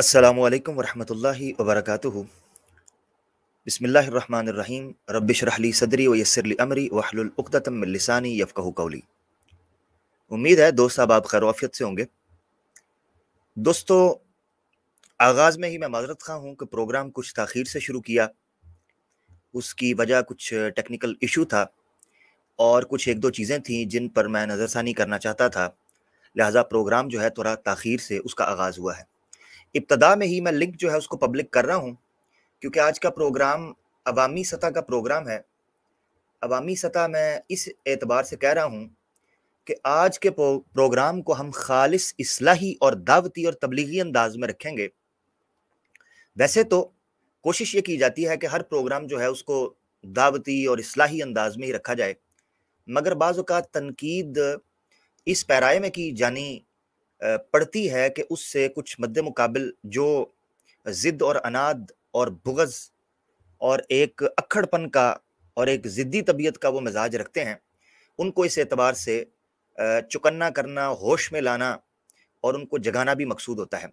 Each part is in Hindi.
असलकम वरहमतुल्लाहि वबरकातुहु बिस्मिल्लाहिर्रहमानिर्रहीम रब्बिश रहली सदरी व यस्सिरली अमरी वहलुल उक़दतम मिन लिसानी यफ़क़हू कौली उम्मीद है दोस्त साहब आप खैर वाफियत से होंगे। दोस्तों, आगाज़ में ही मैं माजरत खा हूँ कि प्रोग्राम कुछ ताख़ीर से शुरू किया। उसकी वजह कुछ टेक्निकल इशू था और कुछ एक दो चीज़ें थी जिन पर मैं नज़रसानी करना चाहता था। लिहाजा प्रोग्राम जो है थोड़ा ताख़ीर से उसका आगाज़ हुआ है। इब्तदा में ही मैं लिंक जो है उसको पब्लिक कर रहा हूँ, क्योंकि आज का प्रोग्राम अवामी सतह का प्रोग्राम है। अवामी सतह मैं इस एतबार से कह रहा हूँ कि आज के प्रोग्राम को हम खालिस इसलाही और दावती और तबलीगी अंदाज में रखेंगे। वैसे तो कोशिश ये की जाती है कि हर प्रोग्राम जो है उसको दावती और इसलाही अंदाज में ही रखा जाए, मगर बाज़ तनकीद इस पैराए में की जानी पड़ती है कि उससे कुछ मद्द मुकाबल जो ज़िद और अनाद और बुगज़ और एक अक्खड़पन का और एक ज़िद्दी तबीयत का वो मिजाज रखते हैं, उनको इस एतबार से चुकन्ना करना, होश में लाना और उनको जगाना भी मकसूद होता है।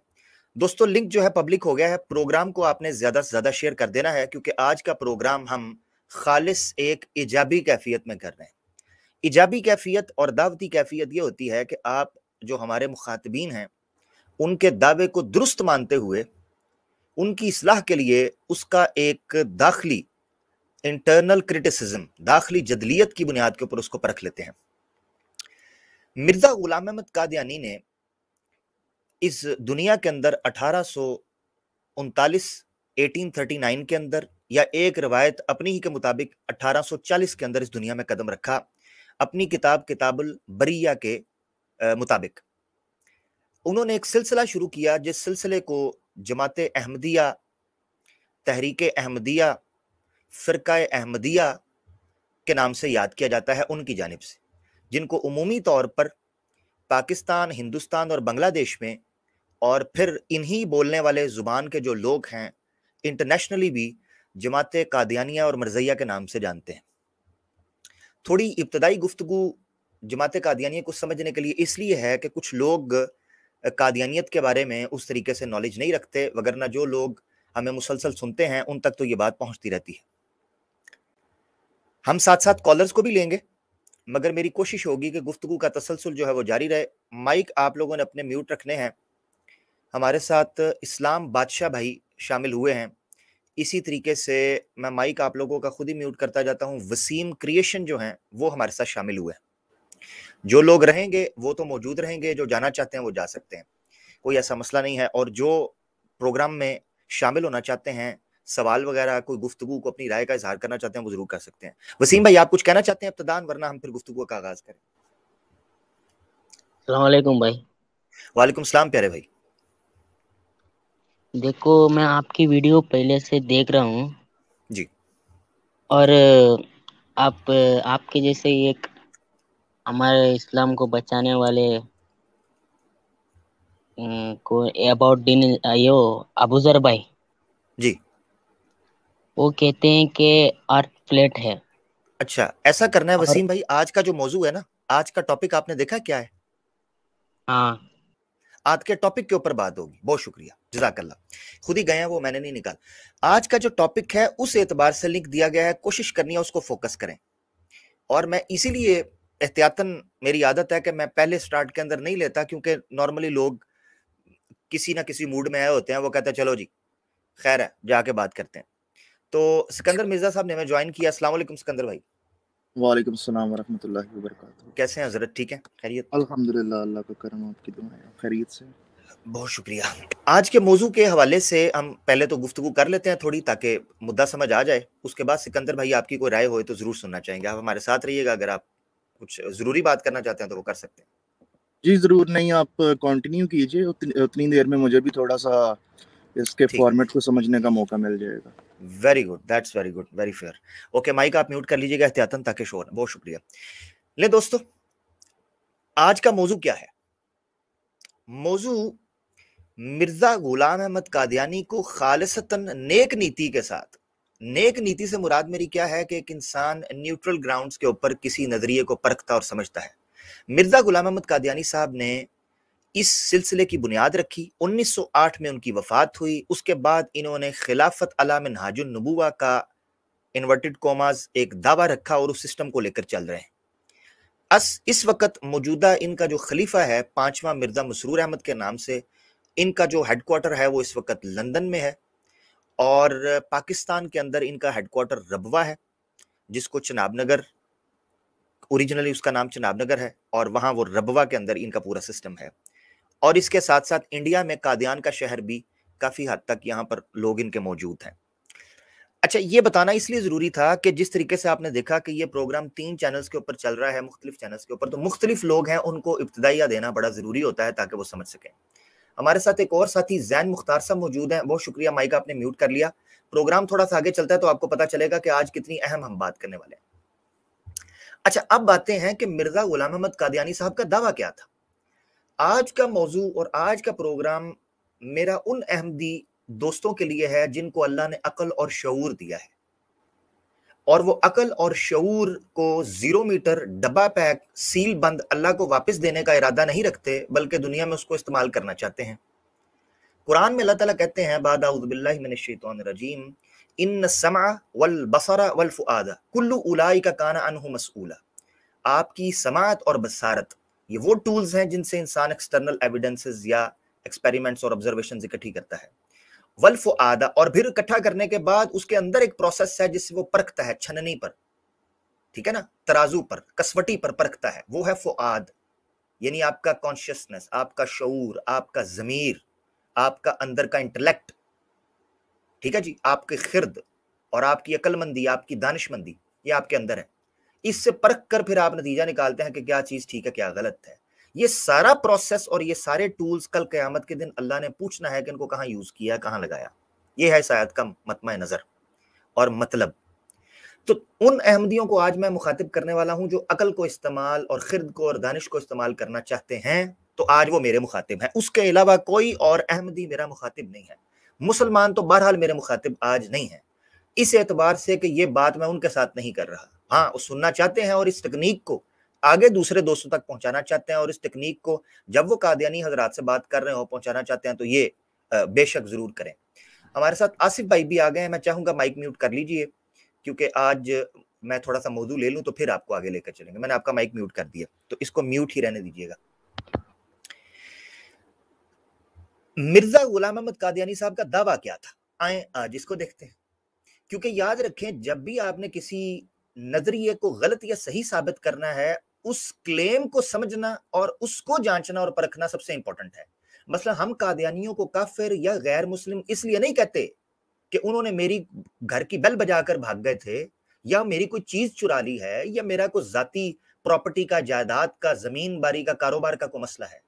दोस्तों, लिंक जो है पब्लिक हो गया है, प्रोग्राम को आपने ज़्यादा से ज़्यादा शेयर कर देना है क्योंकि आज का प्रोग्राम हम खालिस एक इजाबी कैफियत में कर रहे हैं। इजाबी कैफियत और दावती कैफियत ये होती है कि आप जो हमारे मुखातबीन हैं, उनके दावे को दुरुस्त मानते हुए, उनकी असलाह के लिए उसका एक दाखिली इंटरनल क्रिटिसिज्म दाखिली जदलियत की बुनियाद के ऊपर उसको परख लेते हैं। मिर्ज़ा गुलाम अहमद कादयानी ने इस दुनिया के अंदर अठारह सौ उनतालीस 1839 के अंदर या एक रवायत अपनी ही के मुताबिक 1840 के अंदर इस दुनिया में कदम रखा। अपनी किताब किताबुल बरिया के मुताबिक। उन्होंने एक सिलसिला शुरू किया जिस सिलसिले को जमात अहमदिया, तहरीक अहमदिया फ़िरका अहमदिया के नाम से याद किया जाता है उनकी जानब से, जिनको उमूमी तौर पर पाकिस्तान, हिंदुस्तान और बांग्लादेश में और फिर इन्हीं बोलने वाले ज़ुबान के जो लोग हैं, इंटरनेशनली भी जमात कादियानिया और मरजैया के नाम से जानते हैं। थोड़ी इब्तदाई गुफ्तगु जमात कादियानिया को समझने के लिए इसलिए है कि कुछ लोग कादियानियत के बारे में उस तरीके से नॉलेज नहीं रखते, वगरना जो लोग हमें मुसलसल सुनते हैं, उन तक तो ये बात पहुँचती रहती है। हम साथ साथ कॉलर्स को भी लेंगे, मगर मेरी कोशिश होगी कि गुफ्तु का तसलसल जो है वो जारी रहे। माइक आप लोगों ने अपने म्यूट रखने हैं। हमारे साथ इस्लाम बादशाह भाई शामिल हुए हैं। इसी तरीके से मैं माइक आप लोगों का खुद ही म्यूट करता जाता हूँ। वसीम क्रिएशन जो हैं, वो हमारे साथ शामिल हुए हैं। जो लोग रहेंगे वो तो मौजूद रहेंगे जो जाना चाहते हैं वो जा सकते हैं। कोई ऐसा मसला नहीं है और जो प्रोग्राम में शामिल होना चाहते हैं सवाल वगैरह कोई गुफ्तु को अपनी राय का इजहार करना चाहते हैं वो ज़रूर कर सकते हैं। वसीम भाई आप कुछ कहना चाहते हैं अब्तदान वरना हम फिर गुफ्तु का आगाज़ करें। सलामकुम भाई। वालेकुम सलाम प्यारे भाई। देखो मैं आपकी वीडियो पहले से देख रहा हूँ। जी। और आप आपके जैसे एक हमारे इस्लाम को बचाने वाले को अबाउट दिन यो अबूजर भाई। जी। वो कहते हैं कि अर्थ फ्लैट है। अच्छा ऐसा करना है वसीम भाई आज का जो मौजू है ना आज का टॉपिक आपने देखा क्या है? हाँ। आज के टॉपिक के ऊपर बात होगी। बहुत शुक्रिया। जजाकल्ला खुद ही गए हैं वो मैंने नहीं निकाल। आज का जो टॉपिक है उस एतबार से लिंक दिया गया है कोशिश करनी है उसको फोकस करें। और मैं इसीलिए एहतियातन मेरी आदत है कि मैं पहले स्टार्ट के अंदर नहीं लेता क्योंकि नॉर्मली लोग किसी ना किसी मूड में आए होते हैं वो कहते हैं चलो जी खैर है जाके बात करते हैं। तो सिकंदर मिर्ज़ा साहब ने हमें ज्वाइन किया। अस्सलाम वालेकुम सिकंदर भाई। वालेकुम सलाम वरहमतुल्लाहि वबरकातुहू। कैसे हैं हज़रत? ठीक है? खैरियत। अल्हम्दुलिल्लाह अल्लाह का करम आपकी दुआएँ खैरियत से बहुत शुक्रिया। आज के मौजू के हवाले से हम पहले तो गुफ्तु कर लेते हैं थोड़ी ताकि मुद्दा समझ आ जाए। उसके बाद सिकंदर भाई आपकी कोई राय हो तो ज़रूर सुनना चाहेंगे। आप हमारे साथ रहिएगा अगर आप कुछ ज़रूरी बात करना चाहते हैं तो वो कर सकते हैं। जी ज़रूर। नहीं आप कंटिन्यू कीजिए उतनी उतनी देर में मुझे भी थोड़ा सा इसके फॉर्मेट को समझने का मौका मिल जाएगा। Very good that's very good very fair okay mike आप म्यूट कर लीजिएगा एहतियातन ताकि शोर बहुत शुक्रिया। ले दोस्तों आज का मौजू क्या है? मौजू मिर्ज़ा गुलाम अहमद कादियानी को खालिसतन नेक नीति के साथ नेक नीति से मुराद मेरी क्या है कि एक इंसान न्यूट्रल ग्राउंड्स के ऊपर किसी नज़रिए को परखता और समझता है। मिर्ज़ा गुलाम अहमद कादियानी साहब ने इस सिलसिले की बुनियाद रखी। 1908 में उनकी वफात हुई। उसके बाद इन्होंने खिलाफत अला मिनहाजुन नबुआ का इन्वर्टेड कोमाज एक दावा रखा और उस सिस्टम को लेकर चल रहे हैं। अस, इस वक्त मौजूदा इनका जो खलीफा है, पांचवा मिर्ज़ा मसरूर अहमद के नाम से, इनका जो हेडक्वार्टर है वो इस वक्त लंदन में है। और पाकिस्तान के अंदर इनका हेडक्वार्टर रबवा है, जिसको चनाब नगर ओरिजिनली उसका नाम चनाब नगर है, और वहाँ वो रबवा के अंदर इनका पूरा सिस्टम है। और इसके साथ साथ इंडिया में कादियान का शहर भी काफ़ी हद तक यहाँ पर लोग इनके मौजूद हैं। अच्छा ये बताना इसलिए ज़रूरी था कि जिस तरीके से आपने देखा कि ये प्रोग्राम तीन चैनल्स के ऊपर चल रहा है, मुख्तलिफ़ चैनल्स के ऊपर तो मुख्तलिफ़ लोग हैं, उनको इब्तदाइया देना बड़ा ज़रूरी होता है ताकि वो समझ सकें। हमारे साथ एक और साथी जैन मुख्तार साहब मौजूद हैं, बहुत शुक्रिया माइक आपने म्यूट कर लिया। प्रोग्राम थोड़ा सा आगे चलता है तो आपको पता चलेगा कि आज कितनी अहम हम बात करने वाले हैं। अच्छा अब बातें हैं कि मिर्ज़ा गुलाम अहमद कादियानी साहब का दावा क्या था? आज का मौजू और आज का प्रोग्राम मेरा उन अहमदी दोस्तों के लिए है जिनको अल्लाह ने अकल और शूर दिया है। और वो अकल और शूर को ज़ीरो मीटर डब्बा पैक सील बंद, अल्लाह को वापस देने का इरादा नहीं रखते, बल्कि दुनिया में उसको इस्तेमाल करना चाहते हैं। कुरान में अल्लाह ताला कहते हैं, बाद रजीम इन समा वल बसरा वल फुआदा, कुल्लु उलाई का काना अनहु मसूला आपकी समात और बसारत, ये वो टूल्स हैं जिनसे इंसान एक्सटर्नल एविडेंसेस या एक्सपेरिमेंट्स और ऑब्जर्वेशन इकट्ठी करता है। वल्फ आदा और फिर इकट्ठा करने के बाद उसके अंदर एक प्रोसेस है जिससे वो परखता है, छननी पर। ठीक है ना? तराजू पर, कसवटी पर परखता है। वो है फुआद। यानी आपका कॉन्शियसनेस आपका शूर आपका जमीर, आपका अंदर का इंटेलेक्ट ठीक है जी? आपके खिरद और आपकी अकलमंदी, आपकी दानिशमंदी, ये आपके अंदर है। इससे परख कर फिर आप नतीजा निकालते हैं कि क्या चीज़ ठीक है, क्या गलत है। ये सारा प्रोसेस और ये सारे टूल्स कल क्यामत के दिन अल्लाह ने पूछना है कि इनको कहाँ यूज़ किया, कहाँ लगाया। ये है शायद का मतम नज़र और मतलब। तो उन अहमदियों को आज मैं मुखातिब करने वाला हूँ जो अकल को इस्तेमाल और खिरद को और दानिश को इस्तेमाल करना चाहते हैं तो आज वो मेरे मुखातिब हैं। उसके अलावा कोई और अहमदी मेरा मुखातिब नहीं है। मुसलमान तो बहरहाल मेरे मुखातिब आज नहीं है। इस एतबार से कि ये बात मैं उनके साथ नहीं कर रहा। हाँ वो सुनना चाहते हैं और इस तकनीक को आगे दूसरे दोस्तों तक पहुंचाना चाहते हैं और इस तकनीक को जब वो कादियानी हजरात से बात कर रहे हो, पहुंचाना चाहते हैं तो ये बेशक ज़रूर करें। हमारे साथ आसिफ भाई भी आ गए हैं, मैं चाहूँगा माइक म्यूट कर लीजिए, क्योंकि आज मैं थोड़ा सा मौजू ले लूँ तो फिर आपको आगे लेकर चलेंगे। मैंने आपका माइक म्यूट कर दिया तो इसको म्यूट ही रहने दीजिएगा। मिर्ज़ा गुलाम अहमद कादियानी साहब का दावा क्या था? आए आज इसको देखते हैं। क्योंकि याद रखें, जब भी आपने किसी नज़रिए को गलत या सही साबित करना है उस क्लेम को समझना और उसको जांचना और परखना सबसे इंपॉर्टेंट है। मसला हम कादियानियों को काफिर या गैर मुस्लिम इसलिए नहीं कहते कि उन्होंने मेरी घर की बेल बजाकर भाग गए थे या मेरी कोई चीज़ चुरा ली है या मेरा कोई जाती प्रॉपर्टी का, जायदाद का ज़मीन बारी का, कारोबार का कोई मसला है।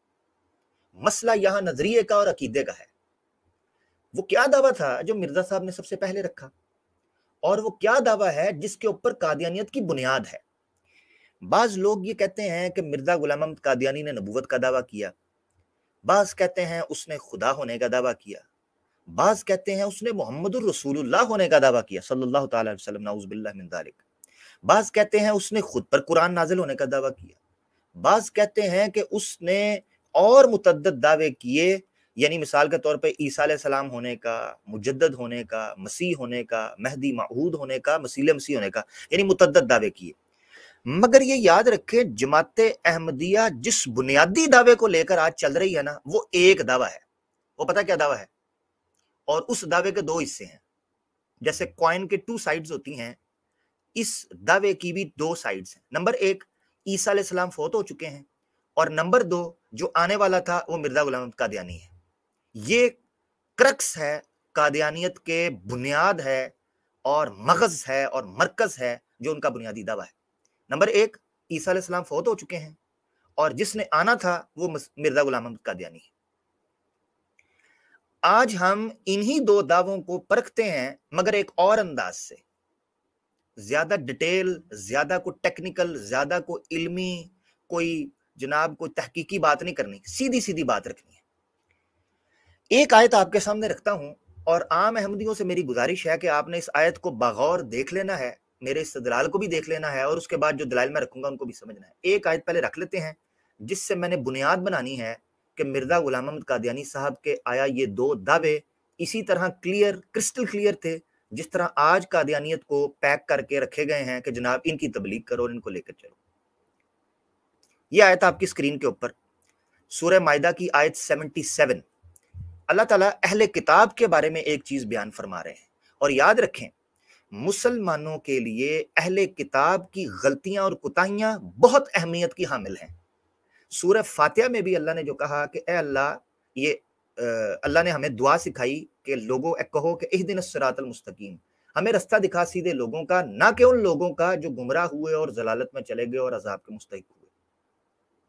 मसला यहाँ नज़रिए का और अकीदे का है। वो क्या दावा था जो मिर्ज़ा साहब ने सबसे पहले रखा? और वो क्या दावा है जिसके ऊपर कादियानियत की बुनियाद है? बाज लोग ये कहते हैं कि मिर्ज़ा गुलाम अहमद कादियानी ने नबूवत का दावा किया। बाज कहते हैं उसने खुदा होने का दावा किया। बाज कहते हैं उसने मोहम्मद रसूलुल्लाह होने का दावा किया, सल्लल्लाहु अलैहि वसल्लम नाउजुबिल्लाह बाज कहते हैं उसने खुद पर कुरान नाजिल होने का दावा किया। बाज कहते हैं कि उसने और मुतद दावे किए, यानी मिसाल के तौर पर ईसा सलाम होने का, मुजद्दद होने का, मसीह होने का, महदी माहूद होने का मसील मसीह होने का, यानी मुतद दावे किए। मगर ये याद रखें, जमात अहमदिया जिस बुनियादी दावे को लेकर आज चल रही है ना, वो एक दावा है। वो पता क्या दावा है? और उस दावे के दो हिस्से हैं। जैसे क्वाइन के टू साइड्स होती हैं, इस दावे की भी दो साइड्स हैं। नंबर एक, ईसा सलाम फोत हो चुके हैं, और नंबर दो, जो आने वाला था, वो मिर्ज़ा गुलाम कादियानी है। ये क्रक्स है, कादियानियत के बुनियाद है, और मगज है, और मरकज है, जो उनका बुनियादी दावा है। नंबर एक, ईसा सलाम फौत हो चुके हैं और जिसने आना था वो मिर्ज़ा गुलाम अहमद कादियानी। है आज हम इन्हीं दो दावों को परखते हैं, मगर एक और अंदाज से। ज़्यादा डिटेल, ज़्यादा को टेक्निकल, ज़्यादा को इल्मी, कोई जनाब कोई तहकीकी बात नहीं करनी सीधी सीधी बात रखनी है। एक आयत आपके सामने रखता हूँ और आम अहमदियों से मेरी गुजारिश है कि आपने इस आयत को बगौर देख लेना है मेरे इस्तदलाल को भी देख लेना है और उसके बाद जो दलाल मैं रखूँगा, उनको भी समझना है। एक आयत पहले रख लेते हैं, जिससे मैंने बुनियाद बनानी है कि मिर्ज़ा गुलाम अहमद कादियानी साहब के आया ये दो दावे इसी तरह क्लियर क्रिस्टल क्लियर थे, जिस तरह आज कादियानियत को पैक करके रखे गए हैं कि जनाब इनकी तबलीग करो और इनको लेकर चलो। ये आयत आपकी स्क्रीन के ऊपर। सूर्य मायदा की आयत 77 अल्लाह ताला अहले किताब के बारे में एक चीज़ बयान फरमा रहे हैं। और याद रखें मुसलमानों के लिए अहले किताब की गलतियाँ और कुताहियाँ बहुत अहमियत की हामिल हैं। सूर्य फातिहा में भी अल्लाह ने जो कहा कि, ए अल्लाह, ये अल्लाह ने हमें दुआ सिखाई कि लोगों कहो कि इस दिन सरातल मुस्तकीम, हमें रास्ता दिखा सीधे लोगों का, ना कि उन लोगों का जो गुमराह हुए और जलालत में चले गए और अजाब के मुस्तक हुए।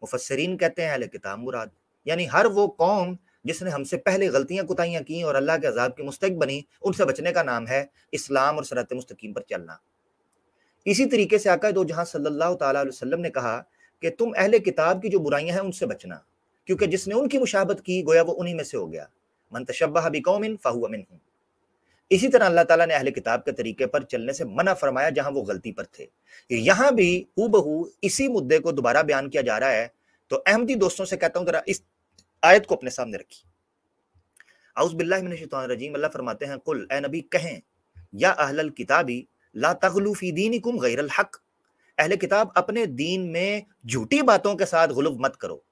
मुफसरीन कहते हैं, अहले किताब मुराद। यानी हर वो कौम जिसने हमसे पहले गलतियाँ कुताइयाँ की और अल्लाह के अजाब की मुस्तक बनी, उनसे बचने का नाम है इस्लाम और सरत मुस्तकीम पर चलना। इसी तरीके से आका दो जहाँ सल्लल्लाहु अलैहि वसल्लम ने कहा कि तुम अहले किताब की जो बुराइयाँ हैं उनसे बचना, क्योंकि जिसने उनकी मुशाबत की, गोया वो उन्हीं में से हो गया। मन तशब्बा बिकौमिन फ़हु मिन इसी तरह अल्लाह ताला ने अहले किताब के तरीके पर चलने से मना फरमाया जहाँ वो गलती पर थे। यहाँ भी हु इसी मुद्दे को दोबारा बयान किया जा रहा है तो अहमदी दोस्तों से कहता हूँ, जरा इस आयत को अपने सामने रखी। आउज़बिल्लाहिमिनश्शैतानिर्रजीम अल्लाह फरमाते हैं, कुल, ए नबी, कहें, या अहलल किताबी, ला तगलू फ़ी दीनिकुम गैरल हक। अहले किताब, अपने दीन में झूठी बातों के साथ गुलव मत करो।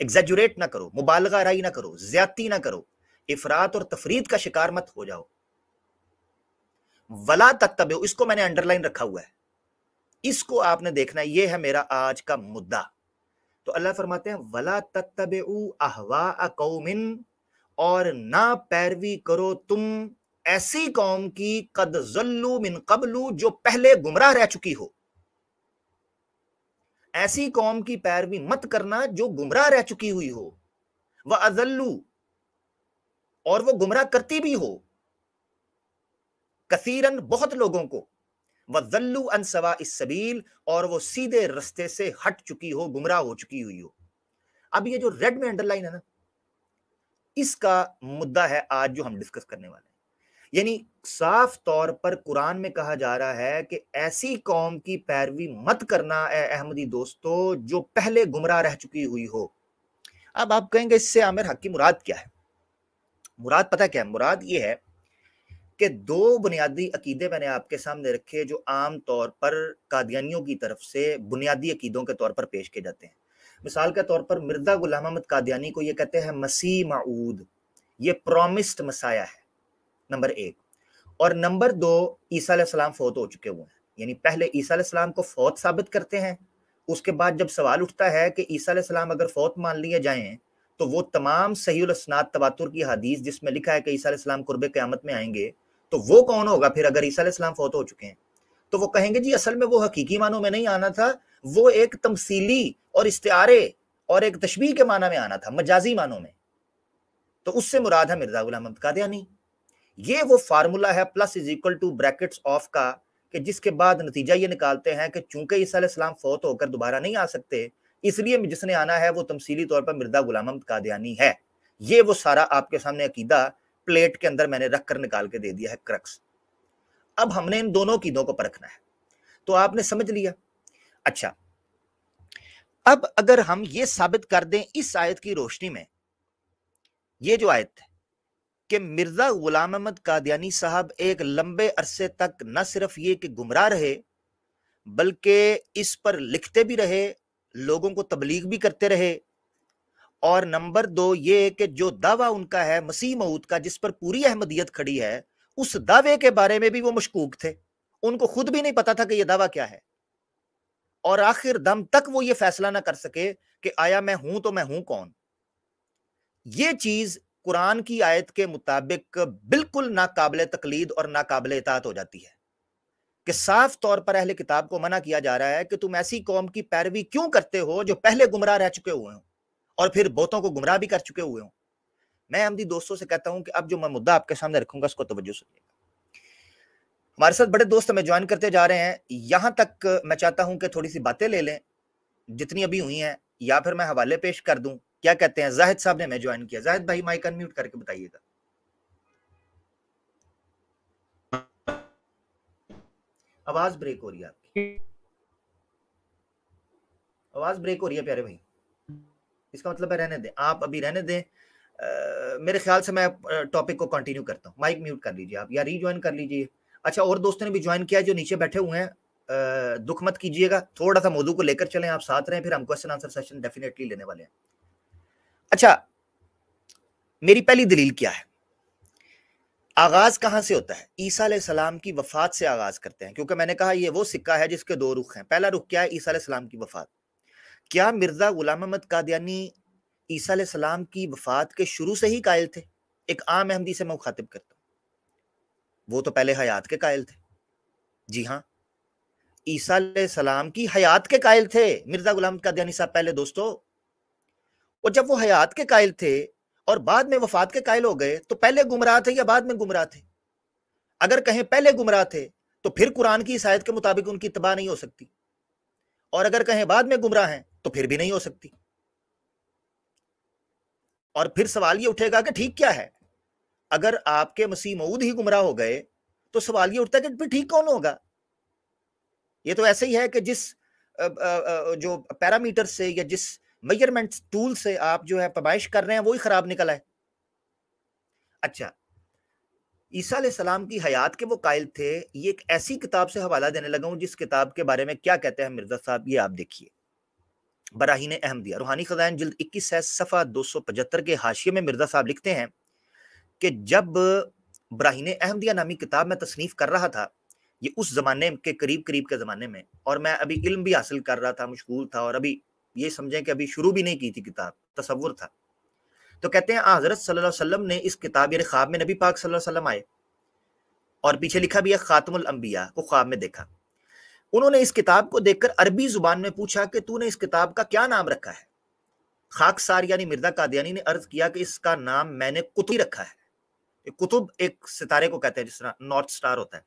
एग्जेजुरेट ना करो, मुबालगा राई ना करो, ज्यादती ना करो। इफरात और तफरीद का शिकार मत हो जाओ। वला तत्तबे इसको मैंने अंडरलाइन रखा हुआ है। इसको आपने देखना यह है मेरा आज का मुद्दा। तो अल्लाह फरमाते हैं, वला तत्तबे अहवा कौमिन, और ना पैरवी करो तुम ऐसी कौम की, कद जल्लू मिन कबलू, जो पहले गुमराह रह चुकी हो। ऐसी कौम की पैरवी मत करना, जो गुमराह रह चुकी हुई हो। वह अजल्लू, और वो गुमराह करती भी हो। कसीरन बहुत लोगों को। वह जल्लू अनसवा इस सबील, और वो सीधे रस्ते से हट चुकी हो, गुमराह हो चुकी हुई हो। अब ये जो रेड में अंडरलाइन है ना, इसका मुद्दा है आज जो हम डिस्कस करने वाले हैं। यानी साफ़ तौर पर कुरान में कहा जा रहा है कि ऐसी कौम की पैरवी मत करना अहमदी दोस्तों, जो पहले गुमराह रह चुकी हुई हो। अब आप कहेंगे, इससे आमिर हक की मुराद क्या है? मुराद पता क्या है? मुराद ये है कि दो बुनियादी अकीदे मैंने आपके सामने रखे जो आम तौर पर कादियानियों की तरफ़ से बुनियादी अकीदों के तौर पर पेश किए जाते हैं। मिसाल के तौर पर मिर्ज़ा गुलाम अहमद कादियानी को ये कहते हैं मसीह माऊद। ये प्रोमिस्ड मसाया है, नंबर एक। और नंबर दो, ईसा सलाम फौत हो चुके हुए हैं। यानी पहले ईसा को फौत साबित करते हैं, उसके बाद जब सवाल उठता है कि ईसा अगर फौत मान लिए जाएँ तो वो तमाम सही तबातुर की हदीस जिसमें लिखा है कि ईसा सलाम कुर्ब क़्यामत में आएँगे तो वो कौन होगा? फिर अगर ईसा सलाम फौत हो चुके हैं तो वो कहेंगे, जी, असल में वो हकीकी मानों में नहीं आना था, वो एक तमसीली और इस्तारे और एक तशबी के माना में आना था, मजाजी मानों में। तो उससे मुराद है मिर्ज़ा गुलाम अहमद कादियानी। ये वो फार्मूला है, plus is equal to brackets of का, कि जिसके बाद नतीजा ये निकालते हैं कि चूँकि ईसा सलाम फौत होकर दोबारा नहीं आ सकते, इसलिए जिसने आना है वो तमसीली तौर पर मिर्ज़ा गुलाम अहमद कादियानी है। ये वो सारा आपके सामने अकीदा प्लेट के अंदर मैंने रखकर निकाल के दे दिया है क्रक्स। अब हमने इन दोनों कीदों को परखना है। तो आपने समझ लिया? अच्छा। अब अगर हम ये साबित कर दें इस आयत की रोशनी में, ये जो आयत है, कि मिर्ज़ा गुलाम अहमद कादियानी साहब एक लंबे अरसे तक न सिर्फ़ ये कि गुमराह रहे, बल्कि इस पर लिखते भी रहे, लोगों को तबलीग भी करते रहे और नंबर दो ये कि जो दावा उनका है, मसीह मऊद का, जिस पर पूरी अहमदियत खड़ी है, उस दावे के बारे में भी वो मशकूक थे। उनको खुद भी नहीं पता था कि यह दावा क्या है। और आखिर दम तक वो ये फैसला ना कर सके कि आया मैं हूँ तो मैं हूँ कौन। ये चीज़ कुरान की आयत के मुताबिक बिल्कुल नाकाबले तकलीद और नाकाबले इतात हो जाती है। कि साफ़ तौर पर अहले किताब को मना किया जा रहा है कि तुम ऐसी कौम की पैरवी क्यों करते हो जो पहले गुमराह रह चुके हुए हो? और फिर बहुतों को गुमराह भी कर चुके हुए हो। मैं अमदी दोस्तों से कहता हूँ कि अब जो मैं मुद्दा आपके सामने रखूँगा उसको तवज्जो सुनिएगा। हमारे साथ बड़े दोस्त हमें ज्वाइन करते जा रहे हैं। यहाँ तक मैं चाहता हूँ कि थोड़ी सी बातें ले लें, जितनी अभी हुई हैं, या फिर मैं हवाले पेश कर दूँ। क्या कहते हैं? जाहिद साहब ने मैं ज्वाइन किया। जाहिद भाई माइक अनम्यूट करके बताइएगा। आवाज़ ब्रेक हो रही है आपकी। आवाज़ ब्रेक हो रही है, प्यारे भाई। इसका मतलब है रहने दें। आप अभी रहने दें। आ, मेरे ख्याल से मैं टॉपिक को कंटिन्यू करता हूँ। माइक म्यूट कर लीजिए आप या रीज्वाइन कर लीजिए। अच्छा और दोस्तों ने भी ज्वाइन किया जो नीचे बैठे हुए हैं। दुख मत कीजिएगा थोड़ा सा मौजू को लेकर चलें आप साथ रहें फिर हम क्वेश्चन आंसर सेशन डेफिनेटली लेने वाले हैं। अच्छा मेरी पहली दलील क्या है? आगाज़ कहाँ से होता है? ईसा सलाम की वफात से आगाज़ करते हैं क्योंकि मैंने कहा ये वो सिक्का है जिसके दो रुख हैं। पहला रुख क्या है? ईसा सलाम की वफात। क्या मिर्ज़ा गुलाम अहमद कादयानी ईसा सलाम की वफात के शुरू से ही कायल थे? एक आम अहमदी से मैं मुखातिब करता हूँ। वो तो पहले हयात के कायल थे। जी हाँ ईसा सलाम की हयात के कायल थे, मिर्ज़ा गुलाम कादयानी साहब पहले दोस्तों। और जब वो हयात के कायल थे और बाद में वफात के कायल हो गए तो पहले गुमराह थे या बाद में गुमराह थे? अगर कहें पहले गुमराह थे तो फिर कुरान की ईसायत के मुताबिक उनकी तबाह नहीं हो सकती। और अगर कहें बाद में गुमराह हैं तो फिर भी नहीं हो सकती। और फिर सवाल ये उठेगा कि ठीक क्या है? अगर आपके मसीह मऊद ही गुमराह हो गए तो सवाल ये उठता है कि ठीक कौन होगा? ये तो ऐसे ही है कि जिस जो पैरामीटर से या जिस मेज़रमेंट टूल से आप जो है पमाइश कर रहे हैं, वो ही खराब निकला है। अच्छा ईसा सलाम की हयात के वो कायल थे, ये एक ऐसी किताब से हवाला देने लगा हूँ, जिस किताब के बारे में क्या कहते हैं मिर्ज़ा साहब, ये आप देखिए। बराहीन अहमदिया रूहानी खजान जल्द इक्कीस है, सफ़ा दो सौ पचहत्तर के हाशिए में मिर्ज़ा साहब लिखते हैं कि जब बराहीन अहमदिया नामी किताब, में तसनीफ कर रहा था, ये उस जमाने के करीब करीब के ज़माने में, और मैं अभी इल्म भी हासिल कर रहा था, मशगूल था, और अभी ये समझें कि अभी शुरू भी नहीं की थी किताब, तस्वुर था। तो कहते हैं हज़रत सल्लल्लाहु अलैहि वसल्लम ने इस किताब यानी ख्वाब में नबी पाक सल्लल्लाहु अलैहि वसल्लम आए, और पीछे लिखा भी है, खातमुल अंबिया को ख्वाब में देखा। उन्होंने इस किताब को देखकर अरबी ज़ुबान में पूछा कि तूने इस किताब का क्या नाम रखा है? खाकसार यानी मिर्ज़ा कादियानी ने अर्ज़ किया कि इसका नाम मैंने कुतुब रखा है। कुतुब एक सितारे को कहते हैं, जिस नॉर्थ स्टार होता है।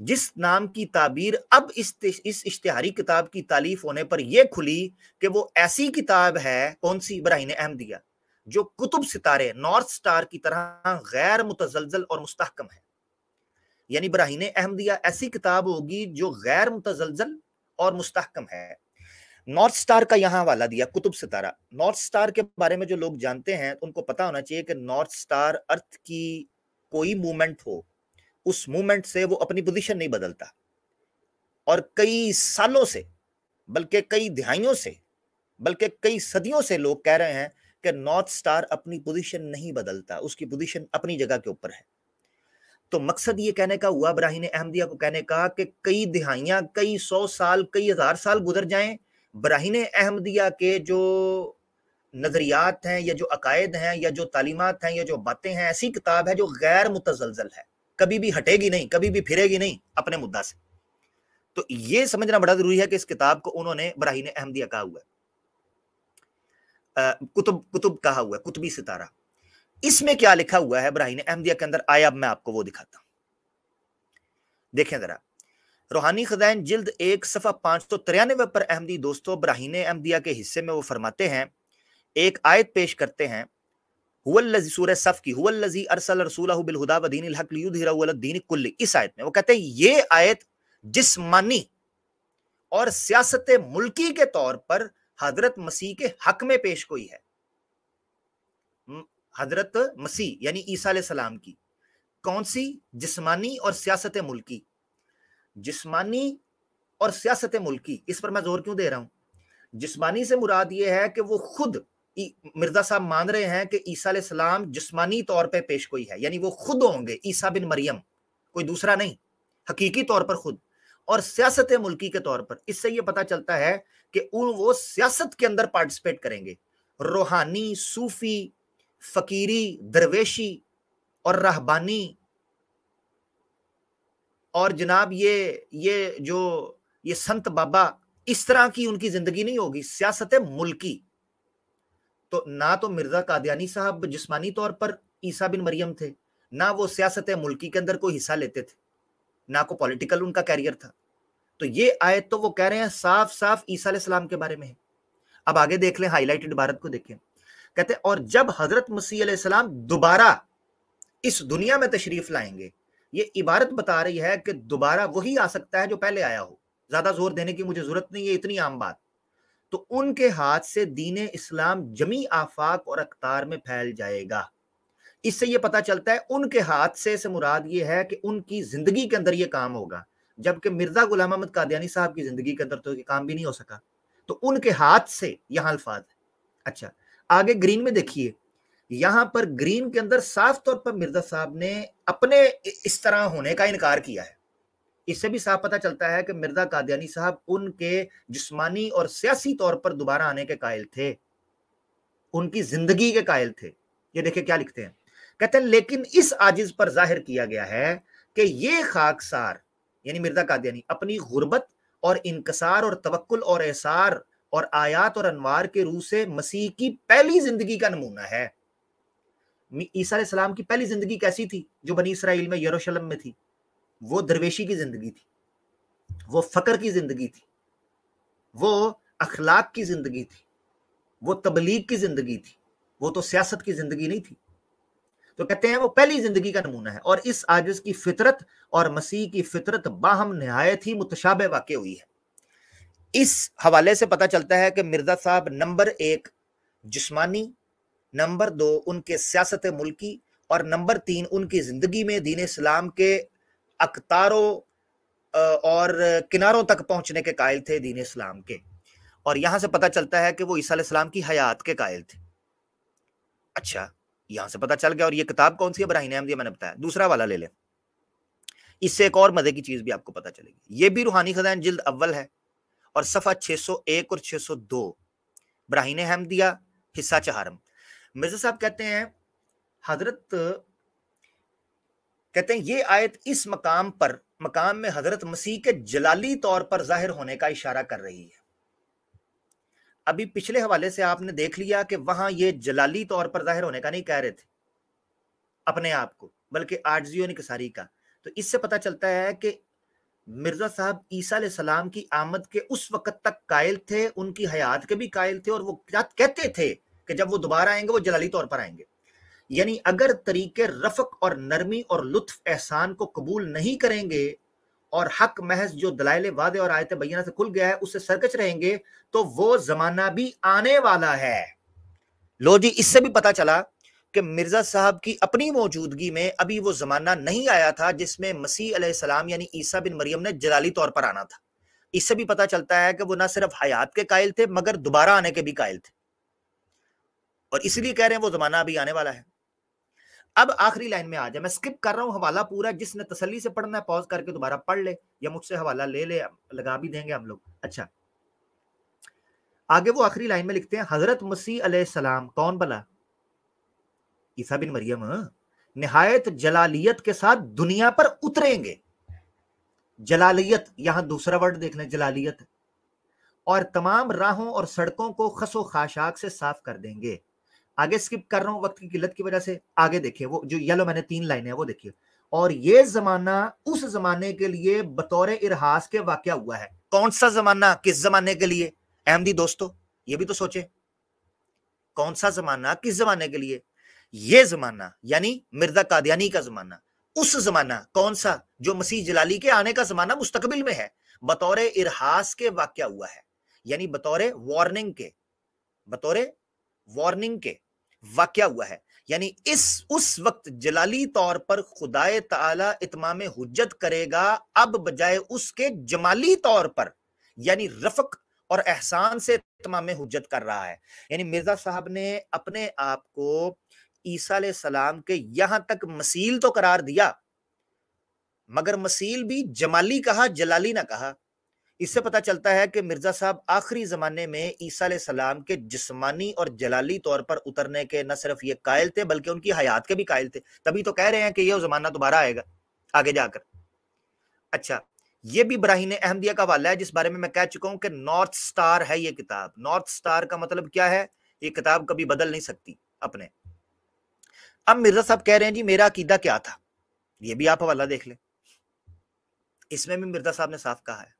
जिस नाम की ताबीर अब इस इस इश्तिहारी किताब की तालीफ होने पर यह खुली कि वो ऐसी किताब है, कौन सी? इब्राहिम अहमदिया, जो कुतुब सितारे, नॉर्थ स्टार की तरह गैर मुतजलजल और मुस्तकम है। यानी इब्राहिम अहमदिया ऐसी किताब होगी जो गैर मुतजलजल और मुस्तकम है। नॉर्थ स्टार का यहाँ वाला दिया, कुतुब सितारा। नॉर्थ स्टार के बारे में जो लोग जानते हैं, उनको पता होना चाहिए कि नॉर्थ स्टार अर्थ की कोई मूवमेंट हो, उस मूवमेंट से वो अपनी पोजीशन नहीं बदलता। और कई सालों से, बल्कि कई दिहाइयों से, बल्कि कई सदियों से लोग कह रहे हैं कि नॉर्थ स्टार अपनी पोजीशन नहीं बदलता, उसकी पोजीशन अपनी जगह के ऊपर है। तो मकसद ये कहने का हुआ ब्राहीन अहमदिया को कहने का कि कई दिहाइयाँ, कई सौ साल, कई हज़ार साल गुजर जाएँ। ब्राहीन अहमदिया के जो नजरियात हैं, या जो अकायद हैं, या जो तालीमत हैं, या जो बातें हैं, ऐसी किताब है जो गैर मुतजलजल है। कभी भी हटेगी नहीं, कभी भी फिरेगी नहीं अपने मुद्दा से। तो ये समझना बड़ा ज़रूरी है कि इस किताब को उन्होंने बराहीन अहमदिया कहा हुआ है। कुतुब कुतुब कहा हुआ है, कुतुबी सितारा। इसमें क्या लिखा हुआ है बराहीन अहमदिया के अंदर आया, अब मैं आपको वो दिखाता हूँ। देखें जरा। रूहानी खजाइन जिल्द एक, सफ़ा पाँच सौ तिरानवे पर अहमदी दोस्तों बराहीन अहमदिया के हिस्से में वो फरमाते हैं, एक आयत पेश करते हैं इस आयत में वो कहते हैं, ये आयत जिस्मानी और सियासत मुल्की के तौर पर हज़रत मसीह के हक में पेश कोई है। हज़रत मसीह, यानी ईसा सलाम की। कौन सी? जिस्मानी और सियासत मुल्की। जिस्मानी और सियासत मुल्की, इस पर मैं ज़ोर क्यों दे रहा हूँ? जिस्मानी से मुराद ये है कि वो खुद मिर्ज़ा साहब मान रहे हैं कि ईसा सलाम जिस्मानी तौर पे पेश कोई है, यानी वो खुद होंगे, ईसा बिन मरियम, कोई दूसरा नहीं, हकीकी तौर पर खुद। और सियासत मुल्की के तौर पर, इससे ये पता चलता है कि वो सियासत के अंदर पार्टिसिपेट करेंगे। रूहानी, सूफी फकीरी, दरवेशी और रहबानी। और जनाब ये ये जो, ये संत बाबा, इस तरह की उनकी ज़िंदगी नहीं होगी, सियासत मुल्की। तो ना तो मिर्ज़ा कादियानी साहब जिस्मानी तौर पर ईसा बिन मरियम थे, ना वो सियासत मुल्की के अंदर कोई हिस्सा लेते थे, ना को पॉलिटिकल उनका कैरियर था। तो ये आयत तो वो कह रहे हैं साफ़ साफ़ ईसा सलाम के बारे में है। अब आगे देख लें, हाईलाइटेड भारत को देखें। कहते, और जब हज़रत मसीह सलाम दोबारा इस दुनिया में तशरीफ़ लाएँगे, ये इबारत बता रही है कि दोबारा वही आ सकता है जो पहले आया हो। ज़्यादा ज़ोर देने की मुझे ज़रूरत नहीं है इतनी आम बात। तो उनके हाथ से दीन इस्लाम जमी आफाक और अख्तार में फैल जाएगा। इससे ये पता चलता है, उनके हाथ से से मुराद ये है कि उनकी ज़िंदगी के अंदर ये काम होगा। जबकि मिर्ज़ा गुलाम अहमद कादियानी साहब की ज़िंदगी के अंदर तो ये काम भी नहीं हो सका। तो उनके हाथ से यहाँ अल्फाज अच्छा आगे ग्रीन में देखिए। यहाँ पर ग्रीन के अंदर साफ़ तौर पर मिर्ज़ा साहब ने अपने इस तरह होने का इनकार किया है। इससे भी साफ़ पता चलता है कि मिर्ज़ा कादियानी साहब उनके जिस्मानी और सियासी तौर पर दोबारा आने के कायल थे। उनकी ज़िंदगी के कायल थे। ये देखिए क्या लिखते हैं। कहते हैं, लेकिन इस आजिज पर ज़ाहिर किया गया है कि ये खाकसार, यानी मिर्ज़ा कादियानी, अपनी गुर्बत और इनकसार और तवक्ल और एसार और आयात और अनवार के रूह से मसीह की पहली ज़िंदगी का नमूना है। ईसा सलाम की पहली ज़िंदगी कैसी थी, जो बनी इसराइल में, यरूशलेम में थी? वो दरवेशी की ज़िंदगी थी। वो फकर की ज़िंदगी थी। वो अखलाक की ज़िंदगी थी। वो तबलीग की ज़िंदगी थी। वो तो सियासत की ज़िंदगी नहीं थी। तो कहते हैं वो पहली ज़िंदगी का नमूना है और इस आजिज की फितरत और मसीह की फितरत बाहम नहायत ही मुतशाबे वाक़ हुई है। इस हवाले से पता चलता है कि मिर्ज़ा साहब नंबर एक जिस्मानी, नंबर दो उनके सियासत मुल्की और नंबर तीन उनकी ज़िंदगी में दीन इस्लाम के अकतारों और किनारों तक पहुँचने के कायल थे दीन इस्लाम के। और यहाँ से पता चलता है कि वो ईसा इस्लाम की हयात के कायल थे। अच्छा यहाँ से पता चल गया और ये किताब कौन सी है? बराहीन मैंने बताया। दूसरा वाला ले लें। इससे एक और मज़े की चीज़ भी आपको पता चलेगी। ये भी रूहानी खजान जिल्द अव्वल है। और सफ़ा 601 और 602 ब्राहीन अहमदिया हिस्सा चहारम। मिर्ज़ा साहब कहते हैं, हज़रत, कहते हैं, ये आयत इस मकाम पर, मकाम में हज़रत मसीह के जलाली तौर पर ज़ाहिर होने का इशारा कर रही है। अभी पिछले हवाले से आपने देख लिया कि वहाँ ये जलाली तौर पर ज़ाहिर होने का नहीं कह रहे थे, अपने आप को, बल्कि आर्जियो निकसारी का। तो इससे पता चलता है कि मिर्ज़ा साहब ईसा सलाम की आमद के उस वक्त तक कायल थे, उनकी हयात के भी कायल थे और वो क्या कहते थे कि जब वो दोबारा आएँगे, वो जलाली तौर पर आएँगे। यानी अगर तरीके रफक और नरमी और लुत्फ एहसान को कबूल नहीं करेंगे और हक महज जो दलाइल वादे और आयत बैना से खुल गया है, उससे सरकच रहेंगे तो वो जमाना भी आने वाला है। लो जी, इससे भी पता चला कि मिर्ज़ा साहब की अपनी मौजूदगी में अभी वो जमाना नहीं आया था जिसमें मसीह सलाम यानी ईसा बिन मरियम ने जलाली तौर पर आना था। इससे भी पता चलता है कि वो ना सिर्फ़ हयात के कायल थे, मगर दोबारा आने के भी कायल थे। और इसलिए कह रहे हैं वो जमाना अभी आने वाला है। अब आखिरी लाइन में आ जाए, मैं स्किप कर रहा हूँ हवाला पूरा, जिसने तसली से पढ़ना है पॉज करके दोबारा पढ़ ले, या मुझसे हवाला ले ले, लगा भी देंगे हम लोग। अच्छा। आगे वो आखिरी लाइन में लिखते हैं, हज़रत मसीह सलाम, कौन बला ईसा बिन मरियम निहायत जलालियत के साथ दुनिया पर उतरेंगे। जलालियत, यहाँ दूसरा वर्ड देख लें जलालियत। और तमाम राहों और सड़कों को खसो खाशाक से साफ़ कर देंगे। आगे स्किप कर रहा हूँ, वक्त की किल्लत की वजह से। आगे देखिए, वो जो येलो मैंने तीन लाइन है, वो देखिए। और ये जमाना उस जमाने के लिए बतौर इरहास के वाक्य हुआ है। कौन सा जमाना, किस जमाने के लिए? अहमदी दोस्तों, ये भी तो सोचे। कौन सा जमाना, किस जमाने के लिए? ये जमाना, यानी मिर्ज़ा कादयानी का जमाना, उस जमाना कौन सा जो मसीह जलाली के आने का जमाना मुस्तकबिल में है? बतौर इरहास के वाक्य हुआ है, यानी बतौर वार्निंग के, बतौर वार्निंग के वाक्य हुआ है। यानी इस, उस वक्त जलाली तौर पर खुदाए ताला इतमाम हुज्जत करेगा, अब बजाय उसके जमाली तौर पर, यानी रफक और एहसान से इतमाम हुज्जत कर रहा है। यानी मिर्ज़ा साहब ने अपने आप को ईसा सलाम के यहाँ तक मसील तो करार दिया, मगर मसील भी जमाली कहा, जलाली ना कहा। इससे पता चलता है कि मिर्ज़ा साहब आखिरी जमाने में ईसा सलाम के जिस्मानी और जलाली तौर पर उतरने के न सिर्फ़ ये कायल थे, बल्कि उनकी हयात के भी कायल थे। तभी तो कह रहे हैं कि यह जमाना दोबारा आएगा, आगे जाकर। अच्छा ये भी ब्राहीन अहमदिया का वाला है, जिस बारे में मैं कह चुका हूँ कि नॉर्थ स्टार है ये किताब। नॉर्थ स्टार का मतलब क्या है? ये किताब कभी बदल नहीं सकती अपने। अब मिर्ज़ा साहब कह रहे हैं जी मेरा अकीदा क्या था? ये भी आप हवाला देख लें। इसमें भी मिर्ज़ा साहब ने साफ़ कहा है।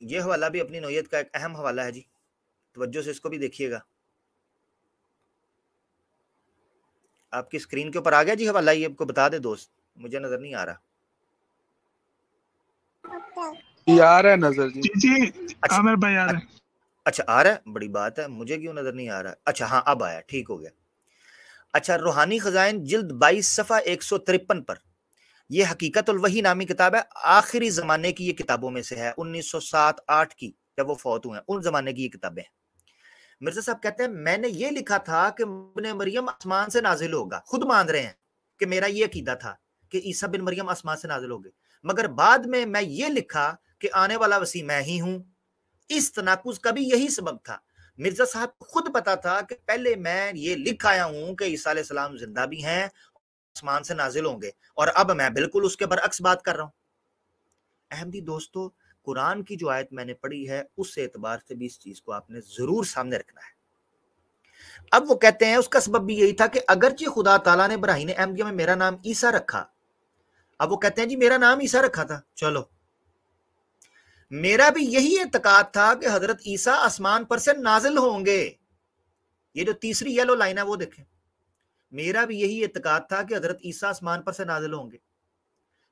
ये हवाला भी अपनी नोयत का एक अहम हवाला है जी। तवज्जो से इसको भी देखिएगा। आपकी स्क्रीन के ऊपर आ गया जी हवाला? ये आपको बता दे दोस्त मुझे नज़र नहीं आ रहा। यार है नज़र जी। जी जी अच्छा आमिर भाई आ रहे हैं। अच्छा आ रहा है? बड़ी बात है, मुझे क्यों नज़र नहीं आ रहा? है अच्छा हाँ अब आया, ठीक हो गया। अच्छा रूहानी खजाइन, जिल्द 22 सफ़ा एक सौ तिरपन पर। यह हकीकत वही नामी किताब है, आखिरी जमाने की ये किताबों में से है 1907 आठ की, जब वो फौत हुए हैं, उन जमाने की ये किताबें हैं। मिर्ज़ा साहब कहते हैं, मैंने ये लिखा था कि बिन मरियम आसमान से नाजिल होगा, खुद मान रहे हैं कि मेरा ये अकीदा था कि ईसा बिन मरियम आसमान से नाजिल होगे मगर बाद में मैं ये लिखा कि आने वाला वसी मैं ही हूँ इस तनाकुज का भी यही सबब था। मिर्ज़ा साहब खुद पता था कि पहले मैं ये लिख आया हूँ कि ईसा सलाम ज़िंदा भी हैं आसमान से नाजिल होंगे और अब मैं बिल्कुल उसके बरअक्स बात कर रहा हूँ। अहमदी दोस्तों, कुरान की जो आयत मैंने पढ़ी है, उस एतबार से भी इस चीज़ को आपने ज़रूर सामने रखना है। अब वो कहते हैं, उसका सबब भी यही था कि अगरचे खुदा तला ने इब्राहिम अहमदिया में मेरा नाम ईसा रखा। अब वो कहते हैं, जी, मेरा नाम ईसा रखा था। चलो मेरा भी यही एतकाद था कि हज़रत ईसा आसमान पर से नाजिल होंगे। ये जो तीसरी येलो लाइन है, वो देखें। मेरा भी यही एतकाद था कि हज़रत ईसा आसमान पर से नाजिल होंगे।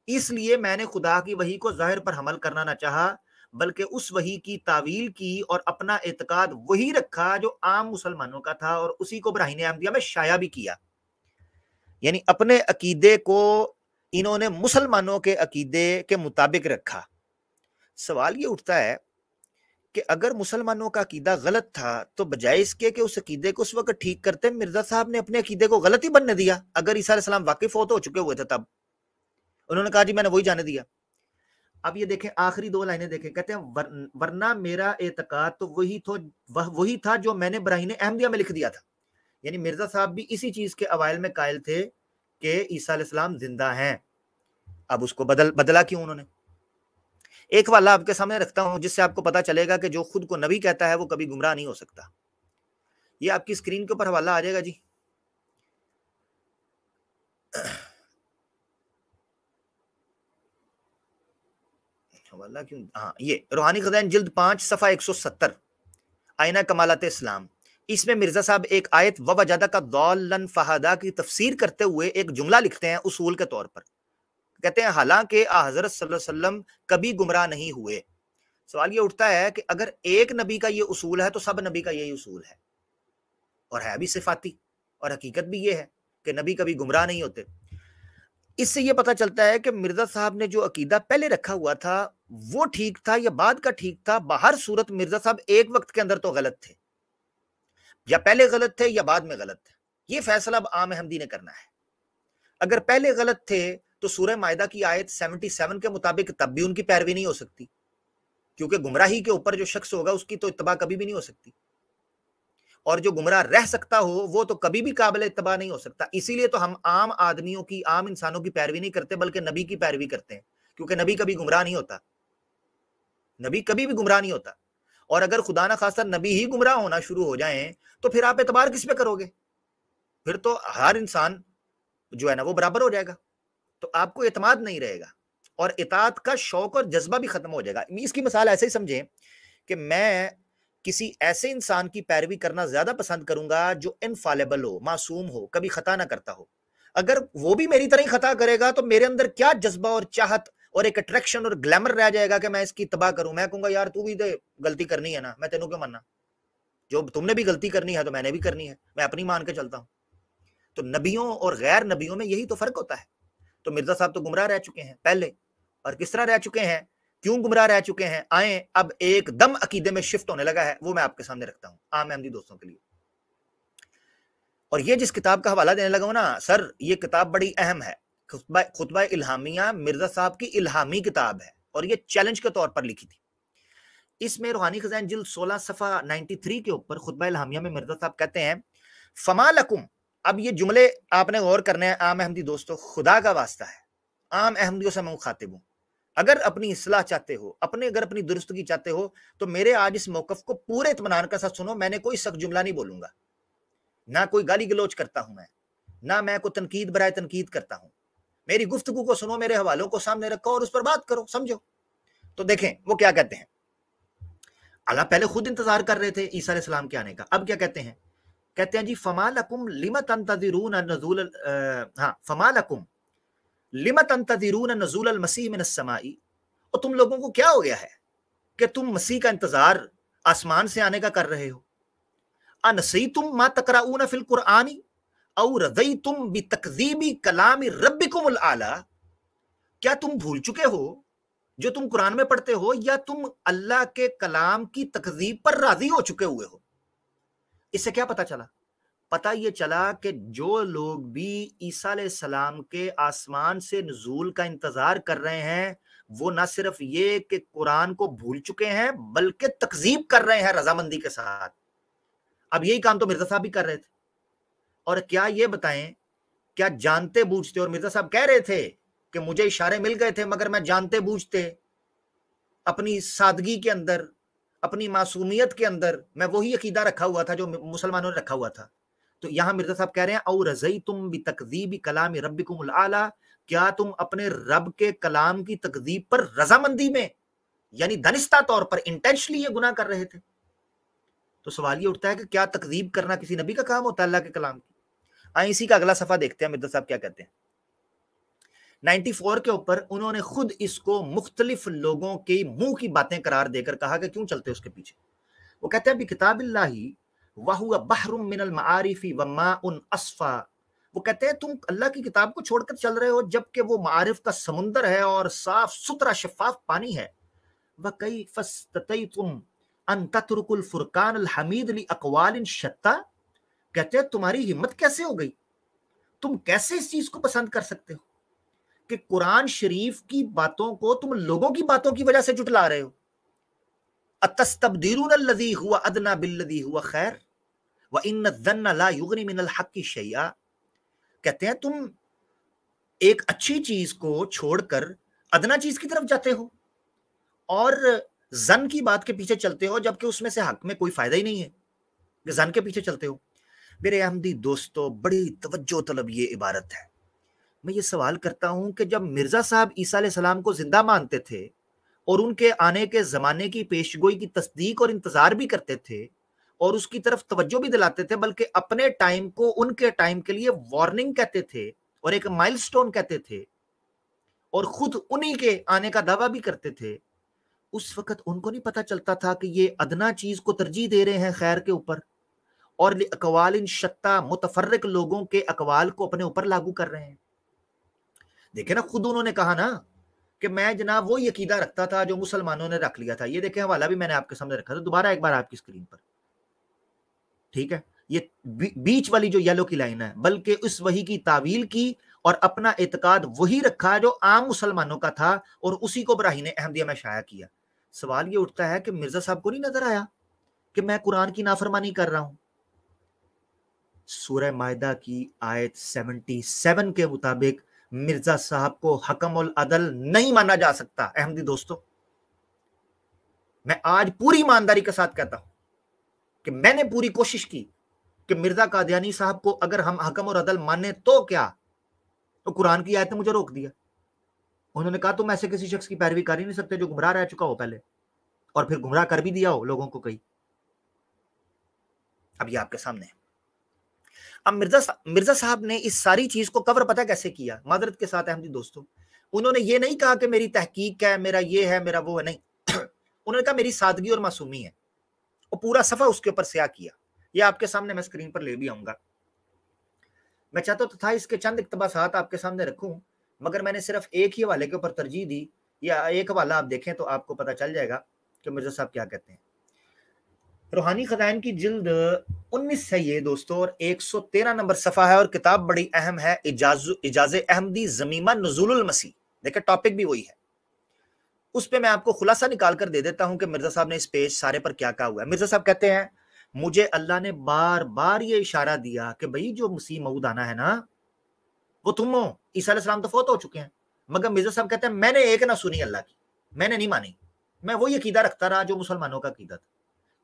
इसलिए मैंने खुदा की वही को ज़ाहिर पर हमल करना ना चाहा, बल्कि उस वही की तावील की और अपना एतकाद वही रखा जो आम मुसलमानों का था और उसी को ब्राहीन अहमदिया में शाया भी किया। यानी अपने अकीदे को इन्होंने मुसलमानों के अकीदे के मुताबिक रखा। सवाल ये उठता है कि अगर मुसलमानों का अकीदा गलत था तो बजाय इसके कि उस अकीदे को उस वक्त ठीक करते मिर्ज़ा साहब ने अपने अकीदे को गलत ही बनने दिया अगर ईसा सलाम वाकिफ हो तो हो चुके हुए थे तब। उन्होंने कहा जी मैंने वही जाने दिया। अब ये देखें आखिरी दो लाइनें देखें कहते हैं वर, वरना मेरा एतकाद तो वही तो वह था जो मैंने ब्राहीन अहमदिया में लिख दिया था। यानी मिर्ज़ा साहब भी इसी चीज़ के अवाइल में कायल थे कि ईसा ज़िंदा हैं। अब उसको बदल बदला क्यों उन्होंने? एक वाला आपके सामने रखता हूँ, जिससे आपको पता चलेगा कि जो खुद को नबी कहता है, वो कभी गुमराह नहीं हो सकता। ये आपकी स्क्रीन के ऊपर हवाला आ जाएगा जी। हवाला क्यों? हाँ ये, रूहानी खजान, जिल्द पाँच, सफ़ा एक सौ सत्तर, आयना कमालत इस्लाम। इसमें मिर्ज़ा साहब एक आयत वजादा का दौलन फहादा की तफसीर करते हुए एक जुमला लिखते हैं, उसूल के तौर पर। कहते हैं, हालाँकि हज़रत वसल्लम कभी गुमराह नहीं हुए। सवाल ये उठता है कि अगर एक नबी का ये उसूल है तो सब नबी का यही उसूल है। और है भी सिफाती, और हकीकत भी ये है कि नबी कभी गुमराह नहीं होते। इससे ये पता चलता है कि मिर्ज़ा साहब ने जो अकीदा पहले रखा हुआ था, वो ठीक था या बाद का ठीक था, बाहर सूरत मिर्ज़ा साहब एक वक्त के अंदर तो गलत थे। या पहले गलत थे या बाद में गलत थे। ये फैसला अब आम अहमदी ने करना है। अगर पहले गलत थे तो सूर्य मायदा की आयत 77 के मुताबिक तब भी उनकी पैरवी नहीं हो सकती। क्योंकि गुमराही के ऊपर जो शख्स होगा, उसकी तो इतबा कभी भी नहीं हो सकती। और जो गुमराह रह सकता हो, वो तो कभी भी काबिल इतबा नहीं हो सकता। इसीलिए तो हम आम आदमियों की, आम इंसानों की पैरवी नहीं करते, बल्कि नबी की पैरवी करते हैं। क्योंकि नबी कभी गुमराह नहीं होता। नबी कभी भी गुमराह नहीं होता। और अगर खुदा ना खासा नबी ही गुमराह होना शुरू हो जाए तो फिर आप एतबार किस पे करोगे? फिर तो हर इंसान जो है ना, वो बराबर हो जाएगा। तो आपको एतमाद नहीं रहेगा। और इतात का शौक और जज्बा भी खत्म हो जाएगा। इसकी मिसाल ऐसे ही समझें कि मैं किसी ऐसे इंसान की पैरवी करना ज़्यादा पसंद करूँगा जो इनफालेबल हो, मासूम हो, कभी खता ना करता हो। अगर वो भी मेरी तरह ही खता करेगा तो मेरे अंदर क्या जज्बा और चाहत और एक अट्रैक्शन और ग्लैमर रह जाएगा कि मैं इसकी तबाह करूँ? मैं कहूँगा, यार, तू भी गलती करनी है ना, मैं तेनों क्यों मानना? जो तुमने भी गलती करनी है तो मैंने भी करनी है, मैं अपनी मान के चलता हूँ। तो नबियों और गैर नबियों में यही तो फ़र्क होता है। तो मिर्ज़ा साहब तो गुमराह रह चुके हैं पहले। और किस तरह रह चुके हैं? क्यों गुमराह रह चुके हैं? आए, अब एक दम अकीदे में शिफ्ट होने लगा है, वो मैं आपके सामने रखता हूँ। आम अहमदी दोस्तों के लिए। और ये जिस किताब का हवाला देने लगा ना, सर, ये किताब बड़ी अहम है। खुतबा इल्हामिया मिर्ज़ा साहब की इल्हामी किताब है, और ये चैलेंज के तौर पर लिखी थी। इसमें रूहानी खजान जिल 16 सफ़ा 93 के ऊपर खुतबा इल्हामिया में मिर्ज़ा साहब कहते हैं, फमा लकुम अब ये जुमले आपने गौर करने हैं, आम अहमदी दोस्तों, खुदा का वास्ता है। आम अहमदियों से मैं मुखातिब हूँ। अगर अपनी इसलाह चाहते हो, अपने, अगर अपनी दुरुस्तगी चाहते हो तो मेरे आज इस मौकफ को पूरे इतमान का साथ सुनो, मैंने कोई सख्त जुमला नहीं बोलूँगा। ना कोई गाली गलोच करता हूँ मैं, ना मैं कोई तनकीद बराए तनकीद करता हूँ। मेरी गुफ्तगु को सुनो, मेरे हवालों को सामने रखो और उस पर बात करो, समझो? तो देखें, वो क्या कहते हैं? अल्लाह पहले खुद इंतज़ार कर रहे थे ईसा के आने का। अब क्या कहते हैं? कहते हैं जी, फमालकुम लिमत अंतदिरून नजूल हाँ फमालकुम लिमत अंतदिरून नजूल मसीह मिन समाई। और तुम लोगों को क्या हो गया है कि तुम मसीह का इंतज़ार आसमान से आने का कर रहे हो? अनसी तुम मा तकराऊन फिल कुरानी और रदई तुम भी तकदीबी कलामी रबिकुम आला। क्या तुम भूल चुके हो जो तुम कुरान में पढ़ते हो, या तुम अल्लाह के कलाम की तकदीब पर राज़ी हो चुके हुए हो? इससे क्या पता चला? पता ये चला कि जो लोग भी ईसा सलाम के आसमान से नजूल का इंतज़ार कर रहे हैं, वो ना सिर्फ़ ये कि कुरान को भूल चुके हैं, बल्कि तकजीब कर रहे हैं रजामंदी के साथ। अब यही काम तो मिर्ज़ा साहब भी कर रहे थे। और क्या ये बताएँ, क्या जानते बूझते, और मिर्ज़ा साहब कह रहे थे कि मुझे इशारे मिल गए थे, मगर मैं जानते बूझते अपनी सादगी के अंदर अपनी मासूमियत के अंदर मैं वही अकीदा रखा हुआ था जो मुसलमानों ने रखा हुआ था। तो यहाँ मिर्ज़ा साहब कह रहे हैं और रजई तुम भी तकदीबी कलाम रबिकुम आला क्या तुम अपने रब के कलाम की तकदीब पर रजामंदी में, यानी दनिस्ता तौर पर इंटेंशनली ये गुना कर रहे थे? तो सवाल ये उठता है कि क्या तकदीब करना किसी नबी का काम होता है, अल्लाह के कलाम की? आए इसी का अगला सफ़ा देखते हैं, मिर्ज़ा साहब क्या कहते हैं। 94 के ऊपर उन्होंने खुद इसको मुख्तलिफ़ लोगों के मुँह की बातें करार देकर कहा कि क्यों चलते उसके पीछे? वो कहते हैं किताब वाहुआ बहरुम मिनल मारिफी वमा उन असफा। वो कहते हैं, तुम अल्लाह की किताब को छोड़कर चल रहे हो, जबकि वो मारिफ का समुंदर है और साफ़ सुथरा शफाफ पानी है। वह कई फस्तई तुम अन तत्रुकुल फुरकान अल हमीद ली अकवाल शत्ता। कहते हैं, तुम्हारी हिम्मत कैसे हो गई? तुम कैसे इस चीज़ को पसंद कर सकते हो? कि कुरान शरीफ की बातों को तुम लोगों की बातों की वजह से जुटला रहे हो। अतस्तबदीरून हुआ अदना बिल्लदी हुआ खैर, व इन ला युगनी मिनल हक की शैया कहते हैं, तुम एक अच्छी चीज़ को छोड़कर अदना चीज़ की तरफ़ जाते हो और जन की बात के पीछे चलते हो, जबकि उसमें से हक में कोई फ़ायदा ही नहीं है जन के पीछे चलते हो। मेरे अहमदी दोस्तों, बड़ी तवज्जो तलब ये इबारत है। मैं ये सवाल करता हूँ कि जब मिर्ज़ा साहब ईसा सलाम को ज़िंदा मानते थे और उनके आने के जमाने की पेशगोई की तस्दीक और इंतज़ार भी करते थे और उसकी तरफ़ तवज्जो भी दिलाते थे, बल्कि अपने टाइम को उनके टाइम के लिए वार्निंग कहते थे और एक माइलस्टोन कहते थे और खुद उन्हीं के आने का दावा भी करते थे। उस वक्त उनको नहीं पता चलता था कि ये अदना चीज़ को तरजीह दे रहे हैं खैर के ऊपर और अकवाल इन शत्ता मुतफरक लोगों के अकवाल को अपने ऊपर लागू कर रहे हैं। देखे ना, खुद उन्होंने कहा ना कि मैं जनाब वो यकीदा रखता था जो मुसलमानों ने रख लिया था। ये देखे, हवाला भी मैंने आपके सामने रखा था, दोबारा एक बार आपकी स्क्रीन पर। ठीक है? ये बीच वाली जो येलो की लाइन है, बल्कि उस वही की तावील की और अपना एतकाद वही रखा जो आम मुसलमानों का था और उसी को बराही ने अहमदिया में शाया किया। सवाल ये उठता है कि मिर्ज़ा साहब को नहीं नज़र आया कि मैं कुरान की नाफरमानी कर रहा हूँ? सूरह मायदा की आयत 77 के मुताबिक मिर्ज़ा साहब को हकम अदल नहीं माना जा सकता। अहमदी दोस्तों, मैं आज पूरी ईमानदारी के साथ कहता हूँ कि मैंने पूरी कोशिश की कि मिर्ज़ा कादियानी साहब को अगर हम हकम और अदल माने तो क्या? तो कुरान की आयत ने मुझे रोक दिया। उन्होंने कहा, तुम ऐसे किसी शख्स की पैरवी कर ही नहीं सकते जो गुमराह रह चुका हो पहले और फिर गुमराह कर भी दिया हो लोगों को कई अब ये आपके सामने अब मिर्ज़ा मिर्ज़ा साहब ने इस सारी चीज़ को कवर पता कैसे किया? मादरत के साथ, अहमदी दोस्तों। उन्होंने ये नहीं कहा कि मेरी तहकीक है, मेरा ये है, मेरा वो है, नहीं। उन्होंने कहा मेरी सादगी और मासूमी है। और पूरा सफ़ा उसके ऊपर स्या किया। ये आपके सामने मैं स्क्रीन पर ले भी आऊँगा। मैं चाहता तो था इसके चंद इकतबासात आपके सामने रखूँ, मगर मैंने सिर्फ़ एक ही हवाले के ऊपर तरजीह दी। या एक हवाला आप देखें तो आपको पता चल जाएगा कि मिर्ज़ा साहब क्या कहते हैं। रूहानी खजान की जिल्द उन्नीस है ये दोस्तों, और एक सौ तेरह नंबर सफ़ा है, और किताब बड़ी अहम है, इजाज इजाज अहमदी जमीमा नजूल मसीह। देखे टॉपिक भी वही है। उस पर मैं आपको खुलासा निकाल कर दे देता हूँ कि मिर्ज़ा साहब ने इस पेज सारे पर क्या कहा हुआ है। मिर्ज़ा साहब कहते हैं, मुझे अल्लाह ने बार बार ये इशारा दिया कि भाई, जो मसीह मऊद आना है ना, वो तुम हो। ईसा तो फोत हो चुके हैं। मगर मिर्ज़ा साहब कहते हैं, मैंने एक ना सुनी अल्लाह की, मैंने नहीं मानी। मैं वो यकीदा रखता रहा जो मुसलमानों का कीदा था।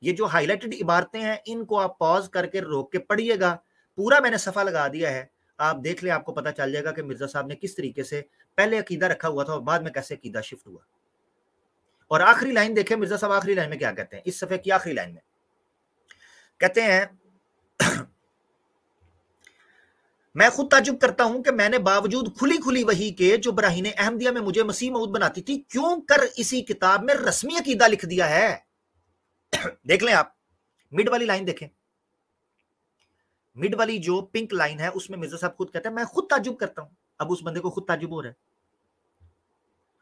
ये जो हाईलाइटेड इबारतें हैं, इनको आप पॉज करके रोक के पढ़िएगा। पूरा मैंने सफ़ा लगा दिया है। आप देख ले, आपको पता चल जाएगा कि मिर्ज़ा साहब ने किस तरीके से पहले अकीदा रखा हुआ था और बाद में कैसे अकीदा शिफ्ट हुआ। और आखिरी लाइन देखें, मिर्ज़ा साहब आखिरी लाइन में क्या कहते हैं? इस सफे की आखिरी लाइन में। कहते हैं, मैं खुद ताजुब करता हूँ कि मैंने बावजूद खुली खुली वही के जो बराहीन अहमदिया में मुझे मसीह मऊद बनाती थी, क्यों कर इसी किताब में रस्मी अकीदा लिख दिया है? देख लें आप, मिड वाली लाइन देखें। मिड वाली जो पिंक लाइन है, उसमें मिर्ज़ा साहब खुद कहते हैं, मैं खुद ताजुब करता हूँ। अब उस बंदे को खुद ताजुब हो रहा है।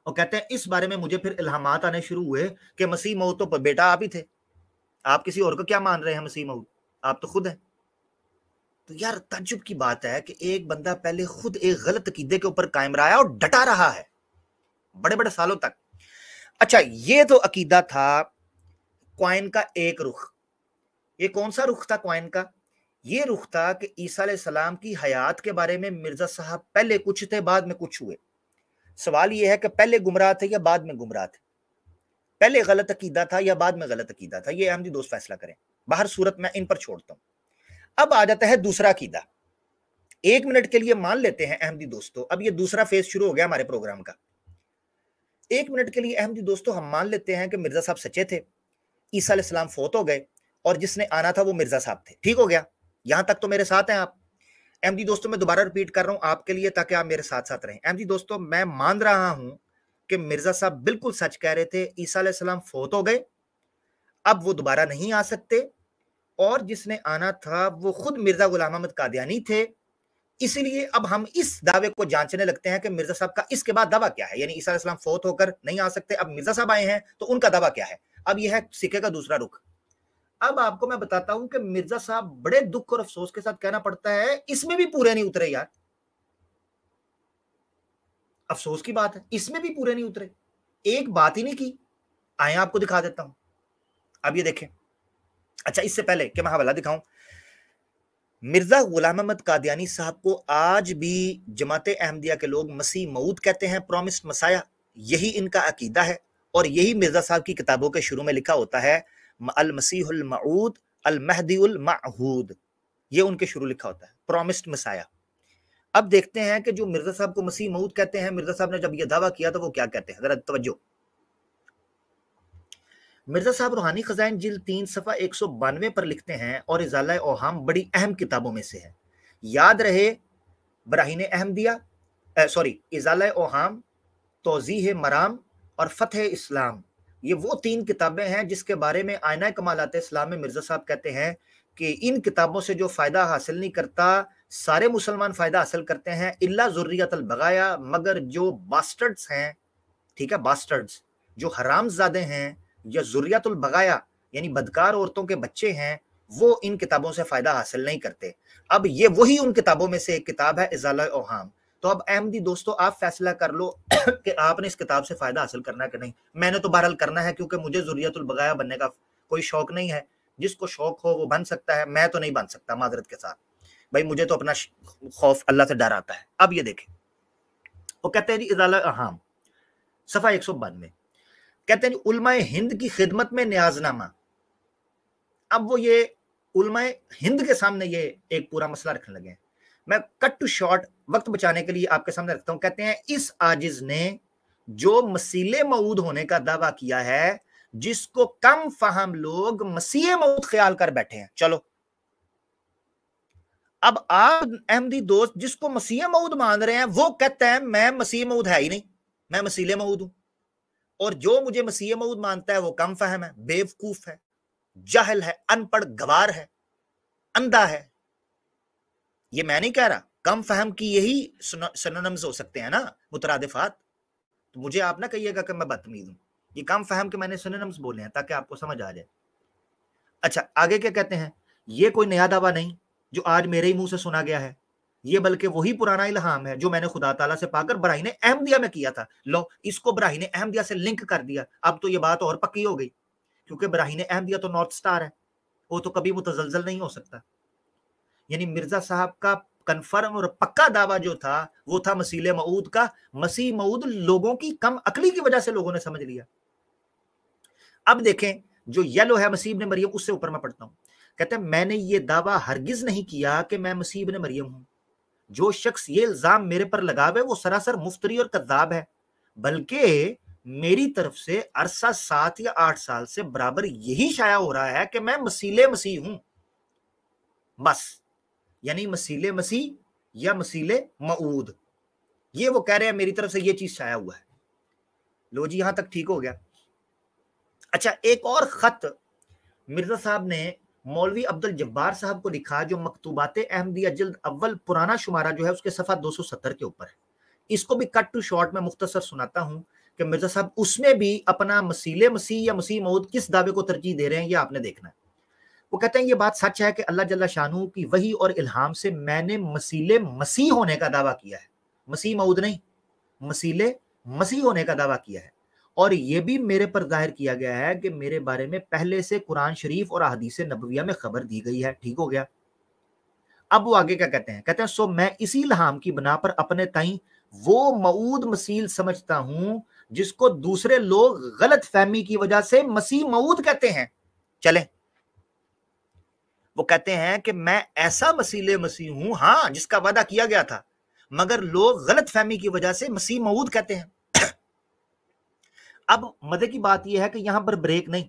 और कहते हैं, इस बारे में मुझे फिर इल्हामात आने शुरू हुए कि मसीह मऊद तो बेटा आप ही थे। आप किसी और को क्या मान रहे हैं मसीह मऊद आप तो खुद हैं। तो यार, तजुब की बात है कि एक बंदा पहले खुद एक गलत अकीदे के ऊपर कायम रहा है और डटा रहा है बड़े बड़े सालों तक। अच्छा ये तो अकीदा था क्वाइन का एक रुख। ये कौन सा रुख था क्वाइन का? ये रुख था कि ईसा सलाम की हयात के बारे में मिर्ज़ा साहब पहले कुछ थे, बाद में कुछ हुए। सवाल यह है कि पहले गुमराह थे या बाद में गुमराह थे? पहले गलत अकीदा था या बाद में गलत अकीदा था? ये अहमदी दोस्त फैसला करें। बाहर सूरत में इन पर छोड़ता हूँ। अब आ जाता है दूसरा अकीदा। एक मिनट के लिए मान लेते हैं अहमदी दोस्तों। अब ये दूसरा फ़ेज़ शुरू हो गया हमारे प्रोग्राम का। एक मिनट के लिए अहमदी दोस्तों, हम मान लेते हैं कि मिर्ज़ा साहब सच्चे थे। ईसा फोत हो गए और जिसने आना था वो मिर्ज़ा साहब थे। ठीक हो गया? यहाँ तक तो मेरे साथ हैं आप। एमडी दोस्तों, मैं दोबारा रिपीट कर रहा हूँ आपके लिए ताकि आप मेरे साथ साथ रहें। एमडी दोस्तों, मैं मान रहा हूँ कि मिर्ज़ा साहब बिल्कुल सच कह रहे थे, ईसा सलाम फोत हो गए। अब वो दोबारा नहीं आ सकते और जिसने आना था वो खुद मिर्ज़ा गुलाम अहमद कादियानी थे। इसीलिए अब हम इस दावे को जांचने लगते हैं कि मिर्ज़ा साहब का इसके बाद दावा क्या है? यानी ईसा सलाम फोत होकर नहीं आ सकते। अब मिर्ज़ा साहब आए हैं तो उनका दावा क्या है? अब यह है सिक्के का दूसरा रुख। अब आपको मैं बताता हूँ कि मिर्ज़ा साहब बड़े दुख और अफसोस के साथ कहना पड़ता है, इसमें भी पूरे नहीं उतरे यार। अफसोस की बात है, इसमें भी पूरे नहीं उतरे। एक बात ही नहीं की, आए आपको दिखा देता हूँ। अब ये देखें। अच्छा इससे पहले कि मैं हवाला दिखाऊँ, मिर्ज़ा गुलाम अहमद कादियानी साहब को आज भी जमात अहमदिया के लोग मसीह मऊद कहते हैं प्रोमिस्ड मसाया, यही इनका अकीदा है। और यही मिर्ज़ा साहब की किताबों के शुरू में लिखा होता है, अल मसीहुल मऊद, अल महदीउल माहूद ये उनके शुरू लिखा होता है प्रोमिस्ड मसाया अब देखते हैं कि जो मिर्ज़ा साहब को मसीह मऊद कहते हैं, मिर्ज़ा साहब ने जब ये दावा किया तो वो क्या कहते हैं? जरा तवज्जो। मिर्ज़ा साहब रूहानी खजाइन जिल तीन सफ़ा एक सौ बानवे पर लिखते हैं और इजाला ओहाम बड़ी अहम किताबों में से है। याद रहे, बराहीन अहमदिया सॉरी इजाला ओहाम तोज़ी मराम और फ़तेह इस्लाम। ये वो तीन किताबें हैं जिसके बारे में आयना कमालत इस्लाम में मिर्ज़ा साहब कहते हैं कि इन किताबों से जो फ़ायदा हासिल नहीं करता, सारे मुसलमान फ़ायदा हासिल करते हैं, इल्ला ज़ुर्रियत बगाया, मगर जो बास्टर्ड्स हैं, ठीक है बास्टर्ड्स जो हराम ज़्यादा हैं या ज़ुर्रियतुल बगाया, यानी बदकार औरतों के बच्चे हैं, वो इन किताबों से फ़ायदा हासिल नहीं करते। अब ये वही उन किताबों में से एक किताब है, इजाला ओहाम तो अब अहमदी दोस्तों, आप फैसला कर लो कि आपने इस किताब से फ़ायदा हासिल करना है कि नहीं। मैंने तो बहरहाल करना है, क्योंकि मुझे जुरियतुल बगाया बनने का कोई शौक नहीं है। जिसको शौक हो, वो बन सकता है। मैं तो नहीं बन सकता माजरत के साथ। भाई, मुझे तो अपना खौफ अल्लाह से डर आता है। अब ये देखें। वो कहते हैं जी, इजाला अहम, सफ़ा एक सौ बानवे। कहते हैं जी उलमा हिंद की खिदमत में न्याजनामा अब वो ये उलमा हिंद के सामने ये एक पूरा मसला रखने लगे हैं। मैं कट टू शॉर्ट वक्त बचाने के लिए आपके सामने रखता हूँ। कहते हैं, इस आजिज ने जो मसीले मऊद होने का दावा किया है, जिसको कम फहम लोग मसीह मऊद ख्याल कर बैठे हैं। चलो। अब आप, अहमदी दोस्त, जिसको मसीह मऊद मान रहे हैं, वो कहते हैं, मैं मसीह मऊद है ही नहीं, मैं मसीले मऊद हूँ। और जो मुझे मसीह मऊद मानता है, वो कम फहम है, बेवकूफ़ है, जाहल है, अनपढ़, गवार है, अंधा है। ये मैं नहीं कह रहा। कम फहम की यही सनोनम्स हो सकते हैं ना, मुतरादिफात। तो मुझे आप ना कहिएगा कि मैं बदतमीज हूँ। ये कम फहम के मैंने सनोनम्स बोले हैं, ताकि आपको समझ आ जाए। अच्छा आगे क्या कहते हैं? ये कोई नया दावा नहीं, जो आज मेरे ही मुँह से सुना गया है। ये बल्कि वही पुराना इल्हाम है, जो मैंने खुदा ताला से पाकर बराही ने अहमदिया में किया था। लो, इसको बराही ने अहमदिया से लिंक कर दिया। अब तो ये बात और पक्की हो गई, क्योंकि बराही ने अहमदिया तो नॉर्थ स्टार है। वो तो कभी मुतजलजल नहीं हो सकता। यानी मिर्ज़ा साहब का कन्फर्म और पक्का दावा जो था, वो था मसीले मऊद का। मसीह मऊद लोगों की कम अकली की वजह से लोगों ने समझ लिया। अब देखें, जो येलो है मसीब ने मरियम, उससे ऊपर मैं पढ़ता हूँ। कहते हैं, मैंने ये दावा हरगिज नहीं किया कि मैं मसीब ने मरियम हूँ। जो शख्स ये इल्ज़ाम मेरे पर लगावे, वो सरासर मुफ्तरी और कद्दाब है। बल्कि मेरी तरफ़ से अरसा सात या आठ साल से बराबर यही शाया हो रहा है कि मैं मसीले मसीह हूँ। बस यानी मसीले मसीह या मसीले मऊद। ये वो कह रहे हैं, मेरी तरफ़ से ये चीज़ छाया हुआ है। लो जी, यहाँ तक ठीक हो गया। अच्छा एक और खत मिर्ज़ा साहब ने मौलवी अब्दुल जब्बार साहब को लिखा, जो मकतूबात अहमदिया जल्द अव्वल पुराना शुमारा जो है, उसके सफ़ा 270 के ऊपर है। इसको भी कट टू शॉर्ट में मुख्तसर सुनाता हूँ कि मिर्ज़ा साहब, उसमें भी अपना मसीले मसीह या मसीह मऊद किस दावे को तरजीह दे रहे हैं, ये आपने देखना है। वो कहते हैं, ये बात सच है कि अल्लाह जल्ला शानू की वही और इल्हाम से मैंने मसीले मसीह होने का दावा किया है। मसीह मऊद नहीं, मसीले मसीह होने का दावा किया है। और ये भी मेरे पर ज़ाहिर किया गया है कि मेरे बारे में पहले से कुरान शरीफ और अहदीस नबविया में खबर दी गई है। ठीक हो गया? अब वो आगे क्या कहते हैं? कहते हैं, सो मैं इसी लहाम की बना पर अपने ताई वो मऊद मसील समझता हूँ, जिसको दूसरे लोग गलत फहमी की वजह से मसीह मऊद कहते हैं। चले। वो कहते हैं कि मैं ऐसा मसीले मसीह हूँ हाँ जिसका वादा किया गया था, मगर लोग गलत फहमी की वजह से मसीह मऊद कहते हैं। अब मज़े की बात यह है कि यहाँ पर ब्रेक नहीं।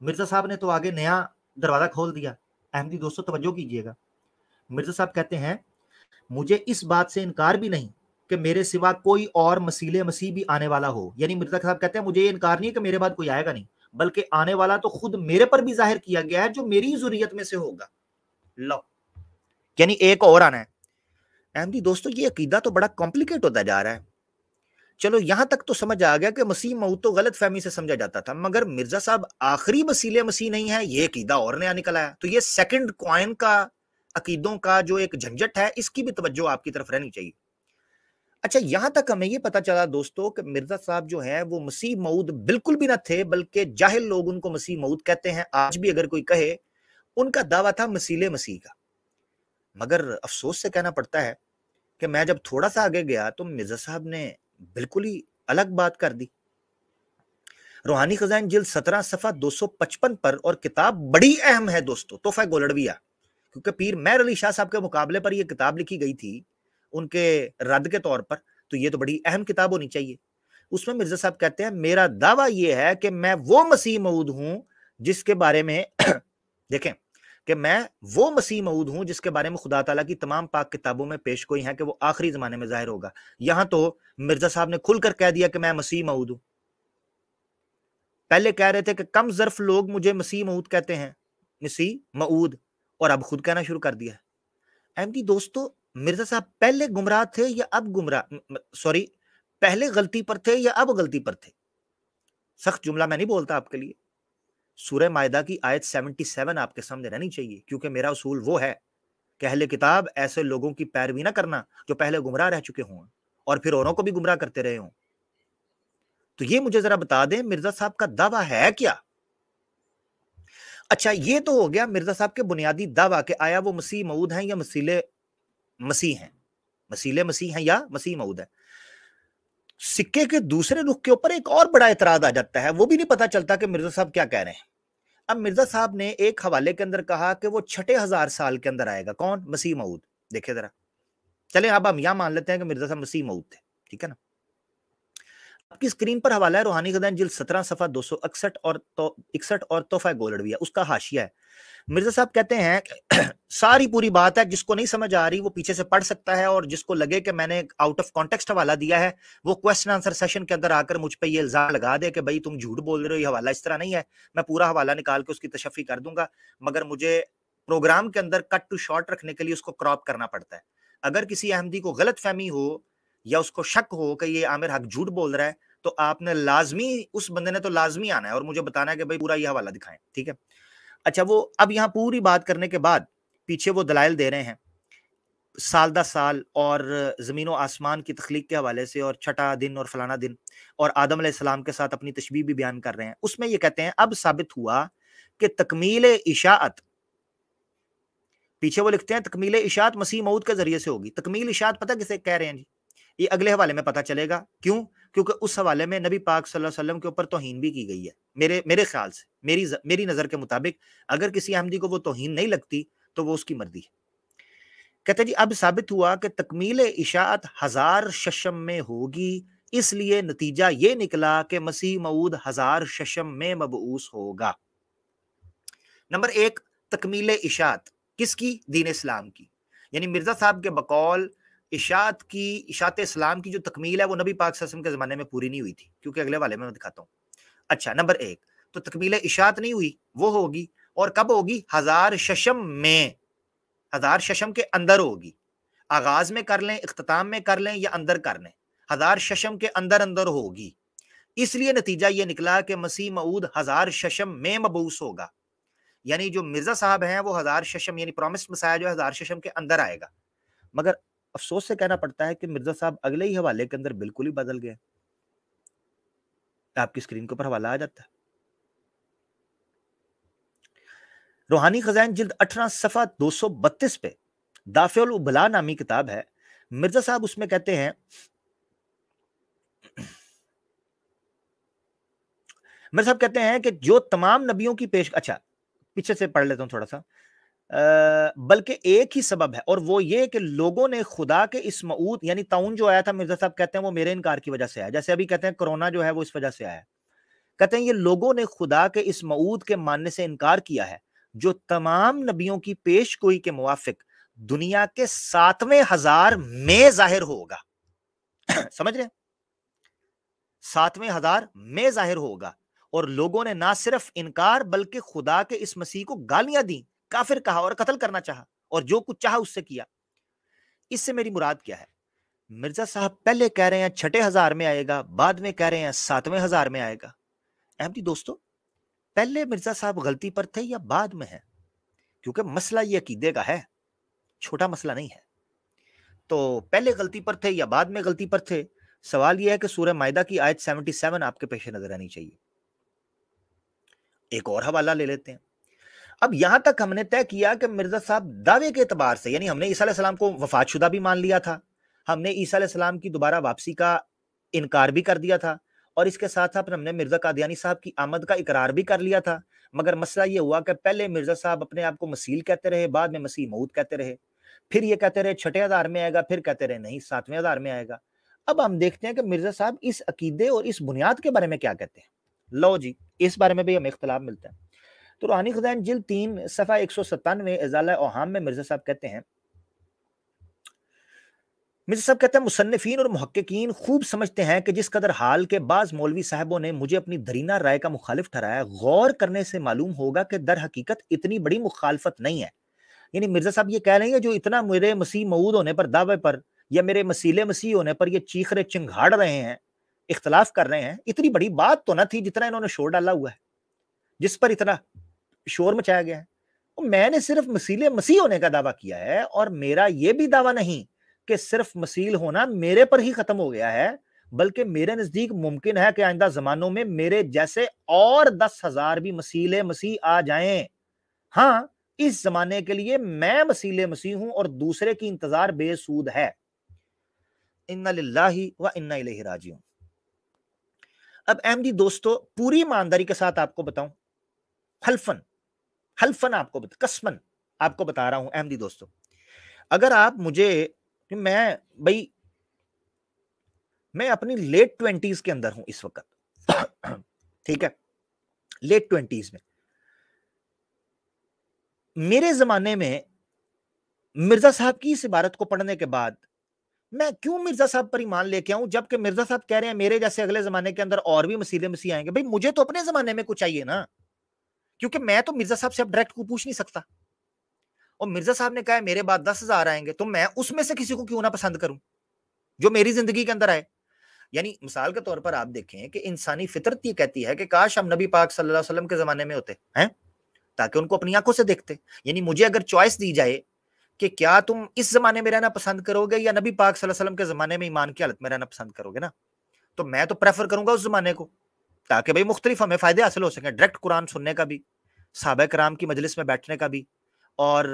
मिर्ज़ा साहब ने तो आगे नया दरवाज़ा खोल दिया। अहमदी दोस्तों, तवज्जो कीजिएगा। मिर्ज़ा साहब कहते हैं, मुझे इस बात से इनकार भी नहीं कि मेरे सिवा कोई और मसीले मसीह भी आने वाला हो। यानी मिर्ज़ा साहब कहते हैं, मुझे ये इनकार नहीं है कि मेरे बाद कोई आएगा नहीं। बल्कि आने वाला तो खुद मेरे पर भी ज़ाहिर किया गया है, जो मेरी जुरियत में से होगा। लो। यानी एक और आना है। अहमदी दोस्तों, ये अकीदा तो बड़ा कॉम्प्लिकेट होता जा रहा है। चलो, यहाँ तक तो समझ आ गया कि मसीह मऊ तो गलत फहमी से समझा जाता था, मगर मिर्ज़ा साहब आखिरी वसीले मसीह नहीं है, ये अकीदा और नया निकल आया तो ये सेकंड क्वाइन का, अकीदों का जो एक झंझट है, इसकी भी तवज्जो आपकी तरफ़ रहनी चाहिए। अच्छा यहाँ तक हमें ये पता चला दोस्तों कि मिर्ज़ा साहब जो है, वो मसीह मऊद बिल्कुल भी ना थे, बल्कि जाहिल लोग उनको मसीह मऊद कहते हैं। आज भी अगर कोई कहे, उनका दावा था मसीले मसीह का। मगर अफसोस से कहना पड़ता है कि मैं जब थोड़ा सा आगे गया तो मिर्ज़ा साहब ने बिल्कुल ही अलग बात कर दी। रूहानी खजान जिल सत्रह सफ़ा 255 पर, और किताब बड़ी अहम है दोस्तों, तोहफा गोलड़विया। क्योंकि पीर मैर अली शाह साहब के मुकाबले पर यह किताब लिखी गई थी उनके रद्द के तौर पर तो ये तो बड़ी अहम किताब होनी चाहिए। उसमें मिर्ज़ा साहब कहते हैं, मेरा दावा यह है कि मैं वो मसीह मऊद हूँ जिसके बारे में देखें, कि मैं वो मसीह मऊद हूँ जिसके बारे में खुदा तला की तमाम पाक किताबों में पेश गोई है कि वो आखिरी जमाने में ज़ाहिर होगा। यहाँ तो मिर्ज़ा साहब ने खुलकर कह दिया कि मैं मसीह मऊद हूँ। पहले कह रहे थे कि कम जर्फ लोग मुझे मसीह मऊद कहते हैं, मसीह मऊद, और अब खुद कहना शुरू कर दिया अहमदी, दोस्तों मिर्ज़ा साहब पहले गुमराह थे या अब गुमराह? सॉरी पहले गलती पर थे या अब गलती पर थे? सख्त जुमला मैं नहीं बोलता आपके लिए। सूर्य मायदा की आयत 77 आपके सामने रहनी चाहिए, क्योंकि मेरा उसूल वो है कि अहले किताब ऐसे लोगों की पैरवी ना करना जो पहले गुमराह रह चुके हों और फिर औरों को भी गुमराह करते रहे हों। तो ये मुझे जरा बता दें, मिर्ज़ा साहब का दावा है क्या? अच्छा ये तो हो गया मिर्ज़ा साहब के बुनियादी दावा के आया वो मसीह मऊद हैं या मसीले मसीह हैं। मसीले मसीह हैं या मसीह मऊद है। सिक्के के दूसरे रुख के ऊपर एक और बड़ा इतराज आ जाता है, वो भी नहीं पता चलता कि मिर्ज़ा साहब क्या कह रहे हैं। अब मिर्ज़ा साहब ने एक हवाले के अंदर कहा कि वो छठे हज़ार साल के अंदर आएगा। कौन? मसीह मऊद। देखे जरा। चले, अब हम यहाँ मान लेते हैं कि मिर्ज़ा साहब मसीह मऊद थे, ठीक है ना? आपकी स्क्रीन पर हवाला है, रूहानी खदान जिल सत्रह सफ़ा दो सौ इकसठ और तो इकसठ और तोहफा गोलड़विया उसका हाशिया है। मिर्ज़ा साहब कहते हैं, सारी पूरी बात है, जिसको नहीं समझ आ रही वो पीछे से पढ़ सकता है और जिसको लगे कि मैंने आउट ऑफ़ कॉन्टेक्स्ट हवाला दिया है, वो क्वेश्चन आंसर सेशन के अंदर आकर मुझ पर ये इल्ज़ाम लगा दे कि भाई तुम झूठ बोल रहे हो, ये हवाला इस तरह नहीं है, मैं पूरा हवाला निकाल के उसकी तशफी कर दूँगा, मगर मुझे प्रोग्राम के अंदर कट टू शॉर्ट रखने के लिए उसको क्रॉप करना पड़ता है। अगर किसी अहमदी को गलत फहमी हो या उसको शक हो कि ये आमिर हक झूठ बोल रहा है तो आपने लाजमी, उस बंदे ने तो लाजमी आना है और मुझे बताना है कि भाई पूरा ये हवाला दिखाएँ, ठीक है? अच्छा वो अब यहाँ पूरी बात करने के बाद पीछे वो दलाइल दे रहे हैं, साल दस साल और ज़मीन व आसमान की तख्लीक के हवाले से और छठा दिन और फलाना दिन और आदम सलाम के साथ अपनी तशबी भी बयान कर रहे हैं, उसमें ये कहते हैं, अब साबित हुआ कि तकमील इशात पीछे वो लिखते हैं, तकमील इशात मसीह मऊद के ज़रिए से होगी, तकमील इशात पता किसे कह रहे हैं जी? ये अगले हवाले में पता चलेगा। क्यों? क्योंकि उस हवाले में नबी पाक सल्लल्लाहु अलैहि वसल्लम के ऊपर तोहीन भी की गई है। मेरे मेरे ख्याल से, मेरी मेरी नज़र के मुताबिक अगर किसी अहमदी को वो तोहीन नहीं लगती तो वो उसकी मर्ज़ी है। कहते जी, अब साबित हुआ कि तकमील इशात हज़ार शशम में होगी, इसलिए नतीजा ये निकला कि मसीह मऊद हज़ार शशम में मबूस होगा। नंबर एक, तकमील इशात किसकी? दीन इस्लाम की। यानी मिर्ज़ा साहब के बकौल इशात की, इशात इस्लाम की जो तकमील है, वो नबी पाक के ज़माने में पूरी नहीं हुई थी, क्योंकि अगले वाले में मैं दिखाता हूँ। अच्छा नंबर एक तो तकमील इशात नहीं हुई, वो होगी, और कब होगी? हज़ार शशम में, हज़ार शशम के अंदर होगी। आगाज़ में कर लें इख्ताम में कर लें या अंदर कर लें, हज़ार शशम के अंदर अंदर होगी। इसलिए नतीजा ये निकला कि मसीह मऊद हज़ार शशम में मबूस होगा। यानी जो मिर्ज़ा साहब हैं, वो हज़ार शशम, यानी प्रॉमिस मसाया जो है, हज़ार शशम के अंदर आएगा। मगर अफसोस से कहना पड़ता है कि मिर्ज़ा साहब अगले ही हवाले के अंदर बिल्कुल ही बदल गए। आपकी स्क्रीन के ऊपर हवाला आ जाता है। रूहानी खजान जिल्द अठारह सफ़ा 232 पे दाफिल उबला नामी किताब है। मिर्ज़ा साहब उसमें कहते हैं, मिर्ज़ा साहब कहते हैं कि जो तमाम नबियों की पेश अच्छा पीछे से पढ़ लेता हूँ थोड़ा सा। बल्कि एक ही सबब है और वो ये कि लोगों ने खुदा के इस मऊद यानी ताउन जो आया था, मिर्ज़ा साहब कहते हैं वो मेरे इनकार की वजह से आया जैसे अभी कहते हैं कोरोना जो है वो इस वजह से आया कहते हैं ये लोगों ने खुदा के इस मऊद के मानने से इनकार किया है, जो तमाम नबियों की पेश गोई के मुआफिक दुनिया के सातवें हज़ार में ज़ाहिर होगा। समझ रहे सातवें हज़ार में ज़ाहिर होगा और लोगों ने ना सिर्फ़ इनकार बल्कि खुदा के इस मसीह को गालियाँ दी। काफिर कहा और कत्ल करना चाहा और जो कुछ चाहा उससे किया। इससे मेरी मुराद क्या है? मिर्ज़ा साहब पहले कह रहे हैं छठे हज़ार में आएगा, बाद में कह रहे हैं सातवें हज़ार में आएगा। अहमदी दोस्तों, पहले मिर्ज़ा साहब गलती पर थे या बाद में है? क्योंकि मसला ये अकीदे का है, छोटा मसला नहीं है। तो पहले गलती पर थे या बाद में गलती पर थे? सवाल यह है कि सूर्य मायदा की आयत 77 आपके पेश नज़र आनी चाहिए। एक और हवाला ले लेते हैं। अब यहाँ तक हमने तय किया कि मिर्ज़ा साहब दावे के एतबार से, यानी हमने ईसा सलाम को वफात शुदा भी मान लिया था, हमने ईसा सलाम की दोबारा वापसी का इनकार भी कर दिया था, और इसके साथ साथ हमने मिर्ज़ा कादियानी साहब की आमद का इकरार भी कर लिया था। मगर मसला ये हुआ कि पहले मिर्ज़ा साहब अपने आप को मसील कहते रहे, बाद में मसीह मऊद कहते रहे, फिर ये कहते रहे, छठे हज़ार में आएगा, फिर कहते रहे, नहीं, सातवें हज़ार में आएगा। अब हम देखते हैं कि मिर्ज़ा साहब इस अकीदे और इस बुनियाद के बारे में क्या कहते हैं। लो जी, इस बारे में भी हमें इख्तलाफ मिलता है। तो रूहानी खुदैन जिल तीन, सफ़ा एक सौ सत्तानवे ओहाम में मिर्ज़ा साहब कहते हैं। मिर्ज़ा साहब कहते हैं मुसन्फिन और महक्कीन खूब समझते हैं कि जिस कदर हाल के बाज मौलवी साहबों ने मुझे अपनी दरीना राय का मुखालिफ ठहराया, गौर करने से मालूम होगा कि दर हकीकत इतनी बड़ी मुखालफत नहीं है। यानी मिर्ज़ा साहब ये कह रहे हैं जो इतना मेरे मसीह मऊद होने पर दावे पर, या मेरे मसीले मसीह होने पर ये चीखरे चिंगाड़ रहे हैं, इख्तलाफ कर रहे हैं, इतनी बड़ी बात तो ना थी जितना इन्होंने शोर डाला हुआ है। जिस पर इतना शोर मचाया गया है। तो मैंने सिर्फ़ मसीले, मसीह होने का दावा किया है और मेरा ये भी दावा नहीं कि सिर्फ़ मसील होना मेरे पर ही खत्म हो गया है, बल्कि मेरे नज़दीक मुमकिन है कि आइंदा जमानों में मेरे जैसे और दस हज़ार भी मसीले, मसीह आ जाएँ। हाँ इस जमाने के लिए मैं मसीले, मसीह हूँ और दूसरे की इंतज़ार बेसूद है। व अब दोस्तों, पूरी ईमानदारी के साथ आपको बताऊँ, हल्फन। हल्फन आपको बता, कसमन आपको बता रहा हूँ अहमदी दोस्तों। अगर आप मुझे, मैं, भाई, मैं अपनी लेट ट्वेंटीज के अंदर हूँ इस वक्त, ठीक है? लेट ट्वेंटीज में। मेरे जमाने में मिर्ज़ा साहब की इस इबारत को पढ़ने के बाद, मैं क्यों मिर्ज़ा साहब पर ईमान लेके आऊँ, जबकि मिर्ज़ा साहब कह रहे हैं, मेरे जैसे अगले जमाने के अंदर और भी मसीले मसीह आएँगे। भाई, मुझे तो अपने जमाने में कुछ चाहिए ना। क्योंकि मैं तो मिर्ज़ा साहब से अब डायरेक्ट को पूछ नहीं सकता? और मिर्ज़ा साहब ने कहा है, मेरे बाद दस हज़ार आएँगे तो मैं उसमें से किसी को क्यों ना पसंद करूँ, जो मेरी ज़िंदगी के अंदर आए? यानी मिसाल के तौर पर आप देखें कि इंसानी फितरत ये कहती है कि काश हम नबी पाक सल्लल्लाहु अलैहि वसल्लम के जमाने में होते, हैं? ताकि उनको अपनी आँखों से देखते। यानी मुझे अगर चॉइस दी जाए कि क्या तुम इस जमाने में रहना पसंद करोगे या नबी पाक सल्लल्लाहु अलैहि वसल्लम के जमाने में ईमान की हालत में रहना पसंद करोगे ना? तो मैं तो प्रेफर करूँगा उस जमाने को। ताकि भाई मुख्तलिफ़ हमें फ़ायदे हासिल हो सकें डायरेक्ट कुरान सुनने का भी सबक कराम की मजलिस में बैठने का भी, और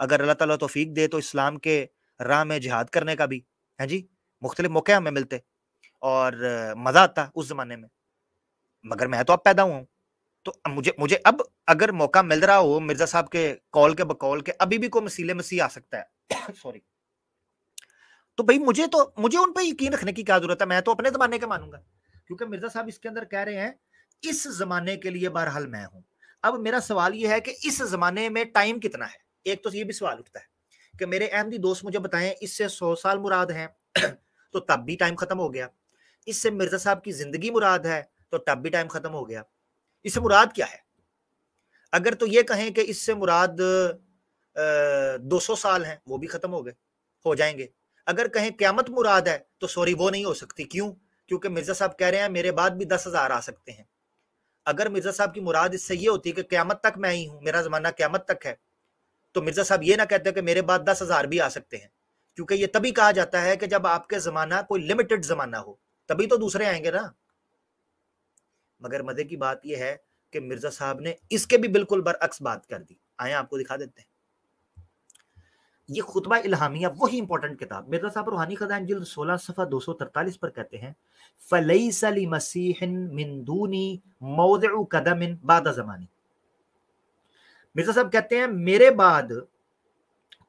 अगर अल्लाह ताला तोफीक दे तो इस्लाम के राह में जिहाद करने का भी, है जी? मुख्तलिफ़ मौके हमें मिलते, और मज़ा आता उस ज़माने में। मगर मैं तो अब पैदा हुआ हूँ तो मुझे मुझे अब अगर मौका मिल रहा हो, मिर्ज़ा साहब के कॉल के बकौल के, अभी भी कोई मसीले मसीह आ सकता है। सॉरी तो भाई मुझे तो मुझे उन पर यकीन रखने की क्या ज़रूरत है? मैं तो अपने जमाने का मानूँगा। क्योंकि मिर्ज़ा साहब इसके अंदर कह रहे हैं, इस जमाने के लिए बहरहाल मैं हूँ। अब मेरा सवाल यह है कि इस जमाने में टाइम कितना है? एक तो ये भी सवाल उठता है कि मेरे अहमदी दोस्त मुझे बताएँ, इससे सौ साल मुराद है तो तब भी टाइम खत्म हो गया। इससे मिर्ज़ा साहब की ज़िंदगी मुराद है तो तब भी टाइम खत्म हो गया। इससे मुराद क्या है? अगर तो ये कहें कि इससे मुराद दो सौ साल हैं, वो भी खत्म हो गए, हो जाएँगे। अगर कहें क्यामत मुराद है तो सॉरी वो नहीं हो सकती। क्यों? क्योंकि मिर्ज़ा साहब कह रहे हैं, मेरे बाद भी दस हज़ार आ सकते हैं। अगर मिर्ज़ा साहब की मुराद इससे ये होती कि क्यामत तक मैं ही हूँ, मेरा जमाना क्यामत तक है तो मिर्ज़ा साहब ये ना कहते कि मेरे बाद दस हज़ार भी आ सकते हैं। क्योंकि ये तभी कहा जाता है कि जब आपके जमाना कोई लिमिटेड जमाना हो, तभी तो दूसरे आएँगे ना। मगर मज़े की बात यह है कि मिर्ज़ा साहब ने इसके भी बिल्कुल बरअक्स बात कर दी। आए, आपको दिखा देते हैं। ये खुतबा इल्हामिया, वही इंपॉर्टेंट किताब। मिर्ज़ा साहब रूहानी खजान, जिल्द 16 सफ़ा 243 पर कहते हैं फलईस ली मसीहन मिन दूनी मौदउ कदमिन बाद जमानी। मिर्ज़ा साहब कहते हैं, मेरे बाद,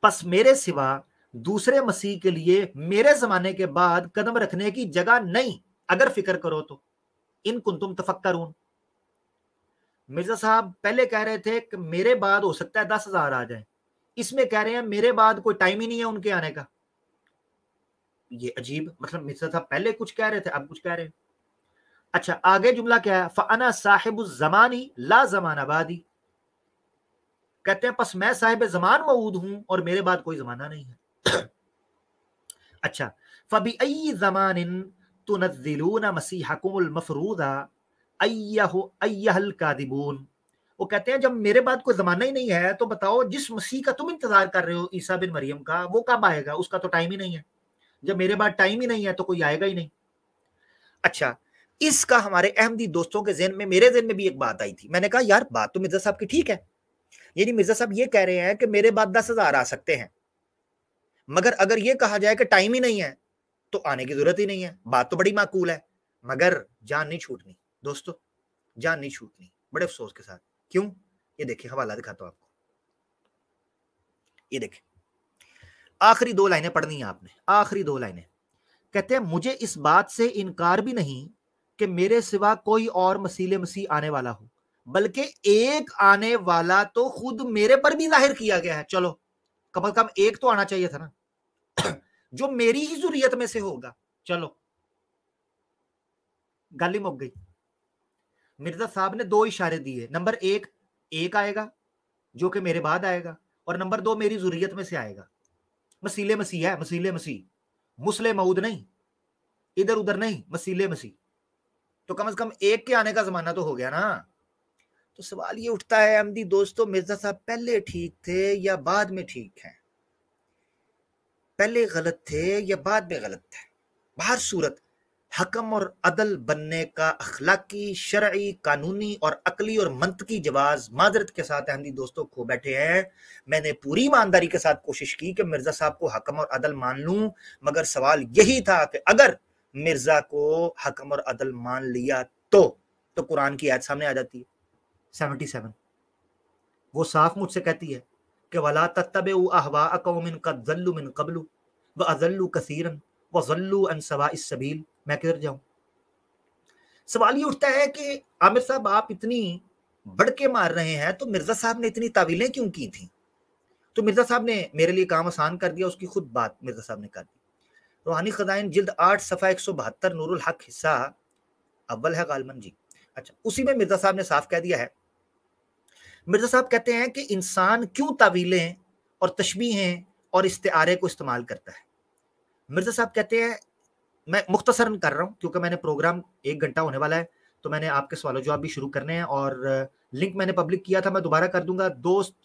पस मेरे सिवा दूसरे मसीह के लिए मेरे जमाने के बाद कदम रखने की जगह नहीं, अगर फ़िक्र करो तो। इन कुन तुम तफक्करून। मिर्ज़ा साहब पहले कह रहे थे कि मेरे बाद हो सकता है दस हज़ार आ जाए। इसमें कह रहे हैं, मेरे बाद कोई टाइम ही नहीं है उनके आने का। ये अजीब मतलब मिर्ज़ा साहब पहले कुछ कह रहे थे, अब कुछ कह रहे हैं। अच्छा आगे जुमला क्या है? फ़ाना साहिब जमानी, ला जमाना बादी। कहते हैं बस मैं साहिब जमान मऊद हूँ और मेरे बाद कोई जमाना नहीं है। अच्छा फबी अई जमान तुनजिलून मसीहकुमुल मफरूदा, अय्यहु अय्यहल कादिबून। वो कहते हैं, जब मेरे बाद कोई जमाना ही नहीं है तो बताओ जिस मसीह का तुम इंतज़ार कर रहे हो, ईसा बिन मरियम का, वो कब आएगा? उसका तो टाइम ही नहीं है। जब मेरे बाद टाइम ही नहीं है तो कोई आएगा ही नहीं। अच्छा इसका हमारे अहमदी दोस्तों के जहन में, मेरे जहन में भी एक बात आई थी। मैंने कहा, यार, बात तो मिर्ज़ा साहब की ठीक है। यानी मिर्ज़ा साहब ये कह रहे हैं कि मेरे बाद दस हज़ार आ सकते हैं। मगर अगर ये कहा जाए कि टाइम ही नहीं है तो आने की ज़रूरत ही नहीं है। बात तो बड़ी माकूल है। मगर जान नहीं छूटनी, दोस्तों, जान नहीं छूटनी, बड़े अफसोस के साथ। क्यों? ये देखिए हवाला दिखाता हूँ आपको। ये देखिए आखिरी दो लाइनें पढ़नी है आपने। आखिरी दो लाइनें। कहते हैं, मुझे इस बात से इनकार भी नहीं कि मेरे सिवा कोई और मसीले मसीह आने वाला हो, बल्कि एक आने वाला तो खुद मेरे पर भी ज़ाहिर किया गया है। चलो, कम अज कम एक तो आना चाहिए था ना। जो मेरी ही ज़रूरत में से होगा। चलो, गल ही मुक गई। मिर्ज़ा साहब ने दो इशारे दिए। नंबर एक एक आएगा, जो कि मेरे बाद आएगा, और नंबर दो, मेरी ज़रूरत में से आएगा। मसीले मसीह है, मसीले मसीह। मुसले मऊद नहीं, इधर उधर नहीं, मसीले मसीह। तो कम से कम एक के आने का जमाना तो हो गया ना। तो सवाल ये उठता है अमदी दोस्तों, मिर्ज़ा साहब पहले ठीक थे या बाद में ठीक हैं? पहले गलत थे या बाद में गलत थे बाहर सूरत हकम और अदल बनने का अखलाकी, शर्ई, कानूनी और अकली और मंतकी जवाब माजरत के साथ अहमदी दोस्तों खो बैठे हैं। मैंने पूरी ईमानदारी के साथ कोशिश की कि मिर्ज़ा साहब को हकम और अदल मान लूँ, मगर सवाल यही था कि अगर मिर्ज़ा को हकम और अदल मान लिया तो तो कुरान की आयत सामने आ जाती है। Seventy seven. वो साफ़ मुझसे कहती है कि वला तब अहवा अकौमिन का जल्लु मिन कबलू, व अजल्लु कसीरन, व जल्लु अन सवा इस सबील। मैं किधर जाऊँ? सवाल ये उठता है कि आमिर साहब, आप इतनी बढ़ के मार रहे हैं तो मिर्ज़ा साहब ने इतनी तावीलें क्यों की थी? तो मिर्ज़ा साहब ने मेरे लिए काम आसान कर दिया, उसकी खुद बात मिर्ज़ा साहब ने कर दी। रूहानी खजाइन, जिल्द आठ, सफ़ा एक सौ बहत्तर, नूरुल हक, हिस्सा अव्वल है गालमन जी। अच्छा उसी में मिर्ज़ा साहब ने साफ़ कह दिया है। मिर्ज़ा साहब कहते हैं कि इंसान क्यों तावीलें और तशबीहें और इस्तारे को इस्तेमाल करता है? मिर्ज़ा साहब कहते हैं मैं मुख्तसरन कर रहा हूँ, क्योंकि मैंने प्रोग्राम एक घंटा होने वाला है तो मैंने आपके सवाल जवाब भी शुरू करने हैं और लिंक मैंने पब्लिक किया था, मैं दोबारा कर दूँगा। दोस्त,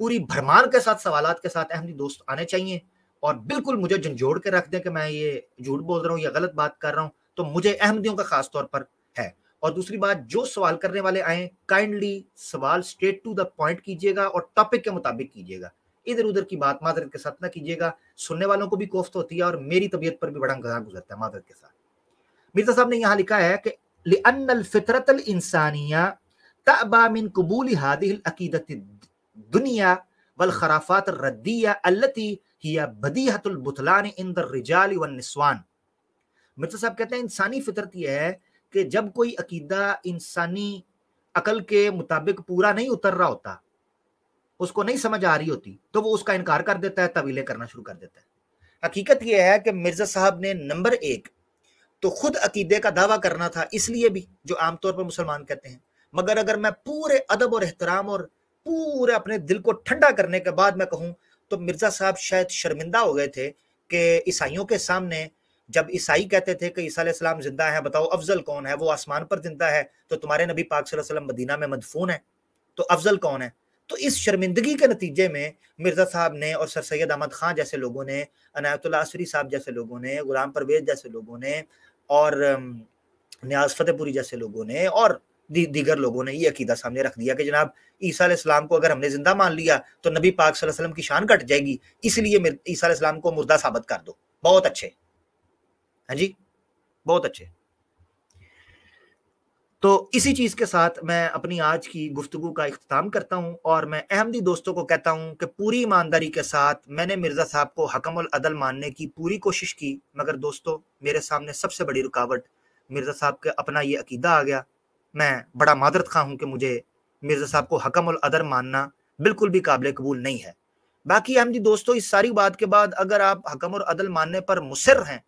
पूरी भरमार के साथ सवाल के साथ अहमदी दोस्त आने चाहिए और बिल्कुल मुझे झंझोड़ के रख दें कि मैं ये झूठ बोल रहा हूँ, या गलत बात कर रहा हूँ तो मुझे अहमदियों का खास तौर पर है। और दूसरी बात, जो सवाल करने वाले आए काइंडली सवाल स्ट्रेट टू द पॉइंट कीजिएगा और टॉपिक के मुताबिक कीजिएगा। इधर उधर की बात मादरत के साथ ना कीजिएगा। सुनने वालों को भी कोफ्त होती है और मेरी तबीयत पर भी बड़ा गजा गुजरता है मादरत के साथ। मिर्ज़ा साहब ने यहाँ लिखा है कि फितरतल इंसानिया तबा मिन कबूल हादिल अकीदत दुनिया वल खराफात रद्दिया अल्लती हिया बदीहतुल इन द रिजाल वन निस्वान। मिर्ज़ा साहब कहते हैं, इंसानी फितरत यह है कि जब कोई अकीदा इंसानी अकल के मुताबिक पूरा नहीं उतर रहा होता उसको नहीं समझ आ रही होती तो वो उसका इनकार कर देता है तवीले करना शुरू कर देता है। हकीकत यह है कि मिर्ज़ा साहब ने नंबर एक तो खुद अकीदे का दावा करना था, इसलिए भी, जो आमतौर पर मुसलमान कहते हैं। मगर अगर मैं पूरे अदब और एहतराम और पूरे अपने दिल को ठंडा करने के बाद मैं कहूँ तो मिर्ज़ा साहब शायद शर्मिंदा हो गए थे कि ईसाइयों के सामने जब ईसाई कहते थे कि ईसा सलाम ज़िंदा है, बताओ अफजल कौन है? वो आसमान पर ज़िंदा है तो तुम्हारे नबी पाक वसल्लम मदीना में मदफून है। तो अफजल कौन है? तो इस शर्मिंदगी के नतीजे में मिर्ज़ा साहब ने और सर सैद अहमद खान जैसे लोगों ने अनायतुल्ला असरी साहब जैसे लोगों ने गुलाम परवेज जैसे लोगों ने और न्याज फतेहपुरी जैसे लोगों ने और दी, दीगर लोगों ने ये अकीदा सामने रख दिया कि जनाब ईसा इस्लाम को अगर हमने ज़िंदा मान लिया तो नबी पाक वसल्लम की शान कट जाएगी इसलिए ईसा इस्लाम को मुर्दा साबित कर दो। बहुत अच्छे। हाँ जी? बहुत अच्छे। तो इसी चीज़ के साथ मैं अपनी आज की गुफ्तगु का अख्ताम करता हूँ और मैं अहमदी दोस्तों को कहता हूँ कि पूरी ईमानदारी के साथ मैंने मिर्ज़ा साहब को हकम अदल मानने की पूरी कोशिश की, मगर दोस्तों, मेरे सामने सबसे बड़ी रुकावट मिर्ज़ा साहब के अपना ये अकीदा आ गया। मैं बड़ा मादरत खा हूँ कि मुझे मिर्ज़ा साहब को हकम अदल मानना बिल्कुल भी काबिल कबूल नहीं है। बाकी अहमदी दोस्तों, इस सारी बात के बाद अगर आप हकम और अदल मानने पर मुसर हैं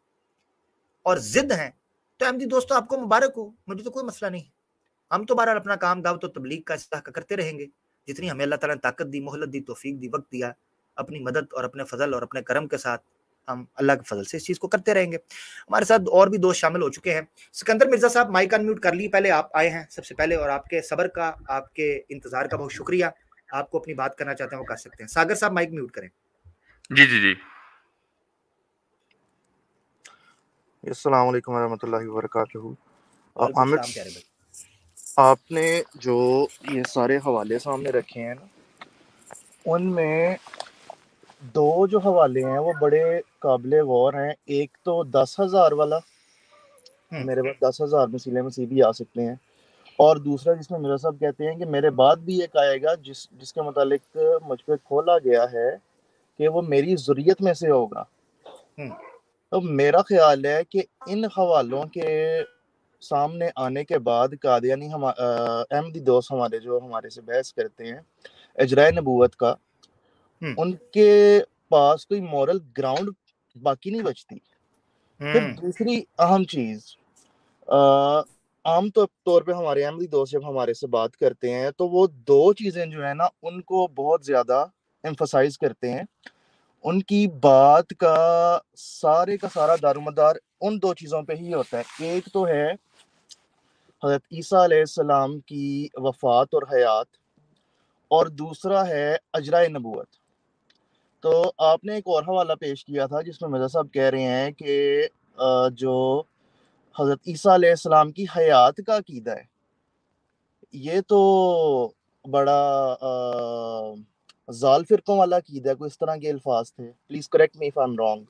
और जिद हैं तो अहमदी दोस्तों, आपको मुबारक हो। मुझे तो कोई मसला नहीं। हम तो बहरहाल अपना काम दाव तो तबलीग का इस्तेह करते रहेंगे। जितनी हमें अल्लाह ताला ने ताकत दी, मोहलत दी, तोफीक दी, वक्त दिया, अपनी मदद और अपने फजल और अपने करम के साथ हम अल्लाह के फजल से इस चीज़ को करते रहेंगे। हमारे साथ और भी दोस्त शामिल हो चुके हैं। सिकंदर मिर्ज़ा साहब, माइक अनम्यूट कर ली पहले आप आए हैं सबसे पहले और आपके सबर का, आपके इंतज़ार का बहुत शुक्रिया। आपको अपनी बात करना चाहते हैं वो कर सकते हैं। सागर साहब, माइक म्यूट करें। जी जी जी। अस्सलाम वालेकुम वरहमतुल्लाहि वबरकातुहू। आमिर आपने जो ये सारे हवाले सामने रखे हैं ना उनमें दो जो हवाले हैं वो बड़े काबिल गौर हैं। एक तो दस हज़ार वाला मेरे पास दस हज़ार में सिले में सी भी आ सकते हैं। और दूसरा जिसमें मेरा साहब कहते हैं कि मेरे बाद भी एक आएगा जिस जिसके मतलब मुझ पर खोला गया है कि वो मेरी जुरियत में से होगा। तो मेरा ख्याल है कि इन हवालों के सामने आने के बाद कादियानी हम अहमदी दोस्त हमारे जो हमारे से बहस करते हैं इजराय नबूत का उनके पास कोई मॉरल ग्राउंड बाकी नहीं बचती। फिर दूसरी अहम चीज़ आम तो तौर पे हमारे अहमदी दोस्त जब हमारे से बात करते हैं तो वो दो चीज़ें जो है ना उनको बहुत ज़्यादा एम्फोसाइज करते हैं। उनकी बात का सारे का सारा दारोमदार उन दो चीज़ों पे ही होता है। एक तो है हज़रत ईसा सलाम की वफात और हयात और दूसरा है अजरा नबूत तो आपने एक और हवाला पेश किया था जिसमें मिर्ज़ा साहब कह रहे हैं कि जो हज़रत ईसा सलाम की हयात का अकीदा है। ये तो बड़ा आ, जाल फिरकों वाला कीदा कोई इस तरह के अल्फाज थे। Please correct me if I am wrong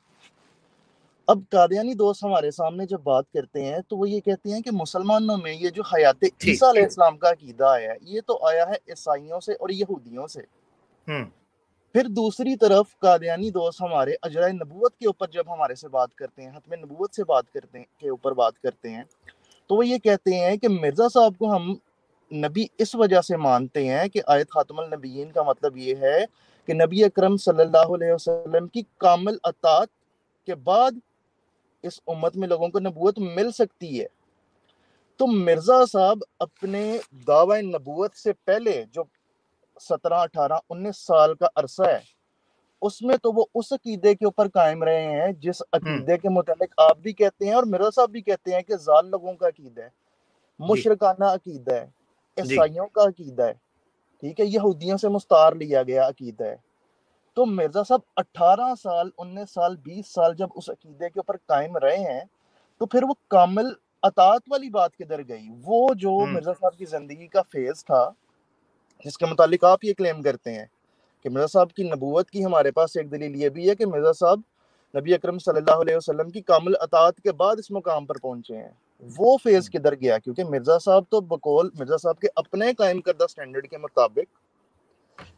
अब कादियानी दोस्त हमारे सामने जब बात करते हैं तो वो ये कहते हैं कि मुसलमानों में ये जो हयात ईसा इस्लाम का अकीदा आया है ये तो आया है ईसाइयों से और यहूदियों से। हम्म। फिर दूसरी तरफ़ कादियानी दोस्त हमारे अजरा नबूत के ऊपर जब हमारे से बात करते हैं हतम नबूत से बात करते हैं के ऊपर बात करते हैं तो वो ये कहते हैं कि मिर्ज़ा साहब को हम नबी इस वजह से मानते हैं कि आयत खातमुल नबीन का मतलब ये है कि नबी अकरम सल्लल्लाहु अलैहि वसल्लम की कामिल अतात के बाद इस उम्मत में लोगों को नबूत मिल सकती है। तो मिर्ज़ा साहब अपने दावा नबूत से पहले जो सत्रह अठारह उन्नीस साल का अरसा है उसमें तो वो उस अकीदे के ऊपर कायम रहे हैं जिस अकीदे के मुतालिक आप भी कहते हैं और मिर्ज़ा साहब भी कहते हैं कि जाल लोगों का अकीदा है मुशरकाना अकीदा है। ईसाइयों का अकीदा है ठीक है? यहूदियों से मुस्तार लिया गया अकीदा है। तो मिर्ज़ा साहब 18 साल 19 साल 20 साल जब उस अकीदे के ऊपर कायम रहे हैं तो फिर वो कामिल अतात वाली बात किधर गई? वो जो हम्म। मिर्ज़ा साहब की ज़िंदगी का फ़ेज़ था जिसके मुतालिक आप ये क्लेम करते हैं कि मिर्ज़ा साहब की नबूवत की हमारे पास एक दलील ये भी है कि मिर्ज़ा साहब नबी अकरम सल्लल्लाहु अलैहि वसल्लम की कामिल अतात के बाद इस मुकाम पर पहुँचे हैं। वो फ़ेज़। किधर गया? क्योंकि मिर्ज़ा साहब तो बकौल मिर्ज़ा साहब के अपने कायम करदा स्टैंडर्ड के मुताबिक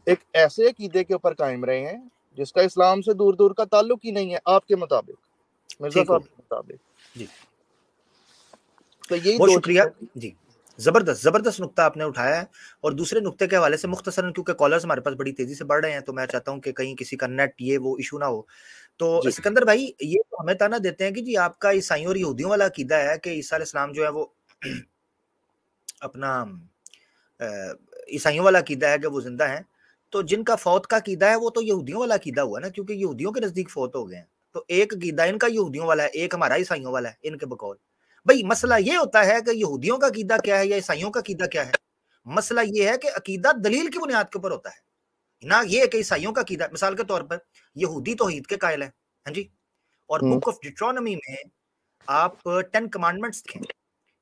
एक ऐसे अकीदे के ऊपर कायम रहे हैं जिसका इस्लाम से दूर दूर का ताल्लुक ही नहीं है आपके मुताबिक मिर्ज़ा साहब के मुताबिक। जी। तो यही बहुत शुक्रिया। जी। ज़बरदस्त ज़बरदस्त नुकता आपने उठाया है और दूसरे नुकते के हवाले से मुख्तसर क्योंकि कॉलर्स हमारे पास बड़ी तेज़ी से बढ़ रहे हैं तो मैं चाहता हूँ कि कहीं किसी का नेट ये वो इशू ना हो। तो सिकंदर भाई ये तो हमें ताना देते हैं कि जी आपका ईसाइयों और यहूदियों वाला अकीदा है कि ईसा इस्लाम जो है वो अपना ईसाइयों वाला अकीदा है कि वो ज़िंदा है। तो जिनका फौत का कीदा है वो तो यहूदियों वाला कीदा हुआ ना क्योंकि यहूदियों के नज़दीक फौत हो गए हैं। तो एक कीदा इनका यहूदियों वाला है एक हमारा ईसाइयों वाला है इनके बकौल। भाई मसला ये होता है कि यहूदियों का कीदा क्या है या ईसाइयों का कीदा क्या है? मसला ये है कि अकीदा दलील की बुनियाद के ऊपर होता है। ना ये कि ईसाइयों का कीदा मिसाल के तौर पर यहूदी तो ईद के कायल है हाँ जी? और बुक ऑफ़ डिट्रोनमी में आप टेन कमांडमेंट्स देखें।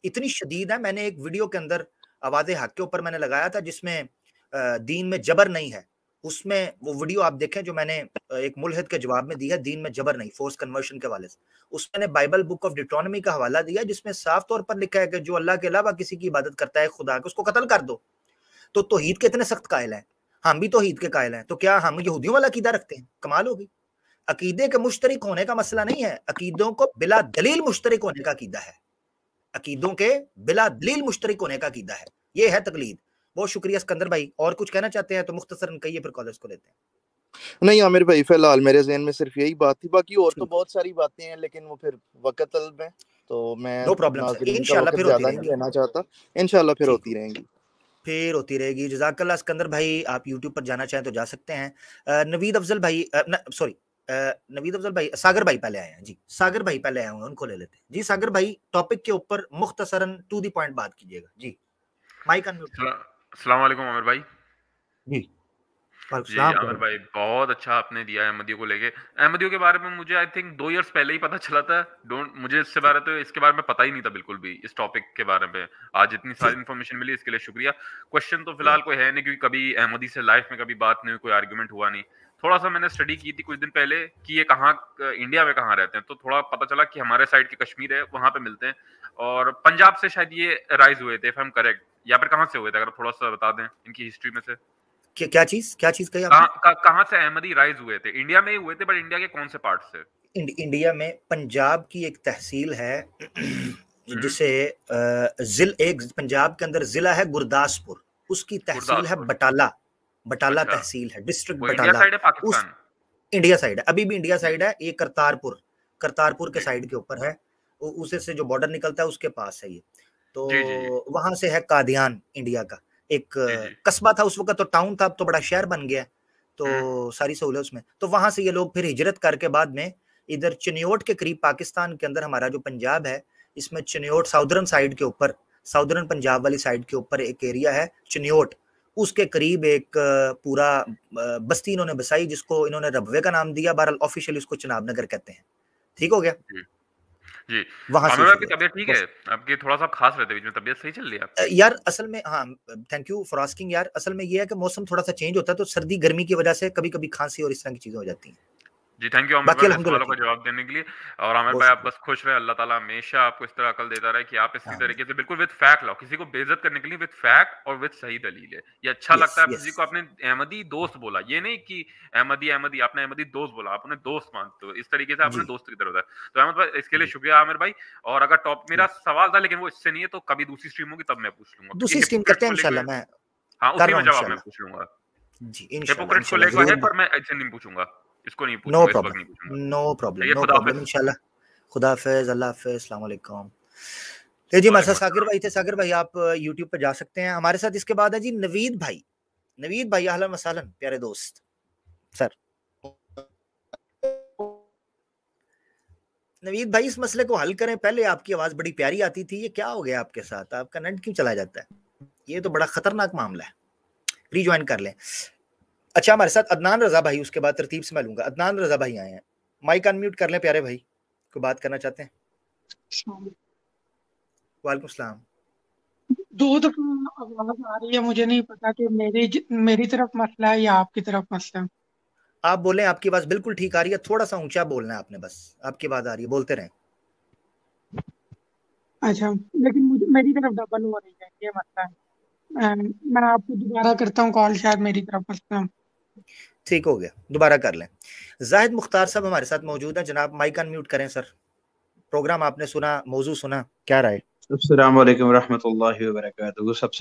इतनी शदीद है मैंने एक वीडियो के अंदर आवाज़ हक के ऊपर मैंने लगाया था जिसमें दीन में जबर नहीं है। उसमें वो वीडियो आप देखें जो मैंने एक मुलहद के जवाब में दिया दीन में जबर नहीं फोर्स कन्वर्शन के हवाले से। उसमें बाइबल बुक ऑफ़ डिट्रोनमी का हवाला दिया जिसमें साफ़ तौर पर लिखा है कि जो अल्लाह के अलावा किसी की इबादत करता है खुदा के उसको कत्ल कर दो। तो तोहीद के इतने सख्त कायल हैं। हम भी तोहीद के कायल हैं तो क्या हम यहूदियों वाला अकीदा रखते हैं? कमाल होगी अकीदे के मुश्तरक होने का मसला नहीं है अकीदों को बिला दलील मुश्तरक होने का अकीदा है। अकीदों के बिला दलील मुश्तरक होने का अकीदा है। ये है तकलीद। बहुत शुक्रिया सिकंदर भाई। और कुछ कहना चाहते हैं तो मुख्तसर कहिए फिर कॉलेज को लेते हैं। नहीं आमिर भाई फ़िलहाल मेरे जहन में सिर्फ़ यही बात थी बाकी और तो बहुत सारी बातें हैं लेकिन वो फिर वक्त तलब है तो मैं नो प्रॉब्लम इंशाल्लाह फिर होती रहेंगी। इंशाल्लाह फिर होती रहेंगी। फिर होती रहेगी। जजाकल्ला सिकंदर भाई आप यूट्यूब पर जाना चाहें तो जा सकते हैं। नवीद अफजल भाई सॉरी नवीद अफजल भाई सागर भाई पहले आए हैं। जी सागर भाई पहले आए हुए उनको ले लेते हैं। जी सागर भाई टॉपिक के ऊपर मुख्तसरन टू दी पॉइंट बात कीजिएगा। जी माइक अनम्यूट अस्सलाम वालेकुम अमर भाई। जी जी। आमिर भाई बहुत अच्छा आपने दिया है अहमदियों को लेके। अहमदियों के बारे में मुझे आई थिंक दो इयर्स पहले ही पता चला था। डोंट मुझे इससे बारे तो इसके बारे में पता ही नहीं था बिल्कुल भी इस टॉपिक के बारे में। आज इतनी सारी इन्फॉर्मेशन मिली इसके लिए शुक्रिया। क्वेश्चन तो फ़िलहाल कोई है नहीं क्योंकि कभी अहमदी से लाइफ में कभी बात नहीं हुई कोई आर्ग्यूमेंट हुआ नहीं। थोड़ा सा मैंने स्टडी की थी कुछ दिन पहले कि ये कहाँ इंडिया में कहाँ रहते हैं। तो थोड़ा पता चला कि हमारे साइड के कश्मीर है वहाँ पे मिलते हैं। और पंजाब से शायद ये राइज हुए थे इफ़ आई करेक्ट या फिर कहाँ से हुए थे अगर थोड़ा सा बता दें इनकी हिस्ट्री में से। क्या क्या चीज़ क्या चीज़ कही आपने? कहाँ से अहमदी राइज हुए थे? इंडिया में ही हुए थे बट इंडिया के कौन से पार्ट से? इंडिया में पंजाब की एक तहसील है हम्म। जिसे जिल एक पंजाब के अंदर जिला है गुरदासपुर। उसकी तहसील है बटाला बटाला अच्छा। तहसील है डिस्ट्रिक्ट बटाला। इंडिया साइड उस इंडिया साइड है। अभी भी इंडिया साइड है ये करतारपुर करतारपुर के साइड के ऊपर है। उसे से जो बॉर्डर निकलता है उसके पास है ये। तो वहाँ से है कादियान इंडिया का। एक कस्बा था उस वक्त तो टाउन था अब तो बड़ा शहर बन गया तो हम्म। सारी सहूलत उसमें। तो वहाँ से ये लोग फिर हिजरत करके बाद में इधर चिन्योट के करीब पाकिस्तान के अंदर हमारा जो पंजाब है इसमें चिन्योट साउदर्न साइड के ऊपर साउदर्न पंजाब वाली साइड के ऊपर एक एरिया है चिन्योट उसके करीब एक पूरा बस्ती इन्होंने बसाई जिसको इन्होंने रबवे का नाम दिया बहरहाल ऑफिशियली उसको चनाब नगर कहते हैं। ठीक हो गया? जी। वहाँ से आपकी तबीयत ठीक है? आपकी थोड़ा सा खास रहते बीच में तबीयत सही चल रही है यार असल में हाँ थैंक यू फॉर आस्किंग यार। असल में ये है कि मौसम थोड़ा सा चेंज होता है तो सर्दी गर्मी की वजह से कभी कभी खांसी और इस तरह की चीज़ें हो जाती हैं। जी थैंक यू भाई सवालों का जवाब देने के लिए। और आमिर भाई आप बस खुश रहे अल्लाह ताला हमेशा आपको इस तरह अकल देता रहे कि आप इसी हाँ। तरीके से बिल्कुल विद फैक्ट लाओ। किसी को बेइज्जत करने के लिए विद फैक्ट और विद सही दलील है। ये अच्छा yes, लगता है yes. किसी को आपने अहमदी दोस्त बोला। ये नहीं कि अहमदी अहमदी आपने अहमदी दोस्त बोला आपने दोस्त मानते हो। इस तरीके से आपने दोस्त की तरह होता है तो अहमद भाई इसके लिए शुक्रिया आमिर भाई। और अगर टॉप मेरा सवाल था लेकिन वो इससे नहीं है तो कभी दूसरी स्ट्रीम होगी तब मैं पूछ लूँगा। दूसरी स्ट्रीम करते हैं इंशाल्लाह मैं हाँ उसी में जवाब मैं पूछ लूँगा। जी इंशाल्लाह को लेकर है पर मैं ऐसे नहीं पूछूँगा। इसको नहीं no problem no problem no problem इंशाल्लाह। खुदा हाफिज अल्लाह हाफिज अस्सलाम वालेकुम तो जी हमारे सागर भाई थे। सागर भाई आप यूट्यूब पे जा सकते हैं। हमारे साथ इसके बाद है जी नवीद भाई। नवीद भाई अहलन वसहलन प्यारे दोस्त। सर। नवीद भाई इस मसले को हल करें। पहले आपकी आवाज़ बड़ी प्यारी आती थी। ये क्या हो गया आपके साथ? आपका नेट क्यों चला जाता है? ये तो बड़ा खतरनाक मामला है। रीज्वाइन कर लें। अच्छा हमारे साथ अदनान रजा भाई उसके बाद तरतीब से मैं लूँगा। अदनान रजा भाई आए हैं। माइक अनम्यूट कर लें प्यारे भाई। कोई बात करना चाहते हैं? वालेकुम सलाम। दो दफ़ा आवाज़ आ रही है मुझे नहीं पता कि मेरी मेरी तरफ़ मसला है या आपकी तरफ़ मसला आप बोले आपकी आवाज़ बिल्कुल ठीक आ रही है। थोड़ा सा ऊँचा बोलना है आपने बस। आपकी आवाज़ आ रही है बोलते रहें। अच्छा लेकिन मुझे मेरी तरफ़ डबल हो रही है ये मसला है। मैं आपको दोबारा करता हूँ कॉल शायद मेरी तरफ़ मसला ठीक हो गया दोबारा कर लें। जाहिद मुख्तार साहब हमारे साथ मौजूद हैं। जनाब माइक अनम्यूट करें सर प्रोग्राम आपने सुना मौजू सुना क्या राय? सबसे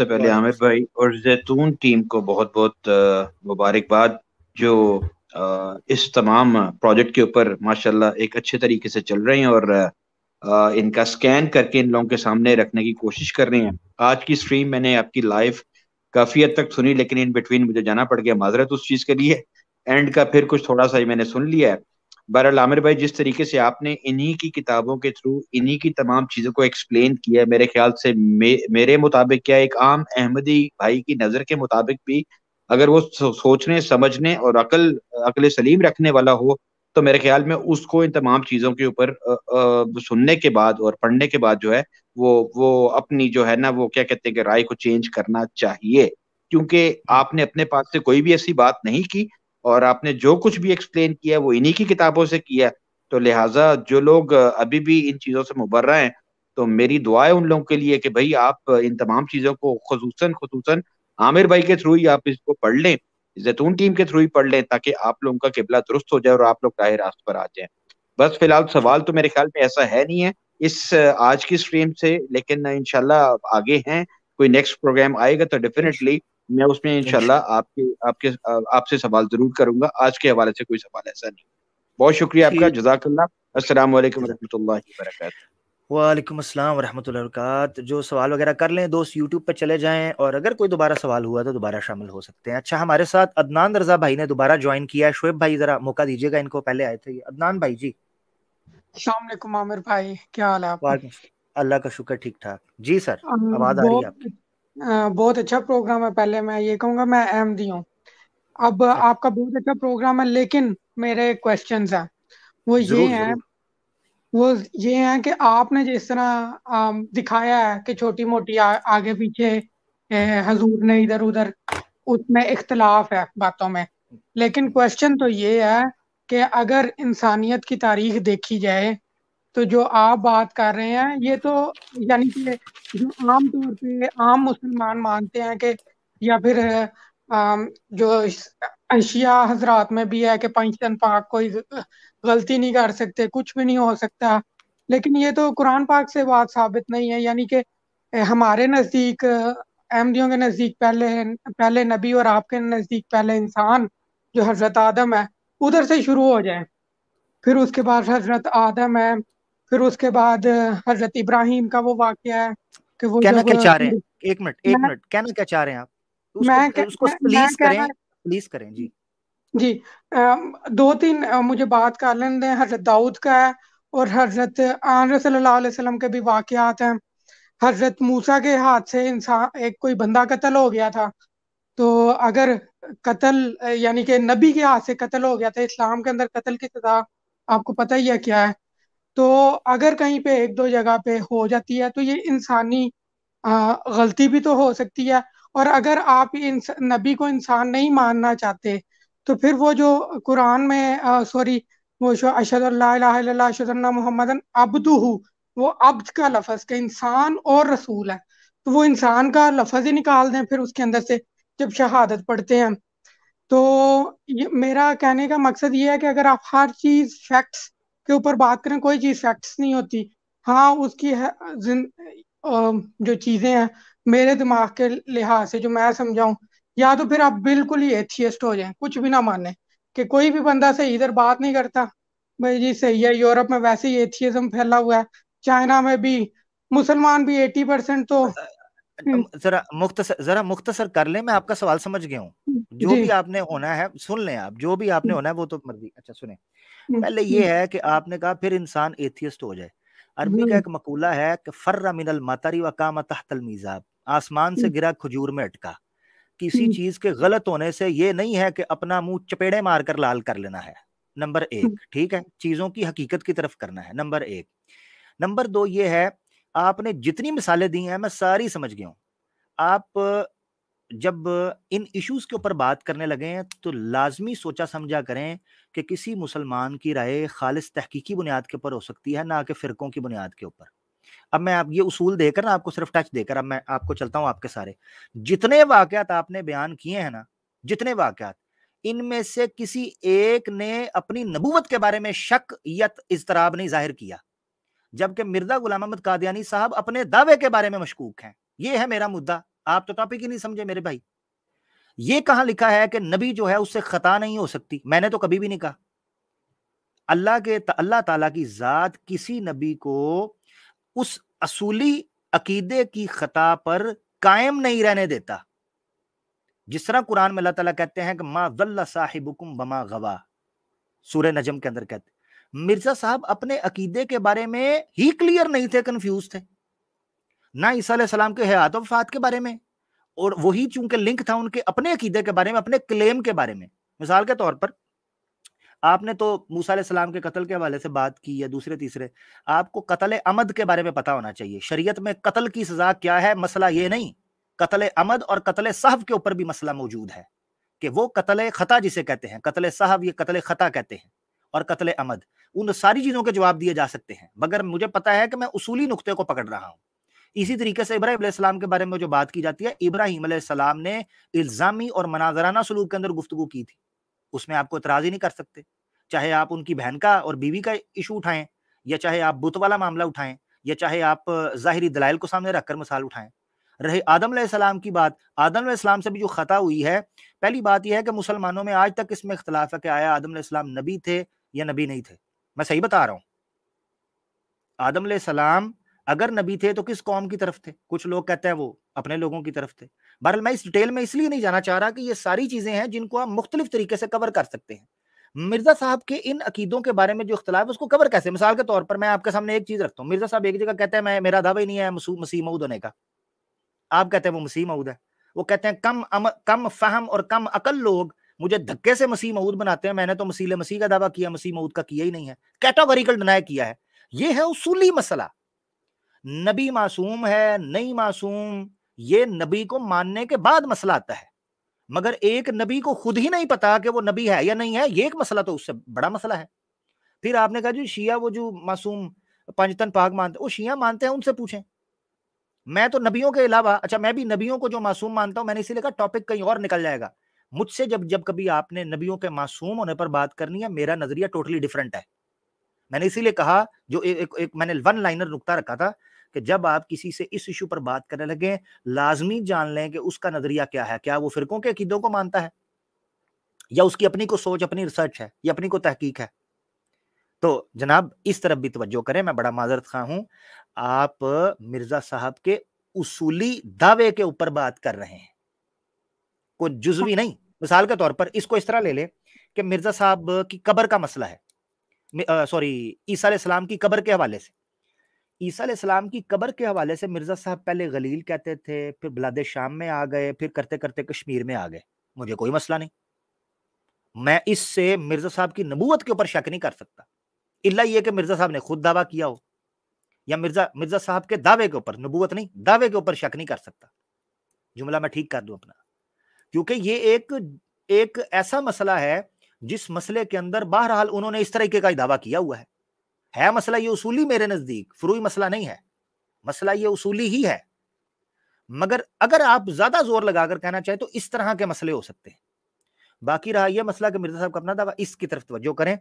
पहले आमिर भाई और जैतून टीम को बहुत बहुत मुबारकबाद जो इस तमाम प्रोजेक्ट के ऊपर माशाल्लाह एक अच्छे तरीके से चल रहे हैं और इनका स्कैन करके इन लोगों के सामने रखने की कोशिश कर रहे हैं। आज की स्ट्रीम मैंने आपकी लाइव काफ़ी हद तक सुनी लेकिन इन बिटवीन मुझे जाना पड़ गया माजरत उस चीज़ के लिए। एंड का फिर कुछ थोड़ा सा मैंने सुन लिया है। बहरहाल आमिर भाई जिस तरीके से आपने इन्हीं की किताबों के थ्रू इन्हीं की तमाम चीज़ों को एक्सप्लेन किया है मेरे ख्याल से मे, मेरे मुताबिक क्या एक आम अहमदी भाई की नज़र के मुताबिक भी अगर वो सोचने समझने और अकल अकल सलीम रखने वाला हो तो मेरे ख्याल में उसको इन तमाम चीज़ों के ऊपर सुनने के बाद और पढ़ने के बाद जो है, वो वो अपनी जो है ना, वो क्या कहते हैं कि राय को चेंज करना चाहिए। क्योंकि आपने अपने पास से कोई भी ऐसी बात नहीं की और आपने जो कुछ भी एक्सप्लेन किया वो इन्हीं की किताबों से किया तो लिहाजा जो लोग अभी भी इन चीज़ों से मुबर्रा हैं तो मेरी दुआ है उन लोगों के लिए कि भाई आप इन तमाम चीज़ों को, खसूसन खसूसन आमिर भाई के थ्रू ही आप इसको पढ़ लें। जैतून टीम के थ्रू ही पढ़ लें ताकि आप लोगों का किबला दुरुस्त हो जाए और आप लोग राह रास्त पर आ जाए। बस फ़िलहाल सवाल तो मेरे ख्याल में ऐसा है नहीं है। इस आज की स्ट्रीम से लेकिन इनशाला आगे हैं। कोई नेक्स्ट प्रोग्राम आएगा तो डेफिनेटली मैं उसमें इनशाला आपके आपके आपसे सवाल ज़रूर करूँगा। आज के हवाले से कोई सवाल ऐसा नहीं। बहुत शुक्रिया आपका जजाकल्ला अस्सलाम वालेकुम रहमतुल्लाहि व बरकातहू वालेकुम अस्सलाम वरहमतुल्लाहि वबरकात जो सवाल वगैरह कर लें दोस्त यूट्यूब पर चले जाएँ और अगर कोई दोबारा सवाल हुआ तो दोबारा शामिल हो सकते हैं। अच्छा हमारे साथ अदनान रजा भाई ने दोबारा ज्वाइन किया है। शुएब भाई जरा मौका दीजिएगा इनको पहले आए थे। अदनान भाई जी। सलाम आमिर भाई। क्या हाल है आपका? अल्लाह का शुक्र ठीक ठाक। जी सर आवाज़ आ रही है आपकी। बहुत अच्छा प्रोग्राम है। पहले मैं ये कहूँगा मैं अहमदी हूँ। अब अच्छा। आपका बहुत अच्छा प्रोग्राम है लेकिन मेरे क्वेश्चन हैं। वो ये हैं वो ये है कि आपने जिस तरह दिखाया है कि छोटी मोटी आ, आगे पीछे हजूर ने इधर उधर उसमें इख्तलाफ है बातों में। लेकिन क्वेश्चन तो ये है कि अगर इंसानियत की तारीख देखी जाए तो जो आप बात कर रहे हैं ये तो यानी कि जो आम तौर पे आम मुसलमान मानते हैं कि या फिर जो अशिया हजरात में भी है कि पंचतन पाक कोई गलती नहीं कर सकते कुछ भी नहीं हो सकता। लेकिन ये तो कुरान पाक से बात साबित नहीं है यानी कि हमारे नज़दीक अहमदियों के नज़दीक पहले पहले नबी और आपके नज़दीक पहले इंसान जो हज़रत आदम है उधर से शुरू हो जाए। फिर उसके बाद हज़रत आदम है फिर उसके बाद हज़रत इब्राहिम का वो वाक्य है कि वो कहना क्या चाह रहे हैं? एक मिनट एक मिनट कहना क्या चाह रहे हैं आप? मैं उसको प्लीज़ करें प्लीज़ करें जी। जी दो तीन मुझे बात कर लेने दें हज़रत दाऊद का है और हज़रत आन सल्लल्लाहु के भी वाकयात हैं। हज़रत मूसा के हाथ से इंसान एक कोई बंदा कत्ल हो गया था। तो अगर कत्ल यानी कि नबी के हाथ से कत्ल हो गया था इस्लाम के अंदर कत्ल की सजा आपको पता ही है क्या है। तो अगर कहीं पे एक दो जगह पे हो जाती है तो ये इंसानी गलती भी तो हो सकती है और अगर आप इन नबी को इंसान नहीं मानना चाहते तो फिर वो जो कुरान में सॉरी वो अशद मोहम्मद अब्दुहु वो अब्द का लफज के इंसान और रसूल है। तो वो इंसान का लफज ही निकाल दें फिर उसके अंदर से जब शहादत पढ़ते हैं तो ये मेरा कहने का मकसद ये है कि अगर आप हर चीज़ फैक्ट्स के ऊपर बात करें कोई चीज़ फैक्ट्स नहीं होती। हाँ उसकी है, जिन, जो चीज़ें हैं मेरे दिमाग के लिहाज से जो मैं समझाऊं या तो फिर आप बिल्कुल ही एथियस्ट हो जाएँ कुछ भी ना माने कि कोई भी बंदा से इधर बात नहीं करता। भाई जी सही है यूरोप में वैसे ही एथियज्म फैला हुआ है चाइना में भी मुसलमान भी एटी परसेंट तो हम्म। जरा मुख्तसर जरा मुख्तसर कर ले मैं आपका सवाल समझ गया हूँ। हम्म, जो भी आपने होना है सुन लें आप जो भी आपने हम्म। होना है वो तो मर्ज़ी अच्छा सुने। पहले ये है कि आपने कहा फिर इंसान एथियस्ट हो जाए। अरबी का एक मकूला है कि फर्रा मिनल मतरी व काम तहतल मीजाब। आसमान से गिरा खजूर में अटका। किसी चीज़ के गलत होने से ये नहीं है कि अपना मुँह चपेड़े मारकर लाल कर लेना है। नंबर एक ठीक है? चीज़ों की हकीकत की तरफ़ करना है। नंबर एक। नंबर दो ये है आपने जितनी मिसालें दी हैं मैं सारी समझ गया हूँ। आप जब इन इश्यूज़ के ऊपर बात करने लगे हैं तो लाजमी सोचा समझा करें कि किसी मुसलमान की राय खालिस तहकीकी बुनियाद के ऊपर हो सकती है ना कि फिरकों की बुनियाद के ऊपर। अब मैं आप, ये उसूल देकर ना आपको सिर्फ़ टच देकर अब मैं आपको चलता हूँ आपके सारे। जितने वाकयात आपने बयान किए हैं ना, जितने वाकयात, इनमें से किसी एक ने अपनी नबूवत के बारे में शक या इजतराब नहीं ज़ाहिर किया। जबकि मिर्ज़ा गुलाम अहमद कादियानी साहब अपने दावे के बारे में मशकूक हैं। ये है मेरा मुद्दा। आप तो टॉपिक ही नहीं समझे मेरे भाई। ये कहाँ लिखा है कि नबी जो है उससे खता नहीं हो सकती? मैंने तो कभी भी नहीं कहा। अल्लाह के अल्लाह ताला की जात किसी नबी को उस असूली अकीदे की खता पर कायम नहीं रहने देता। जिस तरह कुरान में अल्लाह ताला कहते हैं कि माँ वल्ला साहिबुकुम बमा गवा सूर्य नजम के अंदर कहते मिर्ज़ा साहब अपने अकीदे के बारे में ही क्लियर नहीं थे कंफ्यूज थे। ना ईसा सलाम के हयात वफात के बारे में, और वही चूँकि लिंक था उनके अपने अकीदे के बारे में, अपने क्लेम के बारे में। मिसाल के तौर पर आपने तो मूसा सलाम के कत्ल के हवाले से बात की या दूसरे, तीसरे, आपको कत्ल अमद के बारे में पता होना चाहिए। शरीयत में कत्ल की सजा क्या है? मसला ये नहीं। कत्ल अमद और कत्ल साहब के ऊपर भी मसला मौजूद है कि वो कत्ल खता जिसे कहते हैं, कत्ल साहब ये कत्ल खता कहते हैं और कत्ल अमद। उन सारी चीज़ों के जवाब दिए जा सकते हैं, मगर मुझे पता है कि मैं उसूली नुकते को पकड़ रहा हूँ। इसी तरीके से इब्राहिम के बारे में जो बात की जाती है, इब्राहिम सलाम ने इल्जामी और मनाजराना सलूक के अंदर गुफ्तु की थी। उसमें आपको इतराज ही नहीं कर सकते। चाहे आप उनकी बहन का और बीवी का इशू उठाएँ, या चाहे आप बुत वाला मामला उठाएँ, या चाहे आप जाहिरी दलाइल को सामने रखकर मिसाल उठाएँ। रहे आदम सलाम की बात, आदम सलाम से भी जो खता हुई है, पहली बात यह है कि मुसलमानों में आज तक इसमें इख्तलाफ है कि आया आदम सलाम नबी थे या नबी नहीं थे। मैं सही बता रहा हूँ। आदम सलाम अगर नबी थे तो किस कौम की तरफ़ थे? कुछ लोग कहते हैं वो अपने लोगों की तरफ़ थे। बहरल मैं इस डिटेल में इसलिए नहीं जाना चाह रहा कि ये सारी चीज़ें हैं जिनको आप मुख्तलिफ़ तरीके से कवर कर सकते हैं। मिर्ज़ा साहब के इन अकीदों के बारे में जो इख्तलाफ है उसको कवर कैसे? मिसाल के तौर पर मैं आपके सामने एक चीज़ रखता हूँ। मिर्ज़ा साहब एक जगह कहते हैं मैं मेरा दावा ही नहीं है मसीह मऊद होने का। आप कहते हैं वो मसीह मऊद है। वो कहते हैं कम अम, कम फहम और कम अकल लोग मुझे धक्के से मसीह मऊद बनाते हैं। मैंने तो मसीह मसीह का दावा किया मसीह मऊद का किया ही नहीं है। कैटेगोरिकल डिनाई किया है। ये है उसूली मसला। नबी मासूम है नहीं मासूम। ये नबी को मानने के बाद मसला आता है। मगर एक नबी को खुद ही नहीं पता कि वो नबी है या नहीं है ये एक मसला तो उससे बड़ा मसला है। फिर आपने कहा जो शिया वो जो मासूम पंचतन पाक मानते वो शिया मानते हैं उनसे पूछें। मैं तो नबियों के अलावा अच्छा मैं भी नबियों को जो मासूम मानता हूँ मैंने इसीलिए कहा टॉपिक कहीं और निकल जाएगा। मुझसे जब जब कभी आपने नबियों के मासूम होने पर बात करनी है मेरा नज़रिया टोटली डिफरेंट है। मैंने इसीलिए कहा जो एक, एक, एक मैंने वन लाइनर नुकता रखा था कि जब आप किसी से इस इशू पर बात करने लगे लाजमी जान लें कि उसका नज़रिया क्या है। क्या वो फिरकों के अकीदों को मानता है? या उसकी अपनी को सोच अपनी रिसर्च है या अपनी को तहकीक है? तो जनाब इस तरफ़ भी तवज्जो करें। मैं बड़ा माजरत खा हूँ। आप मिर्ज़ा साहब के उसूली दावे के ऊपर बात कर रहे हैं। कोई जुजवी नहीं। मिसाल के तौर पर इसको इस तरह ले ले कि मिर्ज़ा साहब की कबर का मसला है। सॉरी ईसा सलाम की कबर के हवाले से। ईसा सलाम की कबर के हवाले से मिर्ज़ा साहब पहले गलील कहते थे, फिर बिलाद शाम में आ गए, फिर करते करते कश्मीर में आ गए। मुझे कोई मसला नहीं। मैं इससे मिर्ज़ा साहब की नबूत के ऊपर शक नहीं कर सकता। इल्ला ये कि मिर्ज़ा साहब ने खुद दावा किया हो, या मिर्ज़ा मिर्ज़ा साहब के दावे के ऊपर नबूत नहीं, दावे के ऊपर शक नहीं कर सकता। जुमला मैं ठीक कर दूँ अपना। क्योंकि ये एक एक ऐसा मसला है, जिस मसले के अंदर बहरहाल उन्होंने इस तरीके का दावा किया हुआ है। है मसला ये उसूली मेरे नज़दीक, फ्रूई मसला नहीं है। मसला ये उसूली ही है। मगर अगर आप ज़्यादा ज़ोर लगाकर कहना चाहें तो इस तरह के मसले हो सकते हैं। बाकी रहा यह मसला कि मिर्ज़ा साहब का अपना दावा इसकी तरफ़ तवज्जो करें।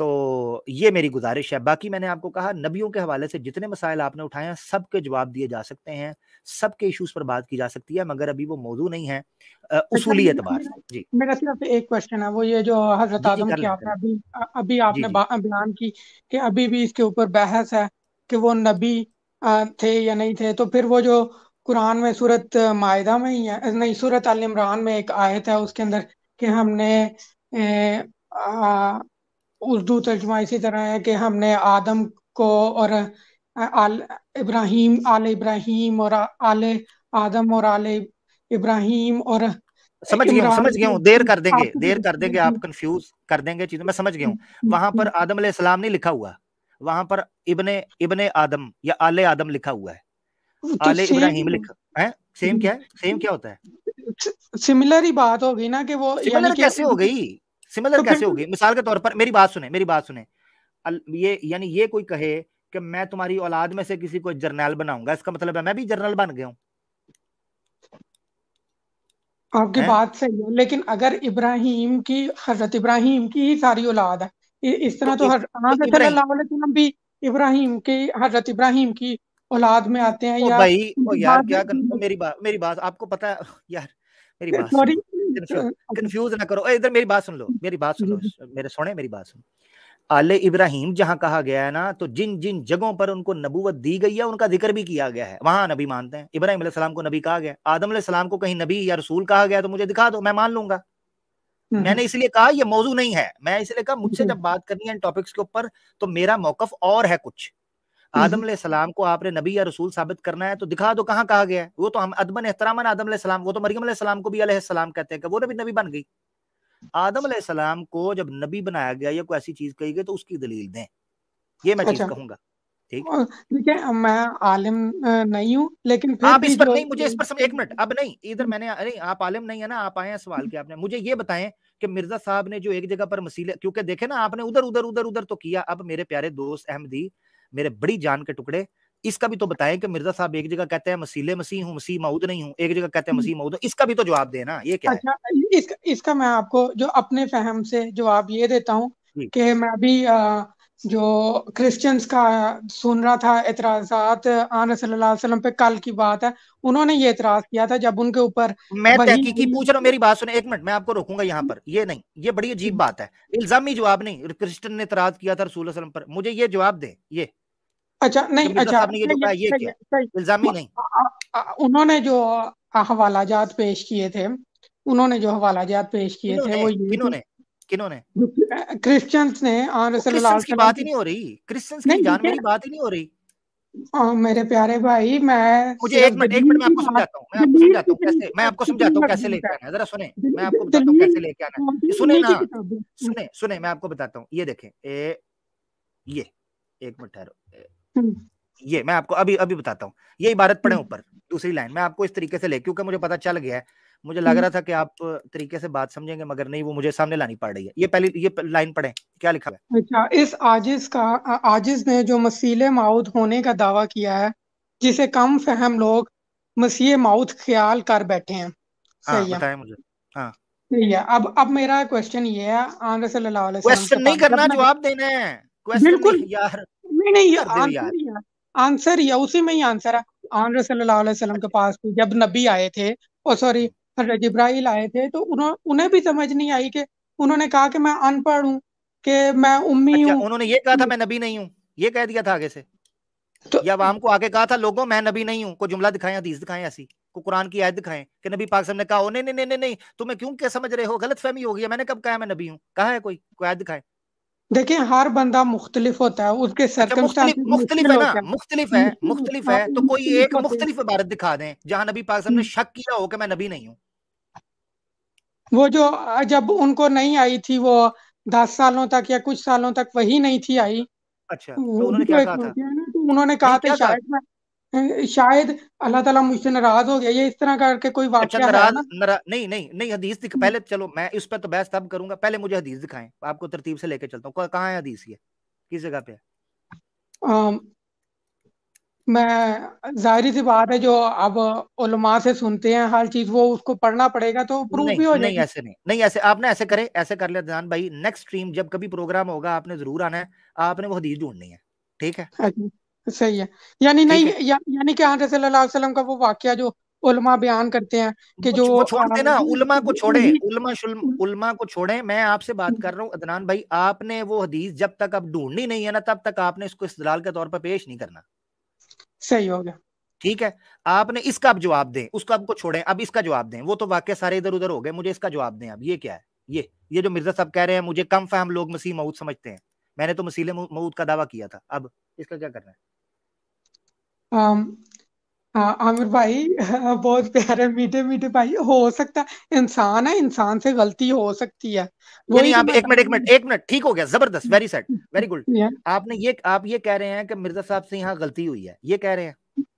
तो ये मेरी गुजारिश है। बाकी मैंने आपको कहा नबियों के हवाले से जितने मसाइल आपने उठाए हैं सबके जवाब दिए जा सकते हैं सबके इश्यूज़ पर बात की जा सकती है मगर अभी वो मौजू नहीं है उसूली एतबार। से जी। मेरा सिर्फ़ एक क्वेश्चन है वो ये जो हज़रत आदम की आपने अभी अभी आपने बयान की कि अभी भी इसके ऊपर बहस है कि वो नबी थे या नहीं थे तो फिर वो जो कुरान में सूरत मायदा में ही है नहीं सूरत अल इमरान में एक आयत है उसके अंदर कि हमने उर्दू तर्जमा इसी तरह है कि हमने आदम को और आल इब्राहिम आल इब्राहिम और आल आदम और आल इब्राहिम और समझ गया समझ गया हूँ। देर कर देंगे देर कर देंगे आप कंफ्यूज कर देंगे चीज़ें मैं समझ गया हूँ। वहाँ पर आदम सलाम नहीं लिखा हुआ। वहाँ पर इब्ने इब्ने आदम या आले आदम लिखा हुआ है। तो आले इब्राहिम लिखा है? सेम क्या है? सेम क्या होता है? सिमिलर ही बात हो गई ना कि वो सिमिलर कैसे हो गई? सिमिलर तो कैसे हो गई? मिसाल के तौर पर मेरी बात सुने मेरी बात सुने। ये यानी ये कोई कहे कि मैं तुम्हारी औलाद में से किसी को जर्नल बनाऊँगा इसका मतलब है मैं भी जर्नल बन गया हूँ। आपकी बात सही है लेकिन अगर इब्राहिम की हज़रत इब्राहिम की ही सारी औलाद है इस तरह तो, तो हज़रत भी इब्राहिम के हज़रत इब्राहिम की औलाद में आते हैं ओ या भाई ओ यार क्या कर, मेरी बात मेरी बात आपको पता है यार मेरी बात कंफ्यूज ना करो। इधर मेरी बात सुन लो मेरी बात सुन लो मेरे सुने मेरी बात सुन। आले इब्राहिम जहाँ कहा गया है ना तो जिन जिन जगहों पर उनको नबूवत दी गई है उनका ज़िक्र भी किया गया है। वहाँ नबी मानते हैं। इब्राहिम सलाम को नबी कहा गया। आदम सलाम को कहीं नबी या रसूल कहा गया तो मुझे दिखा दो मैं मान लूँगा। मैंने इसलिए कहा यह मौजू नहीं है। मैं इसलिए कहा मुझसे जब बात करनी है इन टॉपिक्स के ऊपर तो मेरा मौकफ और है कुछ। आदम सलाम को आपने नबी या रसूल साबित करना है तो दिखा दो कहाँ कहा गया है। वो तो हम अदबन एहतराम आदम सलाम वो तो मरियम सलाम को भी सलाम कहते हैं कि वो नबी नबी बन गई। आदम सलाम को जब नबी बनाया गया या कोई ऐसी चीज़ कही गई तो उसकी दलील दें। ये मैं चीज़ अच्छा। कहूँगा ठीक? देखिए मैं आलिम नहीं हूँ लेकिन फिर आप इस पर नहीं मुझे इस पर समझ एक मिनट अब नहीं इधर मैंने नहीं आप आलिम नहीं है ना आप आए हैं सवाल के आपने। मुझे ये बताएँ कि मिर्ज़ा साहब ने जो एक जगह पर मसीले क्योंकि देखे ना आपने उधर उधर उधर उधर तो किया अब मेरे प्यारे दोस्त अहमदी मेरे बड़ी जान के टुकड़े। इसका भी तो बताएँ कि मिर्ज़ा साहब एक जगह कहते हैं मसीले मसीह हूँ मसीह मऊद नहीं हूँ। एक जगह कहते हैं मसीह मऊद। इसका भी तो जवाब देना ये क्या अच्छा, है इसका इसका मैं आपको जो अपने फहम से जवाब ये देता हूँ कि मैं अभी जो क्रिश्चियंस का सुन रहा था एतराजात आन वसल्लम पे कल की बात है उन्होंने ये एतराज़ किया था जब उनके ऊपर मैं तहकीकी पूछ रहा हूँ मेरी बात सुने एक मिनट मैं आपको रोकूँगा यहाँ पर। ये नहीं ये बड़ी अजीब बात है। इल्जामी जवाब नहीं क्रिश्चियन ने एतराज़ किया था रसूल पर। मुझे ये जवाब दे ये। अच्छा नहीं अच्छा साहब ने ये ये क्या? है इल्जामी नहीं। आ- आ- उन्होंने जो हवालाजात पेश किए थे उन्होंने जो हवालाजात पेश किए थे वो थे किन्होंने क्रिश्चियंस ने वो क्रिश्चियंस की बात ही नहीं हो रही। क्रिश्चियंस की जान मेरी बात ही नहीं हो रही। आ, मेरे प्यारे भाई मैं मुझे एक मिनट एक मिनट मैं आपको समझाता हूँ मैं आपको समझाता हूँ कैसे मैं आपको समझाता हूँ कैसे लेके आना है जरा सुने मैं आपको बताता हूँ कैसे लेके आना है। ये सुने ना सुने सुने मैं आपको बताता हूँ ये देखें ये एक मिनट ठहरो ये मैं आपको अभी अभी बताता हूँ। ये इबारत पढ़े हम्म, ऊपर दूसरी लाइन। मैं आपको इस तरीके से ले क्योंकि मुझे पता चल गया है। मुझे लग रहा था कि आप तरीके से बात समझेंगे मगर नहीं वो मुझे सामने लानी पड़ रही है। ये पहली ये लाइन पढ़े क्या लिखा है? अच्छा इस आजिज का आजिज ने जो मसीले माउद होने का दावा किया है जिसे कम फहम लोग मसीह माउद ख्याल कर बैठे हैं। हाँ सही है। मुझे। हाँ। सही है। अब अब मेरा क्वेश्चन ये है आन अलैहि वसल्लम क्वेश्चन नहीं करना जवाब देना है। बिल्कुल। यार। नहीं नहीं ये यार आंसर ही है आंसर है उसी में ही आंसर है। आन सल्लल्लाहु अलैहि वसल्लम के पास जब नबी आए थे ओ सॉरी हज़रत जिब्राइल आए थे तो उन्हों, उन्हें भी समझ नहीं आई कि उन्होंने कहा कि मैं अनपढ़ हूँ कि मैं उम्मी अच्छा हूँ। उन्होंने ये कहा था मैं नबी नहीं हूँ। ये कह दिया था आगे से। तो या आवाम को आके कहा था लोगों मैं नबी नहीं हूँ को जुमला दिखाएँ हदीस दिखाएँ ऐसी को कुरान की आयत दिखाएँ कि नबी पाक साहब ने कहा "ओ, नहीं नहीं नहीं नहीं नहीं तुम्हें क्यों क्या समझ रहे हो? गलत फहमी हो गई मैंने कब कहा मैं नबी हूँ? कहा है कोई? कोई आयत दिखाएँ? देखिए हर बंदा मुख्तलिफ़ होता है उसके अच्छा मुख्तलिफ़ सर्कमस्टांसेस मुख्तलिफ़ मुश्किल है ना? मुख्तलिफ़ है मुख्तलिफ़ हाँ है। तो कोई एक मुख्तलिफ़ इबारत दिखा दें जहाँ नबी पाक ने हम्म, शक किया हो कि मैं नबी नहीं हूँ। वो जो जब उनको नहीं आई थी वो दस सालों तक या कुछ सालों तक वही नहीं थी आई। अच्छा तो उन्होंने क्या कहा था? है तो उन्होंने कहा था शायद शायद अल्लाह ताला मुझसे नाराज़ हो गया ये इस तरह करके कोई अच्छा नाराज़ ना? नारा नहीं नहीं नहीं हदीस दिख पहले चलो मैं इस पर तो बहस तब करूँगा पहले मुझे हदीस दिखाएँ आपको तरतीब से लेके चलता हूँ कहाँ है हदीस ये? किस जगह पे है? मैं ज़ाहिर सी बात है जो अब उलमा से सुनते हैं हर चीज़ वो उसको पढ़ना पड़ेगा तो प्रूफ भी हो नहीं ऐसे नहीं नहीं ऐसे आपने ऐसे करे ऐसे कर लिया ध्यान भाई नेक्स्ट स्ट्रीम जब कभी प्रोग्राम होगा आपने ज़रूर आना है आपने वो हदीस ढूंढनी है ठीक है? अच्छा। सही है। यानी नहीं है। या, यानी कि हज़रत सल्लल्लाहु अलैहि वसल्लम का वो वाकया जो उलमा बयान करते हैं कि जो वो छोड़ देना उलमा को छोड़े उलमा उलमा को छोड़े। मैं आपसे बात कर रहा हूँ अदनान भाई आपने वो हदीस जब तक आप ढूंढनी नहीं है ना तब तक आपने इसको इस्तदलाल के तौर पर पेश नहीं करना। सही हो गया। ठीक है? आपने इसका अब जवाब दें उसको आपको छोड़ें अब इसका जवाब दें। वो तो वाक्य सारे इधर उधर हो गए मुझे इसका जवाब दें अब ये क्या है? ये ये जो मिर्ज़ा साहब कह रहे हैं मुझे कम फहम लोग मसीह मऊद समझते हैं। मैंने तो मसीह मऊद का दावा किया था। अब इसका क्या करना है? आमिर भाई बहुत प्यारे मीठे मीठे भाई हो सकता है इंसान है इंसान से गलती हो सकती है। यानी वही तो आप एक मिनट एक मिनट एक मिनट ठीक हो गया ज़बरदस्त वेरी सेट वेरी गुड आपने ये आप ये कह रहे हैं कि मिर्ज़ा साहब से यहाँ गलती हुई है ये कह रहे हैं।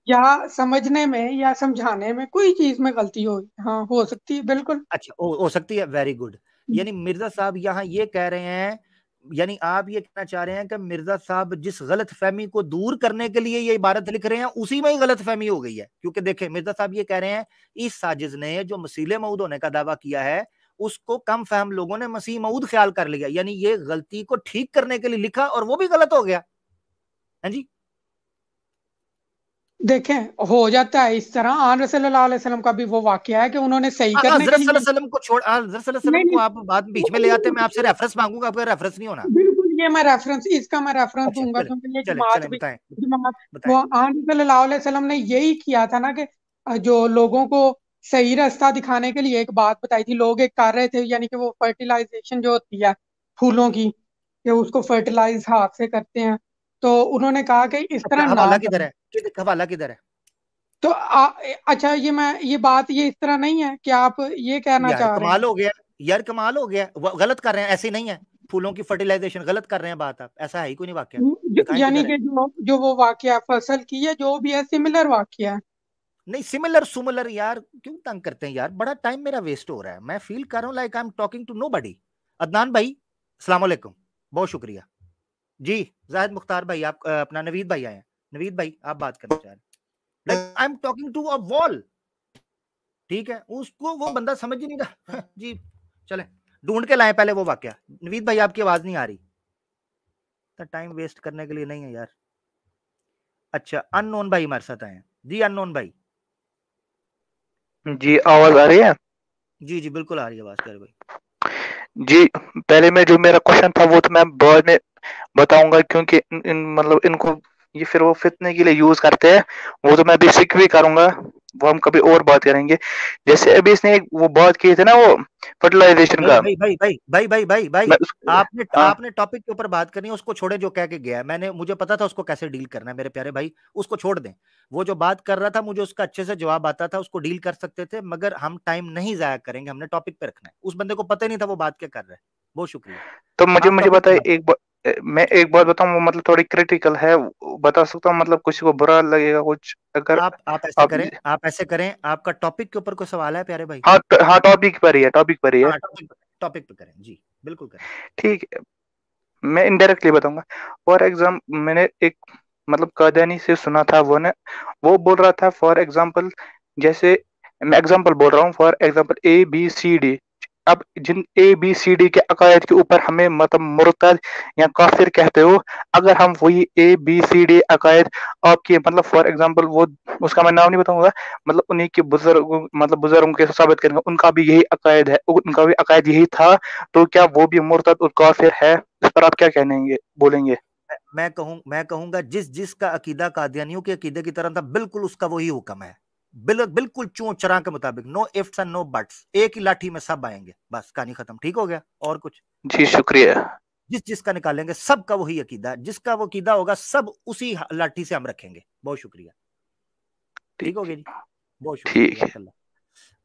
या समझने में या समझाने में कोई चीज़ में गलती हो हाँ हो सकती है बिल्कुल। अच्छा हो, हो सकती है वेरी गुड यानी मिर्ज़ा साहब यहाँ ये कह रहे हैं यानी आप ये कहना चाह रहे हैं कि मिर्ज़ा साहब जिस गलत फहमी को दूर करने के लिए ये इबारत लिख रहे हैं, उसी में ही गलत फहमी हो गई है। क्योंकि देखें मिर्ज़ा साहब ये कह रहे हैं, इस साजिश ने जो मसीले मऊद होने का दावा किया है, उसको कम फहम लोगों ने मसीह मऊद ख्याल कर लिया। यानी ये गलती को ठीक करने के लिए लिखा और वो भी गलत हो गया। है जी? देखें हो जाता है इस तरह। आन रसल्लम का भी वो वाक्य है कि उन्होंने सही हाँ, करने के को छोड़ वसल्लम को आप बात बीच में ले आते मैं आपसे रेफरेंस मांगूँगा आपका रेफरेंस नहीं होना। बिल्कुल ये मैं रेफरेंस इसका मैं रेफरेंस अच्छा, दूँगा क्योंकि ये जमात भी जमात वो आन वसल्लम ने यही किया था ना कि जो लोगों को सही रास्ता दिखाने के लिए एक बात बताई थी। लोग एक कर रहे थे यानी कि वो फर्टिलाइजेशन जो होती है फूलों की कि उसको फर्टिलाइज हाथ से करते हैं। तो उन्होंने कहा कि इस अच्छा, तरह ना हवाला किधर है? हवाला किधर है? तो आ, अच्छा ये मैं ये बात ये इस तरह नहीं है कि आप ये कहना चाह रहे हैं। कमाल हो गया यार कमाल हो गया। गलत कर रहे हैं ऐसे नहीं है। फूलों की फर्टिलाइजेशन गलत कर रहे हैं बात आप ऐसा है ही कोई नहीं वाक्य? यानी कि जो जो वो वाक्य फ़सल की है जो भी है सिमिलर वाक्य है। नहीं सिमिलर सुमिलर यार क्यों तंग करते हैं यार? बड़ा टाइम मेरा वेस्ट हो रहा है। मैं फील कर रहा हूँ like I am talking to nobody Adnan भाई अस्सलाम वालेकुम बहुत शुक्रिया। जी जाहिद मुख्तार भाई आप अपना नवीद भाई आए हैं। नवीद भाई आप बात करना चाह रहे हैं। Like I am talking to a wall ठीक है? उसको वो बंदा समझ ही नहीं रहा। जी चले। ढूंढ के लाए पहले वो वाक्य। नवीद भाई आपकी आवाज़ नहीं आ रही। तो टाइम वेस्ट करने के लिए नहीं है यार। अच्छा अननोन भाई हमारे साथ आए हैं। जी अननोन भाई। जी आवाज़ आ रही है? जी जी बिल्कुल आ रही है आवाज़। कर भाई। जी पहले में जो मेरा क्वेश्चन था वो तो मैं बाद में बताऊँगा क्योंकि इन, इन मतलब इनको ये फिर वो फितने के लिए यूज़ करते हैं। वो तो मैं अभी सीख भी करूँगा। वो हम कभी और बात करेंगे। जैसे अभी इसने एक वो बात की थी ना वो फर्टिलाइजेशन का। भाई भाई भाई भाई भाई भाई भाई उस- आपने हाँ। आपने टॉपिक के ऊपर बात करनी है उसको छोड़े जो कह के गया मैंने मुझे पता था उसको कैसे डील करना है मेरे प्यारे भाई उसको छोड़ दें। वो जो बात कर रहा था मुझे उसका अच्छे से जवाब आता था उसको डील कर सकते थे मगर हम टाइम नहीं जाया करेंगे हमने टॉपिक पे रखना है। उस बंदे को पता नहीं था वो बात क्या कर रहा है। बहुत शुक्रिया। तो मुझे मुझे बताइए एक बात मैं एक बात बताऊँ वो मतलब थोड़ी क्रिटिकल है बता सकता हूँ मतलब किसी को बुरा लगेगा कुछ अगर आप आप ऐसे आप करें आप ऐसे करें आपका टॉपिक के ऊपर कोई सवाल है प्यारे भाई? हाँ हाँ टॉपिक पर ही है टॉपिक पर ही है। हाँ टॉपिक टॉपिक पे करें जी बिल्कुल करें। ठीक है मैं इनडायरेक्टली बताऊँगा। फॉर एग्ज़ाम मैंने एक मतलब कादियानी से सुना था वो ने वो बोल रहा था फॉर एग्ज़ाम्पल जैसे मैं एग्ज़ाम्पल बोल रहा हूँ for example A B C D अब जिन ए बी सी डी के अकायद के ऊपर हमें मतलब मुर्तद या काफिर कहते हो, अगर हम वही ए बी सी डी अकायद आपके मतलब फॉर एग्ज़ाम्पल वो, उसका मैं नाम नहीं बताऊँगा मतलब उन्हीं के बुज़ुर्ग मतलब बुज़ुर्गों के साबित करेंगे, उनका भी यही अकायद है उनका भी अकायद यही था तो क्या वो भी मुर्तद और काफिर है? इस पर आप क्या कहनेंगे बोलेंगे? मैं कहूँ, मैं कहूँगा जिस जिसका अकीदा कादियानियों के अकीदे की तरह था, बिल्कुल उसका वही हुक्म है। बिल, बिल्कुल चूं चरा के मुताबिक। नो एंड नो बट्स एक ही लाठी में सब आएँगे। बस कहानी खत्म। ठीक हो गया? और कुछ? जी शुक्रिया। जिस जिसका निकालेंगे सबका वही अकीदा। जिसका वो अकीदा होगा सब उसी लाठी से हम रखेंगे। बहुत शुक्रिया। ठीक हो गया जी? बहुत शुक्रिया।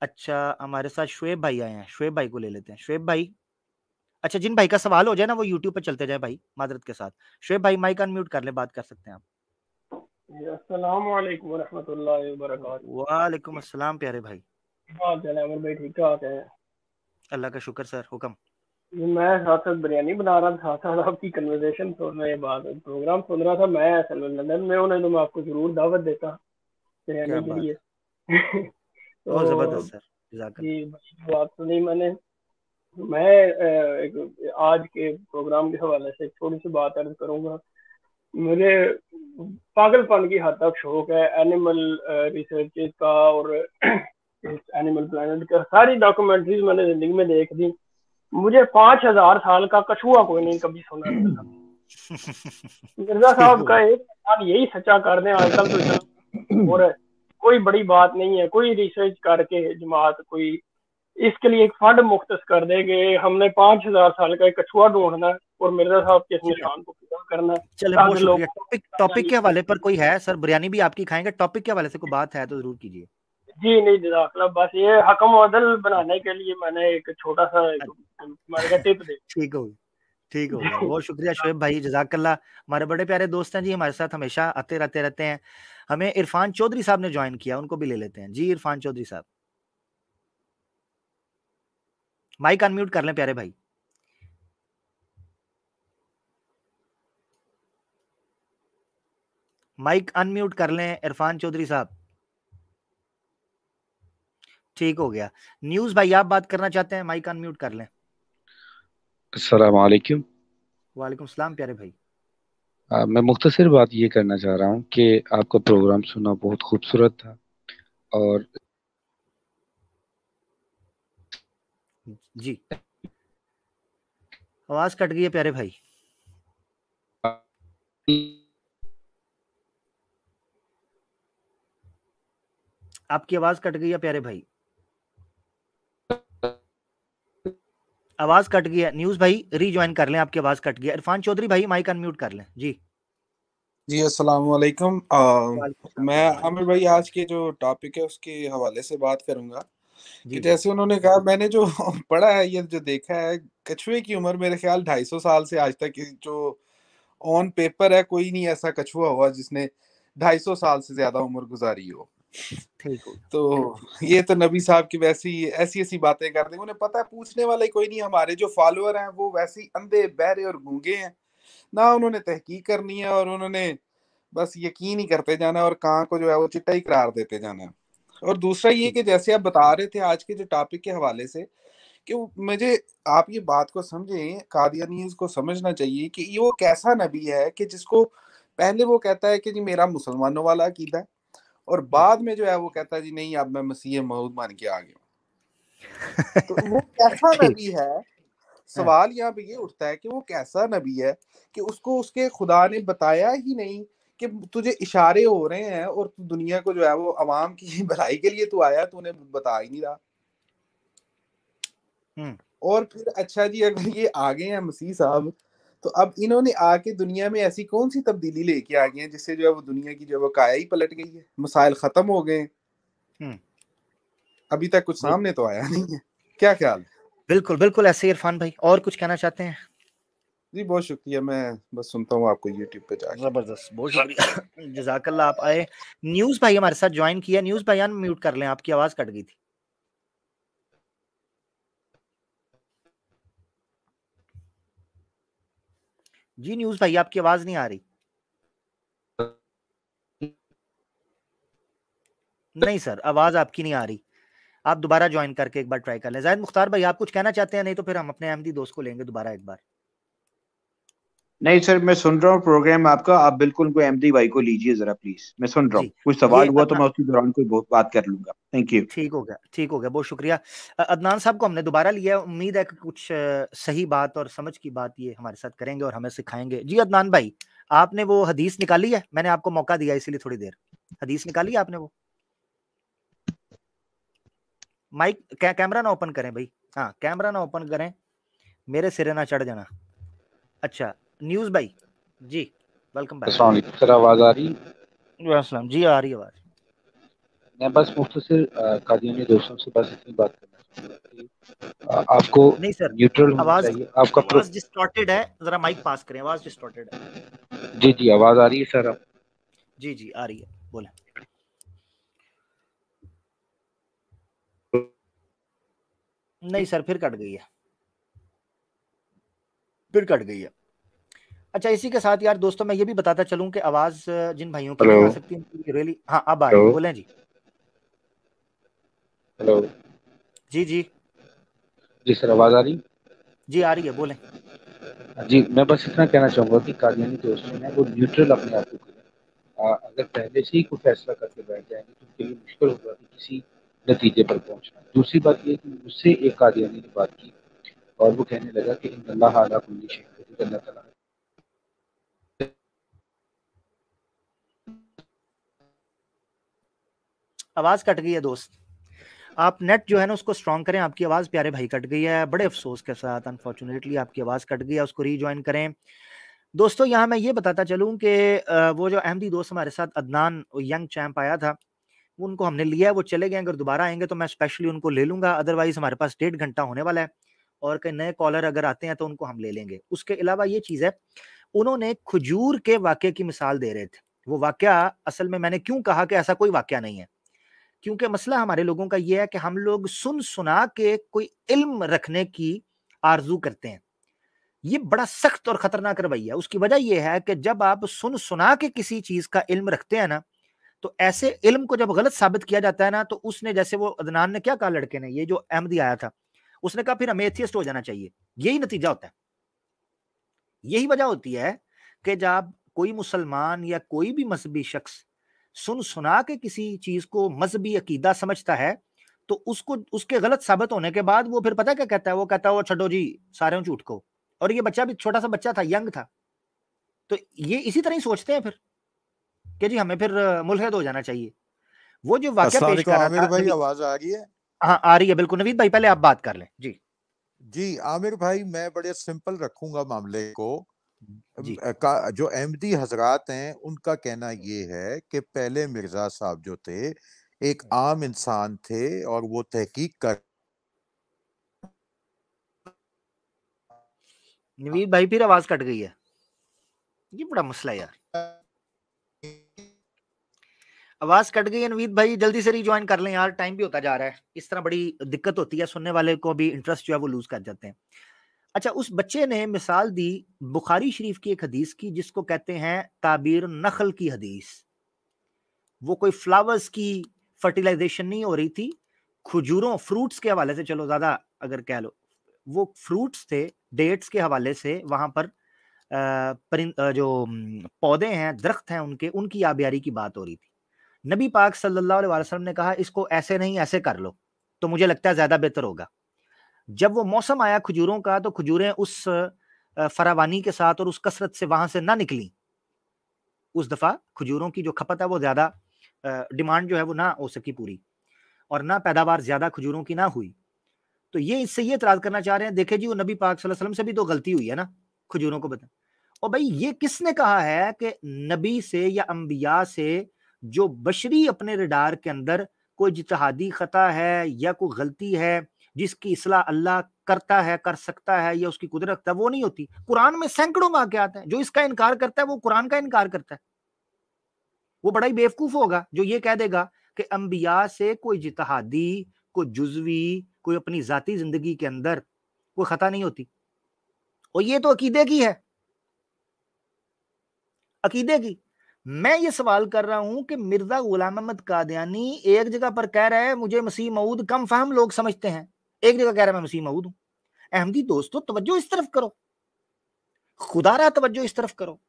अच्छा हमारे साथ शुएब भाई आए हैं। शुएब भाई को ले लेते हैं। शुएब भाई। अच्छा जिन भाई का सवाल हो जाए ना वो यूट्यूब पर चलते जाए भाई मादरत के साथ। शुएब भाई माइक अनम्यूट कर ले बात कर सकते हैं आप। अस्सलाम वालेकुम अस्सलाम प्यारे भाई। अमर ठीक ठाक है? अल्लाह का शुक्र सर हुक्म। मैं साथ साथ बिरयानी बना रहा था साथ साथ आपकी कन्वर्सेशन सुन रहे बाद प्रोग्राम सुन रहा था मैं असल में लंदन में हूँ नहीं तो मैं आपको ज़रूर दावत देता बिरयानी के लिए। तो ज़बरदस्त सर जी बात सुनी मैंने। मैं एक आज के प्रोग्राम के हवाले से एक छोटी सी बात अर्ज़ करूँगा। मुझे पागलपन की हद तक शौक है। एनिमल रिसर्चेस का और एनिमल प्लानट का सारी डॉक्यूमेंट्रीज मैंने ज़िंदगी में देख दी। मुझे पाँच हज़ार साल का कछुआ कोई नहीं कभी सुना। मिर्ज़ा साहब का एक इंसान यही सच्चा कर दें, आजकल तो और कोई बड़ी बात नहीं है। कोई रिसर्च करके जमात कोई इसके लिए एक फंड मुख्त कर दे हमने पाँच हज़ार साल का एक कछुआ ढूंढना है। और मिर्ज़ा साहब के इस निशान को पूरा करना चले टॉपिक टॉपिक के हवाले पर कोई है? सर बिरयानी भी आपकी खाएँगे। टॉपिक के हवाले से कोई बात है तो ज़रूर कीजिए। जी नहीं जजाकल्ला बस ये हकम अदल बनाने के लिए मैंने एक छोटा सा टिप दे ठीक हो ठीक हो बहुत शुक्रिया शोएब भाई जजाकल्ला। हमारे बड़े प्यारे दोस्त हैं जी हमारे साथ हमेशा आते रहते रहते हैं। हमें इरफान चौधरी साहब ने ज्वाइन किया उनको भी ले लेते हैं। जी इरफान चौधरी साहब। माइक अनम्यूट कर लें प्यारे भाई। माइक अनम्यूट कर लें इरफान चौधरी साहब। ठीक हो गया। न्यूज़ भाई आप बात करना चाहते हैं माइक अनम्यूट कर लें। अस्सलाम वालेकुम सलाम प्यारे भाई। आ, मैं मुख्तसर बात ये करना चाह रहा हूँ कि आपका प्रोग्राम सुना बहुत खूबसूरत था और जी। आवाज़ कट गई है प्यारे भाई। आपकी आवाज़ कट गई है प्यारे भाई। आवाज़ कट गई है न्यूज़ भाई रीज्वाइन कर लें आपकी आवाज़ कट गई इरफान चौधरी भाई माइक अनम्यूट कर लें। जी। जी अस्सलाम वालेकुम मैं आमिर भाई आज के जो टॉपिक है उसके हवाले से बात करूँगा। कि जैसे उन्होंने कहा मैंने जो पढ़ा है ये जो देखा है कछुए की उम्र मेरे ख्याल ढाई सौ साल से आज तक जो ऑन पेपर है कोई नहीं ऐसा कछुआ हुआ जिसने ढाई सौ साल से ज़्यादा उम्र गुजारी हो। तो ये तो नबी साहब की वैसी ऐसी ऐसी बातें करते हैं उन्हें पता है पूछने वाले कोई नहीं हमारे जो फॉलोअर हैं वो वैसे ही अंधे बहरे और गूँगे हैं। ना उन्होंने तहकीक करनी है और उन्होंने बस यकीन ही करते जाना और कहाँ को जो है वो चिट्टा ही करार देते जाना है। और दूसरा ये कि जैसे आप बता रहे थे आज के जो टॉपिक के हवाले से कि मुझे आप ये बात को समझें कादियानीज को समझना चाहिए कि ये वो कैसा नबी है कि जिसको पहले वो कहता है कि जी मेरा मुसलमानों वाला अकीदा है। और बाद में जो है वो कहता है जी नहीं अब मैं मसीह महूद मान के आ गया तो वो कैसा नबी है? हाँ। सवाल यहाँ पे ये उठता है कि वो कैसा नबी है कि उसको उसके खुदा ने बताया ही नहीं कि तुझे इशारे हो रहे हैं और तू दुनिया को जो है वो अवाम की भलाई के लिए तू आया तूने बता ही नहीं रहा। और फिर अच्छा जी अगर ये आ गए हैं मसीह साहब तो अब इन्होंने आके दुनिया में ऐसी कौन सी तब्दीली लेके आ गई है जिससे जो है वो दुनिया की जो है वो काया ही पलट गई है? मसाइल खत्म हो गए अभी तक कुछ सामने तो आया नहीं है। क्या ख्याल? बिल्कुल बिल्कुल ऐसे इरफान भाई। और कुछ कहना चाहते हैं? जी बहुत शुक्रिया। मैं बस सुनता हूँ आपको यूट्यूब पे जाकर ज़बरदस्त बहुत शुक्रिया। जजाकल्ला आप आए। न्यूज़ भाई हमारे साथ ज्वाइन किया। न्यूज़ भाई म्यूट कर लें आपकी आवाज़ कट गई थी। जी, न्यूज़ भाई, आपकी आवाज़ नहीं आ रही। नहीं सर, आवाज़ आपकी नहीं आ रही। आप दोबारा ज्वाइन करके एक बार ट्राई कर लें। जायद मुख्तार भाई, आप कुछ कहना चाहते हैं? नहीं तो फिर हम अपने अहमदी दोस्त को लेंगे दोबारा एक बार। नहीं सर मैं सुन रहा हूँ प्रोग्राम आपका। आप बिल्कुल कोई एमडी भाई को लीजिए जरा प्लीज़ मैं सुन रहा हूँ। कुछ सवाल हुआ तो मैं उसी दौरान कोई बहुत बात कर लूँगा। थैंक यू ठीक हो गया ठीक हो गया। बहुत शुक्रिया। अदनान साहब को हमने दोबारा लिया उम्मीद है कि कुछ सही बात और समझ की बात ये हमारे साथ करेंगे और हमें सिखाएँगे। जी अदनान भाई आपने वो हदीस निकाली है? मैंने आपको मौका दिया इसीलिए थोड़ी देर। हदीस निकाली है आपने वो? माइक कैमरा ना ओपन करें भाई। हाँ कैमरा ना ओपन करें। मेरे सिरे ना चढ़ जाना। अच्छा न्यूज़ भाई। जी वेलकम। बैक सर आवाज़ आ रही अस्सलाम जी आ रही आवाज़। मैं बस मुख्तसर कादियानी दोस्तों से बस इतनी बात करना आपको नहीं सर न्यूट्रल आवाज़ आपका आवाज़ डिस्टॉर्टेड है। जरा माइक पास करें आवाज़ डिस्टॉर्टेड है। जी जी आवाज़ आ रही है सर आप जी जी आ रही है। बोले। नहीं सर फिर कट गई है। फिर कट गई है। अच्छा इसी के साथ यार दोस्तों मैं ये भी बताता चलूँ कि आवाज़ जिन भाइयों की आ सकती है रियली हाँ अब आ रही बोले जी। हेलो जी जी। जी सर आवाज़ आ रही? जी आ रही है बोले। जी मैं बस इतना कहना चाहूँगा कि कादियानी दोस्त हैं वो न्यूट्रल अपने आप को करें। अगर पहले से ही कोई फैसला करके बैठ जाएँगे तो उनके लिए मुश्किल होगा कि किसी नतीजे पर पहुँचना। दूसरी बात यह कि मुझसे एक कादियानी ने बात की और वो कहने लगा कि इन अल्लाह आला कुल्ली शेख अल्लाह तला। आवाज़ कट गई है, दोस्त। आप नेट जो है ना, उसको स्ट्रॉन्ग करें, आपकी आवाज़ प्यारे भाई कट गई है, बड़े अफसोस के साथ अनफॉर्चुनेटली आपकी आवाज़ कट गई है, उसको रीज्वाइन करें। दोस्तों, यहाँ मैं ये बताता चलूँ कि वो जो अहमदी दोस्त हमारे साथ, अदनान यंग चैम्प आया था, उनको हमने लिया है, वो चले गए, अगर दोबारा आएँगे तो मैं स्पेशली उनको ले लूँगा अदरवाइज़ हमारे पास डेढ़ घंटा होने वाला है, और कई नए कॉलर अगर आते हैं तो उनको हम ले लेंगे। उसके अलावा ये चीज़ है, उन्होंने खजूर के वाक्य की मिसाल दे रहे थे। वो वाक्य असल में मैंने क्यों कहा कि ऐसा कोई वाक्य नहीं है? क्योंकि मसला हमारे लोगों का यह है कि हम लोग सुन सुना के कोई इल्म रखने की आरज़ू करते हैं। ये बड़ा सख्त और खतरनाक रवैया है। उसकी वजह यह है कि जब आप सुन सुना के किसी चीज़ का इल्म रखते हैं ना तो ऐसे इल्म को जब गलत साबित किया जाता है ना तो उसने जैसे वो अदनान ने क्या कहा लड़के ने, ये जो अहमदी आया था, उसने कहा फिर हमें एथियस्ट हो जाना चाहिए। यही नतीजा होता है। यही वजह होती है कि जब कोई मुसलमान या कोई भी मजहबी शख्स सुन सुना के किसी चीज़ को मजहबी अकीदा समझता है तो उसको उसके गलत साबित होने के बाद वो फिर पता क्या कहता है? वो कहता है वो छो जी सारे झूठ को और ये बच्चा भी छोटा सा बच्चा था यंग था। तो ये इसी तरह ही सोचते हैं फिर कि जी हमें फिर मुलहद हो जाना चाहिए। वो जो वाक्य पेश कर रहा था भाई आवाज़ आ रही है? हाँ आ रही है बिल्कुल। नवीद भाई पहले आप बात कर लें। जी। जी आमिर भाई मैं बड़े सिंपल रखूँगा मामले को। का जो अहमदी हजरात हैं उनका कहना ये है कि पहले मिर्ज़ा साहब जो थे एक आम इंसान थे और वो तहकीक कर नवीद भाई फिर आवाज़ कट गई है। ये बड़ा मसला है यार। आवाज़ कट गई है नवीद भाई जल्दी से रिज्वाइन कर लें यार टाइम भी होता जा रहा है। इस तरह बड़ी दिक्कत होती है सुनने वाले को भी इंटरेस्ट जो है वो लूज कर जाते हैं। अच्छा उस बच्चे ने मिसाल दी बुखारी शरीफ की एक हदीस की, जिसको कहते हैं ताबीर नखल की हदीस। वो कोई फ्लावर्स की फर्टिलाइजेशन नहीं हो रही थी। खजूरों, फ्रूट्स के हवाले से, चलो ज़्यादा अगर कह लो, वो फ्रूट्स थे, डेट्स के हवाले से, वहाँ पर जो पौधे हैं, दरख्त हैं उनके, उनकी आबियारी की बात हो रही थी। नबी पाक सल्लल्लाहु अलैहि वसल्लम ने कहा, इसको ऐसे नहीं, ऐसे कर लो तो मुझे लगता है ज़्यादा बेहतर होगा। जब वो मौसम आया खजूरों का तो खजूरें उस फरावानी के साथ और उस कसरत से वहाँ से ना निकली। उस दफ़ा खजूरों की जो खपत है, वो ज़्यादा डिमांड जो है वो ना हो सकी पूरी और ना पैदावार ज़्यादा खजूरों की ना हुई। तो ये इससे ये इतराज करना चाह रहे हैं, देखे जी, वो नबी पाक वसल्लम से भी तो गलती हुई है ना, खजूरों को बता। और भाई ये किसने कहा है कि नबी से या अंबिया से जो बशरी अपने रिडार के अंदर कोई जितहादी खता है या कोई गलती है जिसकी इसलाह अल्लाह करता है, कर सकता है या उसकी कुदरत है, वो नहीं होती। कुरान में सैकड़ों वाक्य आते हैं। जो इसका इनकार करता है, वो कुरान का इनकार करता है। वो बड़ा ही बेवकूफ़ होगा, जो ये कह देगा कि अंबिया से कोई जितहादी, कोई जुजवी, कोई अपनी जाती ज़िंदगी के अंदर कोई खता नहीं होती। और ये तो अकीदे की है। अकीदे की। मैं ये सवाल कर रहा हूँ कि मिर्ज़ा गुलाम अहमद कादयानी एक जगह पर कह रहा है, मुझे मसीह मऊद कम फहम लोग समझते हैं। एक जगह कह रहा है, मैं मसीह मऊद हूँ। अहमदी दोस्तों तवज्जो इस तरफ़ करो। खुदारा तवज्जो इस तरफ़ करो।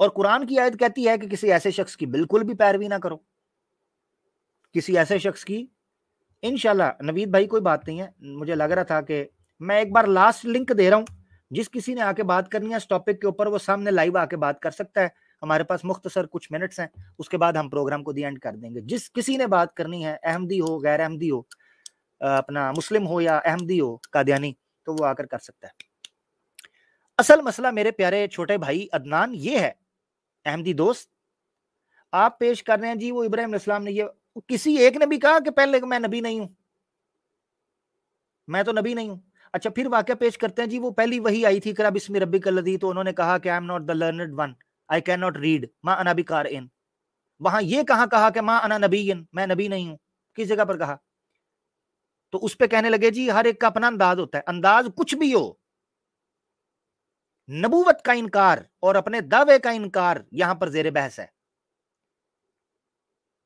और कुरान की आयत कहती है कि किसी ऐसे शख्स की बिल्कुल भी पैरवी ना करो। किसी ऐसे शख्स की इनशाला नवीद भाई, कोई बात नहीं है। मुझे लग रहा था कि मैं एक बार लास्ट लिंक दे रहा हूँ। जिस किसी ने आके बात करनी है, इस टॉपिक के ऊपर, वो सामने लाइव आके बात कर सकता है। हमारे पास मुख्तसर कुछ मिनट्स हैं। उसके बाद हम प्रोग्राम को दी एंड कर देंगे। जिस किसी ने बात करनी है, अहमदी हो गैर अहमदी हो अपना मुस्लिम हो या अहमदी हो, कादियानी तो वो आकर कर सकता है। असल मसला मेरे प्यारे छोटे भाई अदनान ये है, अहमदी दोस्त, आप पेश कर रहे हैं, जी वो इब्राहिम इस्लाम ने ये, किसी एक ने भी कहा कि पहले मैं नबी नहीं हूँ? मैं तो नबी नहीं हूँ। अच्छा फिर वाक्य पेश करते हैं, जी वो पहली वही आई थी, करा बिस्मी रबी कल्लदी तो उन्होंने कहा कि I am not the learned one I can not read माँ अना भी कार इन। वहाँ ये कहा कहा कि माँ अना नबी इन, मैं नबी नहीं हूँ? किस जगह पर कहा? तो उस पर कहने लगे, जी, हर एक का अपना अंदाज होता है। अंदाज कुछ भी हो, नबूवत का इनकार और अपने दावे का इनकार यहाँ पर जेर बहस है।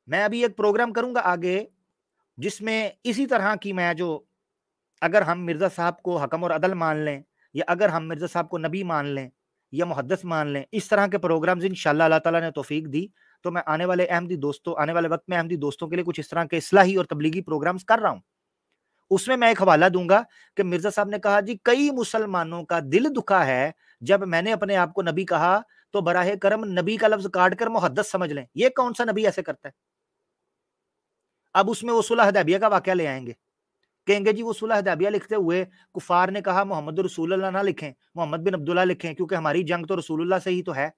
मैं अभी एक प्रोग्राम करूँगा आगे, जिसमें इसी तरह की मैं जो, अगर हम मिर्ज़ा साहब को हकम और अदल मान लें, या अगर हम मिर्ज़ा साहब को नबी मान लें, या मुहदस मान लें, इस तरह के प्रोग्राम्स इन अल्लाह ताला ने तोफीक दी तो मैं आने वाले अहमदी दोस्तों, आने वाले वक्त में अहमदी दोस्तों के लिए कुछ इस तरह के इसलाही और तबलीगी प्रोग्राम्स कर रहा हूँ। उसमें मैं एक हवाला दूँगा कि मिर्ज़ा साहब ने कहा, जी, कई मुसलमानों का दिल दुखा है, जब मैंने अपने आप को नबी कहा तो बराह करम नबी का लफ्ज काट कर मुहदस समझ लें। ये कौन सा नबी ऐसे करता है? अब उसमें वो सुलह हदैबिया का वाक्य ले आएँगे। कहेंगे, जी, वो सुलह हदैबिया लिखते हुए कुफार ने कहा, मोहम्मद रसूल ना लिखें, मोहम्मद बिन अब्दुल्ला लिखें, क्योंकि हमारी जंग तो रसूलुल्लाह से ही तो है।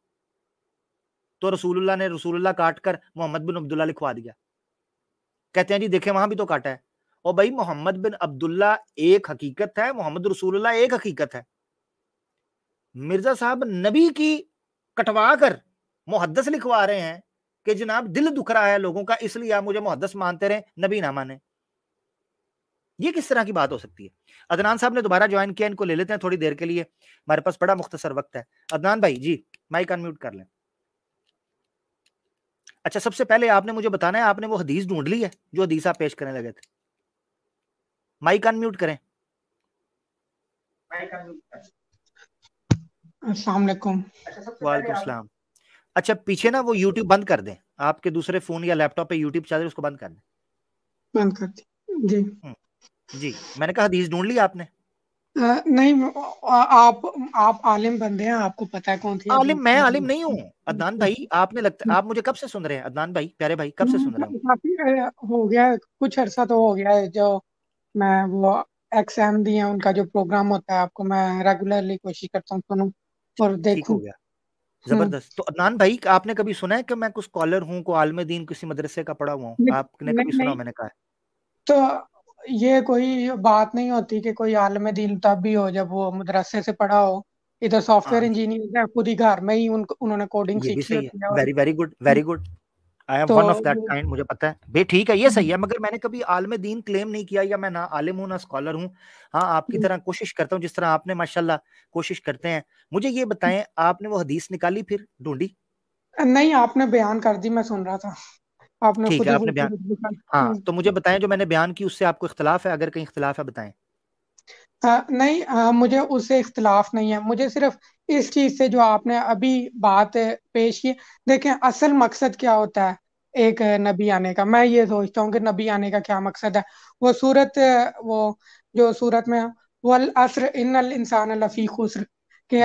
तो रसूलुल्लाह ने रसूलुल्लाह काट कर मोहम्मद बिन अब्दुल्ला लिखवा दिया। कहते हैं, जी, देखे, वहाँ भी तो काटा है। और भाई मोहम्मद बिन अब्दुल्ला एक हकीकत है, मोहम्मद रसूलुल्लाह एक हकीकत है। मिर्ज़ा साहब नबी की कटवा कर मुहदस लिखवा रहे हैं कि जनाब दिल दुख रहा है लोगों का, इसलिए आप मुझे मुहदस मानते रहे, नबी ना माने। ये किस तरह की बात हो सकती है? अदनान साहब ने दोबारा ज्वाइन किया, इनको ले लेते हैं थोड़ी देर के लिए। हमारे पास बड़ा मुख्तसर वक्त है। अदनान भाई, जी, माइक अनम्यूट कर लें। अच्छा सबसे पहले आपने मुझे बताना है, आपने वो हदीस ढूंढ ली है जो हदीस आप पेश करने लगे थे? माइक अनम्यूट करें। वालेकुम। वालेकुम सलाम। अच्छा पीछे ना वो यूट्यूब बंद कर दें। आपके दूसरे फ़ोन या लैपटॉप पे यूट्यूब चल रहा है उसको बंद कर दें। बंद कर दी। जी। जी। मैंने कहा हदीस ढूंढ ली आपने? आ, नहीं आप आप आलिम बंदे हैं आपको पता है कौन सी आलिम मैं आलिम नहीं हूँ। अदनान भाई आपने लगता आप मुझे कब से सुन रहे हैं? अदनान भाई प्यारे भाई कब से सुन रहे हैं? हो गया कुछ अरसा तो हो गया है जो मैं वो एक्स एम दी है उनका जो प्रोग्राम होता है आपको मैं रेगुलरली कोशिश करता हूँ सुनूं और देखूँ। ज़बरदस्त। तो अदनान भाई आपने कभी सुना है कि मैं कुछ स्कॉलर हूँ को आलम दीन किसी मदरसे का पढ़ा हुआ हूँ? आपने कभी सुना मैंने कहा तो ये कोई बात नहीं होती कि कोई आलम दीन तब भी हो जब वो मदरसे से पढ़ा हो। इधर सॉफ्टवेयर इंजीनियर है। खुद ही घर में ही उन, उन्होंने कोडिंग सीखी है। Very very good very good I am one of that kind मुझे पता है। भाई ठीक है ये सही है मगर मैंने कभी आलम दीन क्लेम नहीं किया या मैं ना आलिम हूँ ना स्कॉलर हूँ। हाँ आपकी तरह कोशिश करता हूँ जिस तरह आपने माशाल्लाह कोशिश करते हैं। मुझे ये बताएँ आपने वो हदीस निकाली फिर ढूंढी? नहीं आपने बयान कर दी मैं सुन रहा था। आपने ठीक है आपने बयान हाँ तो मुझे बताएँ जो मैंने बयान की उससे आपको इख्तलाफ है? अगर कहीं इख्तलाफ है बताएँ। आ, नहीं आ, मुझे उससे इख्तलाफ नहीं है। मुझे सिर्फ़ इस चीज़ से जो आपने अभी बात पेश की देखें असल मकसद क्या होता है एक नबी आने का? मैं ये सोचता हूँ कि नबी आने का क्या मकसद है? वो सूरत वो जो सूरत में वल असर इन इंसान लफी खुसर। के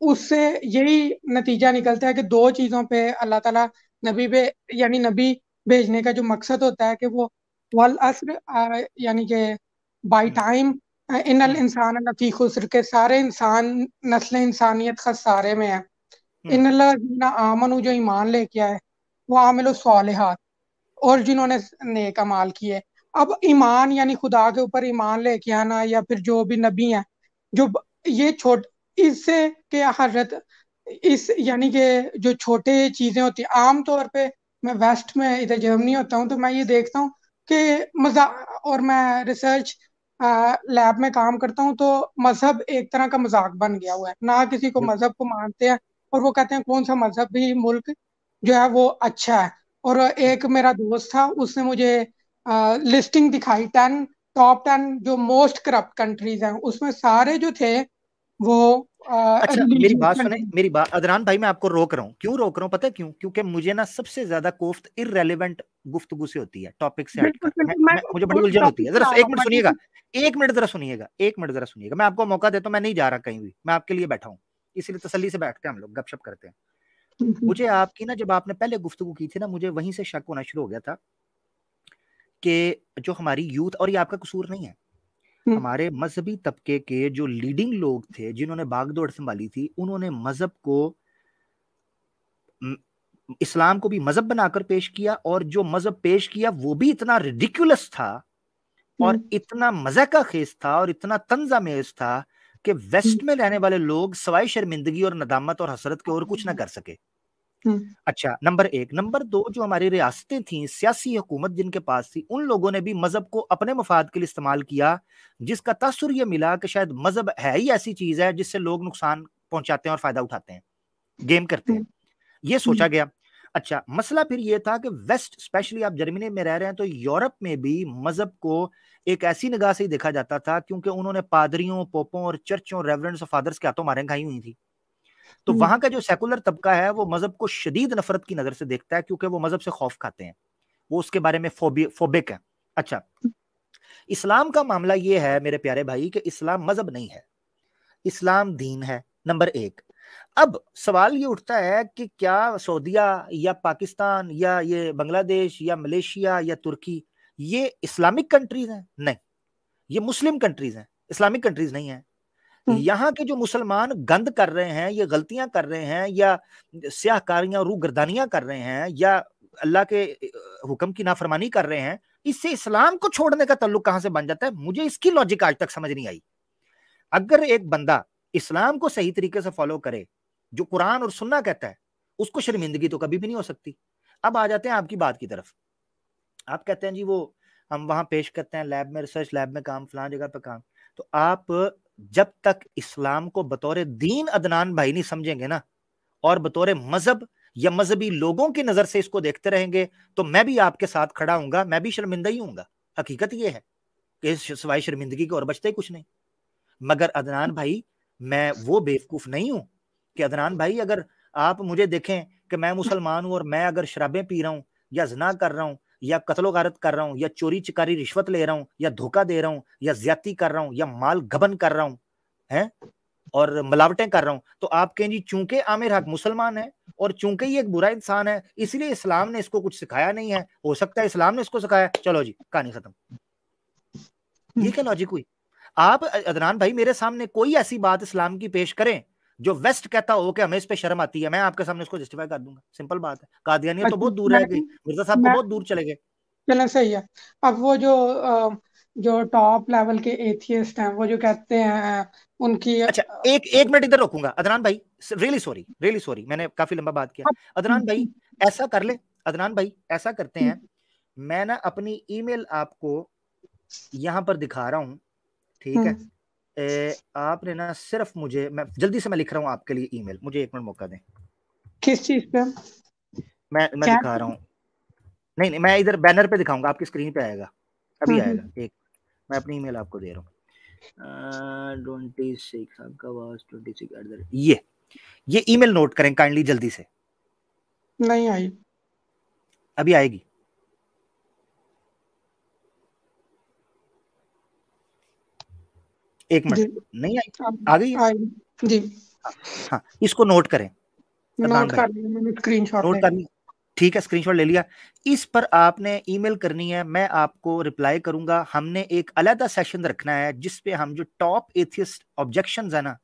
उससे यही नतीजा निकलता है कि दो चीज़ों पे अल्लाह ताला नबी पे यानी नबी भेजने का जो मकसद होता है कि वो वल असर यानी कि बाई टाइम इन इंसान लफी खुसर के सारे इंसान नस्ल इंसानियत का सारे में है। इन आमन जो ईमान लेके आए वो आमिल सालहात और जिन्होंने नेक अमाल किए। अब ईमान यानी खुदा के ऊपर ईमान लेके आना या फिर जो भी नबी हैं जो ये छोट इससे के हज़रत इस यानी कि जो छोटे चीज़ें होती हैं आम तौर पे मैं वेस्ट में इधर जर्मनी होता हूँ तो मैं ये देखता हूँ कि मज़ा और मैं रिसर्च लैब में काम करता हूँ तो मज़हब एक तरह का मज़ाक बन गया हुआ है। ना किसी को मज़हब को मानते हैं और वो कहते हैं कौन सा मज़हब भी मुल्क जो है वो अच्छा है? और एक मेरा दोस्त था उसने मुझे आ, लिस्टिंग दिखाई टेन टॉप टेन जो मोस्ट करप्ट कंट्रीज़ हैं उसमें सारे जो थे वो अच्छा मेरी बात सुने मेरी बात अदरान भाई मैं आपको रोक रहा हूँ। क्यों रोक रहा हूँ? पता है क्यों? क्योंकि मुझे ना सबसे ज़्यादा कोफ्त इरेलीवेंट गुफ्तगु से होती है टॉपिक से मुझे बड़ी उलझन होती है। जरा एक मिनट सुनिएगा एक मिनट जरा सुनिएगा एक मिनट जरा सुनिएगा। मैं आपको मौका देता हूँ मैं नहीं जा रहा कहीं भी। मैं आपके लिए बैठा हूँ। इसलिए तसली से बैठते हैं हम लोग गपशप करते हैं। मुझे आपकी ना जब आपने पहले गुफ्तगु की थी ना मुझे वहीं से शक होना शुरू हो गया था कि जो हमारी यूथ और ये आपका कसूर नहीं है। हमारे मजहबी तबके के जो लीडिंग लोग थे जिन्होंने बागदौड़ संभाली थी उन्होंने मज़हब को इस्लाम को भी मज़हब बनाकर पेश किया और जो मज़हब पेश किया वो भी इतना रिडिकुलस था और इतना मज़ा का खेस था और इतना तंजा मेज था कि वेस्ट में रहने वाले लोग सवाई शर्मिंदगी और नदामत और हसरत के और कुछ ना कर सके। अच्छा नंबर एक। नंबर दो जो हमारी रियासतें थी सियासी हुकूमत जिनके पास थी उन लोगों ने भी मज़हब को अपने मफाद के लिए इस्तेमाल किया जिसका तासुर यह मिला कि शायद मज़हब है ही ऐसी चीज़ है जिससे लोग नुकसान पहुंचाते हैं और फ़ायदा उठाते हैं। गेम करते हैं। ये सोचा गया। अच्छा मसला फिर ये था कि वेस्ट स्पेशली आप जर्मनी में रह रहे हैं तो यूरोप में भी मज़हब को एक ऐसी निगाह से ही देखा जाता था क्योंकि उन्होंने पादरियों पोपों और चर्चों रेवरेंड्स और फादर्स के हाथों मारे खाई हुई थी। तो हम्म। वहाँ का जो सेकुलर तबका है वो मज़हब को शदीद नफरत की नज़र से देखता है क्योंकि वो मज़हब से खौफ खाते हैं। वो उसके बारे में फोबिक है। अच्छा इस्लाम का मामला ये है मेरे प्यारे भाई कि इस्लाम मज़हब नहीं है। इस्लाम दीन है नंबर एक। अब सवाल ये उठता है कि क्या सऊदिया या पाकिस्तान या ये बांग्लादेश या मलेशिया या तुर्की ये इस्लामिक कंट्रीज़ हैं? नहीं। ये मुस्लिम कंट्रीज़ हैं। इस्लामिक कंट्रीज़ नहीं है। हम्म। यहाँ के जो मुसलमान गंद कर रहे हैं ये गलतियाँ कर रहे हैं या स्याहकारियाँ रू गर्दानियाँ कर रहे हैं या अल्लाह के हुक्म की नाफरमानी कर रहे हैं इससे इस्लाम को छोड़ने का तल्लुक कहाँ से बन जाता है? मुझे इसकी लॉजिक आज तक समझ नहीं आई। अगर एक बंदा इस्लाम को सही तरीके से फॉलो करे जो कुरान और सुन्ना कहता है, उसको शर्मिंदगी तो कभी भी नहीं हो सकती। अब आ जाते हैं आपकी बात की तरफ़। आप कहते हैं, जी, वो हम वहाँ पेश करते हैं, लैब में रिसर्च, लैब में काम, फलां जगह पर काम। तो आप जब तक इस्लाम को बतौर दीन अदनान भाई नहीं समझेंगे ना, और बतौर मज़हब या मजहबी लोगों की नज़र से इसको देखते रहेंगे तो मैं भी आपके साथ खड़ा हूँगा मैं भी शर्मिंदा ही हूँगा हकीकत यह है कि सवाई शर्मिंदगी को और बचता ही कुछ नहीं। मगर अदनान भाई, मैं वो बेवकूफ़ नहीं हूँ कि अदनान भाई अगर आप मुझे देखें कि मैं मुसलमान हूँ और मैं अगर शराबें पी रहा हूँ या जना कर रहा हूँ या कत्लो गारत कर रहा हूँ या चोरी चिकारी रिश्वत ले रहा हूँ या धोखा दे रहा हूँ या ज़्यादा कर रहा हूँ या माल गबन कर रहा हूँ है? और मिलावटें कर रहा हूँ तो आप कहें जी चूँकि आमिर हक मुसलमान है और चूँकि ये एक बुरा इंसान है इसलिए इस्लाम ने इसको कुछ सिखाया नहीं है। हो सकता है इस्लाम ने इसको सिखाया चलो जी कहानी खत्म। ये क्या लॉजिक हुई। आप अदनान भाई मेरे सामने कोई ऐसी बात इस्लाम की पेश करें जो वेस्ट कहता हो कि हमें इस पे शर्म आती है मैं आपके सामने इसको जस्टिफाई कर दूँगा। सिंपल बात है। कादियानियत तो बहुत दूर रह गई मिर्ज़ा साहब को बहुत दूर चले गए। चलो सही है। अब वो जो जो टॉप लेवल के एथियस्ट हैं वो जो कहते हैं उनकी अच्छा एक एक मिनट इधर रोकूँगा। अदनान भाई रियली सॉरी रियली सॉरी मैंने काफ़ी लंबा बात किया। अदनान भाई ऐसा कर ले। अदनान भाई ऐसा करते हैं। मैं ना अपनी ईमेल आपको यहाँ पर दिखा रहा हूँ। ठीक है? ए, आपने ना सिर्फ़ मुझे मैं जल्दी से मैं लिख रहा हूँ आपके लिए ईमेल। मुझे एक मिनट मौका दें। किस चीज़ पे मैं मैं दिखा रहा हूँ। नहीं नहीं मैं इधर बैनर पे दिखाऊँगा आपकी स्क्रीन पे आएगा। अभी आएगा। एक मैं अपनी ईमेल आपको दे रहा हूँ। ये ये ईमेल नोट करें काइंडली जल्दी से। नहीं आई। अभी आएगी। एक मिनट। नहीं आई आ गई है। जी। हाँ इसको नोट करें। नोट कर स्क्रीनशॉट नोट कर लिया ठीक है स्क्रीनशॉट ले लिया। इस पर आपने ईमेल करनी है मैं आपको रिप्लाई करूँगा। हमने एक अलहदा सेशन रखना है जिस पे हम जो टॉप एथियस्ट ऑब्जेक्शंस है ना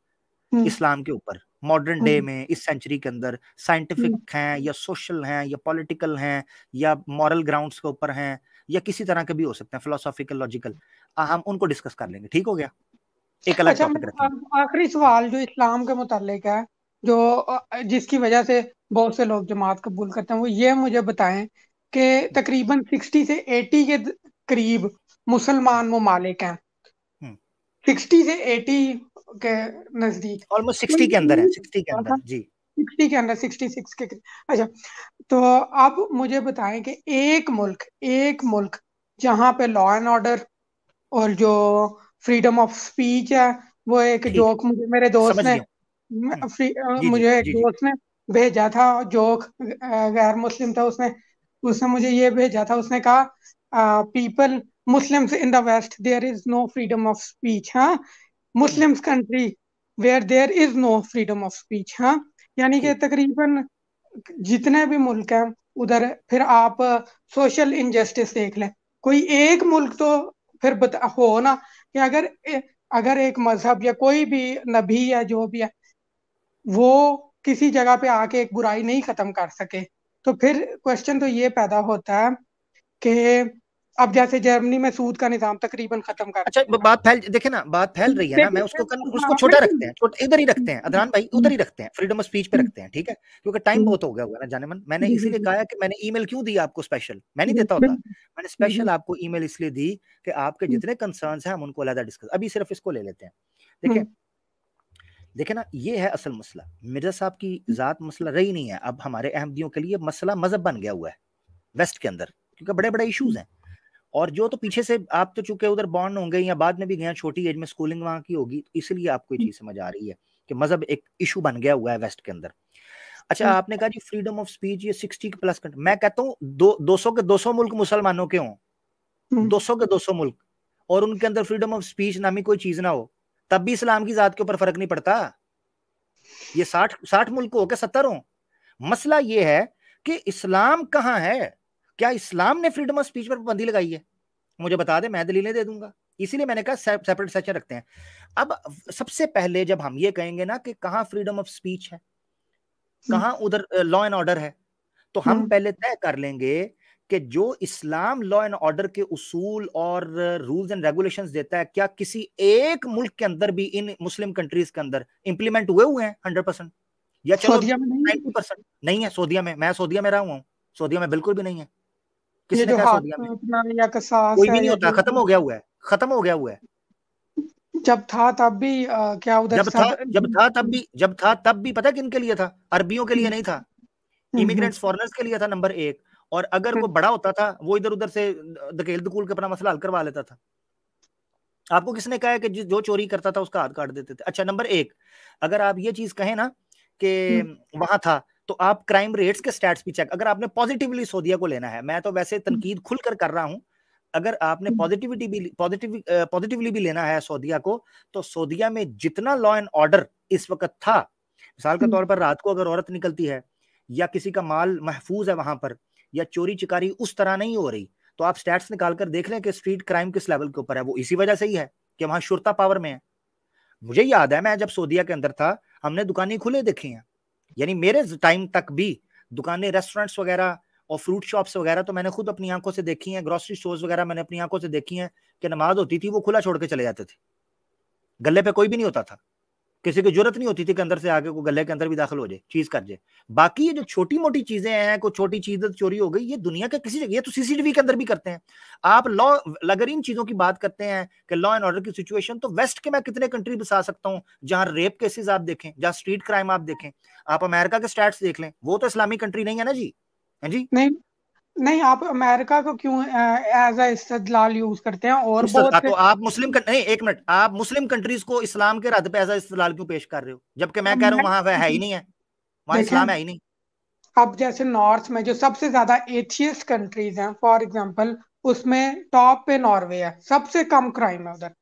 इस्लाम के ऊपर मॉडर्न डे में इस सेंचुरी के अंदर साइंटिफिक हैं या सोशल हैं या पॉलिटिकल हैं या मॉरल ग्राउंड्स के ऊपर हैं या किसी तरह के भी हो सकते हैं फिलोसॉफिकल लॉजिकल हम उनको डिस्कस कर लेंगे। ठीक हो गया? एक अलग अच्छा आखिरी सवाल जो इस्लाम के मुतालिक है जो जिसकी वजह से बहुत से लोग जमात कबूल करते हैं वो ये मुझे बताएँ कि तकरीबन सिक्सटी से एटी के करीब मुसलमान ममालिक हैं। सिक्सटी से एटी के नज़दीक। ऑलमोस्ट सिक्सटी के अंदर है सिक्सटी के अंदर जी। सिक्सटी के अंदर सिक्सटी सिक्स के अच्छा तो अब मुझे बताएँ कि एक मुल्क एक मुल्क जहाँ पे लॉ एंड ऑर्डर और जो फ्रीडम ऑफ़ स्पीच है वो एक जोक मुझे मेरे दोस्त ने फ्री, जी, मुझे एक दोस्त ने भेजा था जोक गैर मुस्लिम था उसने उसने मुझे ये भेजा था उसने कहा people Muslims in the west there is no freedom of speech हाँ? Muslims country where there is no freedom of speech हाँ? यानी कि तकरीबन जितने भी मुल्क हैं उधर फिर आप सोशल इनजस्टिस देख लें। कोई एक मुल्क तो फिर बता हो ना कि अगर अगर एक मज़हब या कोई भी नबी या जो भी है, वो किसी जगह पे आके एक बुराई नहीं खत्म कर सके तो फिर क्वेश्चन तो ये पैदा होता है कि अब जैसे जर्मनी में सूद का निज़ाम तकरीबन खत्म कर अच्छा बात फैल देखे ना बात फैल रही है ना मैं उसको कर, उसको छोटा रखते हैं छोटा इधर ही रखते हैं अदनान भाई उधर ही रखते हैं फ्रीडम ऑफ़ स्पीच पे रखते हैं ठीक है? क्योंकि टाइम बहुत हो गया होगा ना जाने मन मैंने इसीलिए कहा कि मैंने ईमेल क्यों दी आपको स्पेशल मैं नहीं देता होता। मैंने स्पेशल आपको ईमेल इसलिए दी कि आपके जितने कंसर्न हैं हम उनको अलग डिस्कस अभी सिर्फ़ इसको ले लेते हैं। देखिए देखे ना ये है असल मसला। मिर्ज़ा साहब की जात मसला रही नहीं है अब हमारे अहमदियों के लिए मसला मज़हब बन गया हुआ है वेस्ट के अंदर क्योंकि बड़े बड़े इश्यूज़ हैं। और जो तो पीछे से आप तो चूँकि उधर बॉन्ड होंगे या बाद में भी गए छोटी एज में स्कूलिंग वहाँ की होगी तो इसलिए आपको ये चीज़ समझ आ रही है कि मज़हब एक इशू बन गया हुआ है वेस्ट के अंदर। अच्छा आपने कहा जी फ्रीडम ऑफ़ स्पीच ये सिक्सटी के प्लस मैं कहता हूँ दो सौ के दो सौ मुल्क मुसलमानों के हों दो सौ के दो सौ मुल्क और उनके अंदर फ्रीडम ऑफ़ स्पीच नामी कोई चीज़ ना हो तब भी इस्लाम की जात के ऊपर फ़र्क नहीं पड़ता? ये साठ साठ मुल्क हो के सत्तर हो। मसला ये है कि इस्लाम कहाँ है? क्या इस्लाम ने फ्रीडम ऑफ़ स्पीच पर पाबंदी लगाई है? मुझे बता दे मैं दलीलें दे दूँगा। इसीलिए मैंने कहा सेपरेट सेक्शन रखते हैं। अब सबसे पहले जब हम ये कहेंगे ना कि कहाँ फ्रीडम ऑफ़ स्पीच है कहाँ उधर लॉ एंड ऑर्डर है तो हम पहले तय कर लेंगे कि जो इस्लाम लॉ एंड ऑर्डर के उसूल और रूल्स एंड रेगुलेशंस देता है क्या किसी एक मुल्क के अंदर भी इन मुस्लिम कंट्रीज़ के अंदर इंप्लीमेंट हुए हुए हैं हंड्रेड परसेंट या चलो नाइनटी परसेंट नहीं है। सऊदिया में मैं सऊदिया में रहा हूँ सऊदिया में बिल्कुल भी नहीं है। किसने कहा सऊदिया में या कोई भी नहीं होता खत्म हो गया हुआ है खत्म हो गया हुआ है। जब था तब भी आ, क्या उधर जब था जब था तब भी जब था तब भी पता किन के लिए था? अरबियों के लिए नहीं था। इमिग्रेंट्स फॉरनर्स के लिए था नंबर एक। और अगर वो बड़ा होता था वो इधर उधर से धकेल धकूल के अपना मसला हल करवा लेता था। आपको किसने कहा है कि जो चोरी करता था उसका हाथ काट देते थे? अच्छा नंबर एक। अगर आप ये चीज़ कहें ना कि वहाँ था तो आप क्राइम रेट्स के स्टैट्स भी चेक अगर आपने पॉजिटिवली सोदिया को लेना है मैं तो वैसे तनकीद खुलकर कर रहा हूँ अगर आपने पॉजिटिविटी भी पॉजिटिव पॉजिटिवली भी लेना है सोदिया को तो सोदिया में जितना लॉ एंड ऑर्डर इस वक्त था मिसाल के तौर पर रात को अगर औरत निकलती है या किसी का माल महफूज है वहाँ पर या चोरी चिकारी उस तरह नहीं हो रही तो आप स्टैट्स निकाल कर देख लें कि स्ट्रीट क्राइम किस लेवल के ऊपर है वो इसी वजह से ही है कि वहाँ शुरता पावर में है। मुझे याद है मैं जब सोदिया के अंदर था हमने दुकानें खुले देखी हैं। यानी मेरे टाइम तक भी दुकानें रेस्टोरेंट्स वगैरह और फ्रूट शॉप्स वगैरह तो मैंने खुद अपनी आँखों से देखी हैं। ग्रोसरी स्टोर्स वगैरह मैंने अपनी आँखों से देखी हैं कि नमाज़ होती थी, वो खुला छोड़ के चले जाते थे। गले पे कोई भी नहीं होता था। किसी की ज़रूरत नहीं होती थी कि अंदर से आके को गले के अंदर भी दाखिल हो जाए, चीज़ कर जाए। बाकी ये जो छोटी मोटी चीज़ें हैं, कोई छोटी चीज़ चोरी हो गई, ये दुनिया के किसी जगह, ये तो सीसीटीवी के अंदर भी करते हैं। आप लॉ, अगर इन चीज़ों की बात करते हैं कि लॉ एंड ऑर्डर की सिचुएशन तो वेस्ट के मैं कितने कंट्री बता सकता हूँ, जहाँ रेप केसेस आप देखें, जहाँ स्ट्रीट क्राइम आप देखें। आप अमेरिका के स्टैट्स देख लें, वो तो इस्लामिक कंट्री नहीं है ना जी? जी? नहीं नहीं आप अमेरिका को क्यों एज इस्तदलाल यूज़ करते हैं? और बहुत तो आप मुस्लिम नहीं एक मिनट आप मुस्लिम कंट्रीज़ को इस्लाम के रद्द पे एज इस्तदलाल क्यों पेश कर रहे हो? जबकि मैं कह रहा हूँ वहाँ वह है ही नहीं है। वहाँ इस्लाम है ही नहीं। अब जैसे नॉर्थ में जो सबसे ज़्यादा एथियस्ट कंट्रीज़ हैं फॉर एग्जांपल उसमें टॉप पे नॉर्वे है। सबसे कम क्राइम है उधर।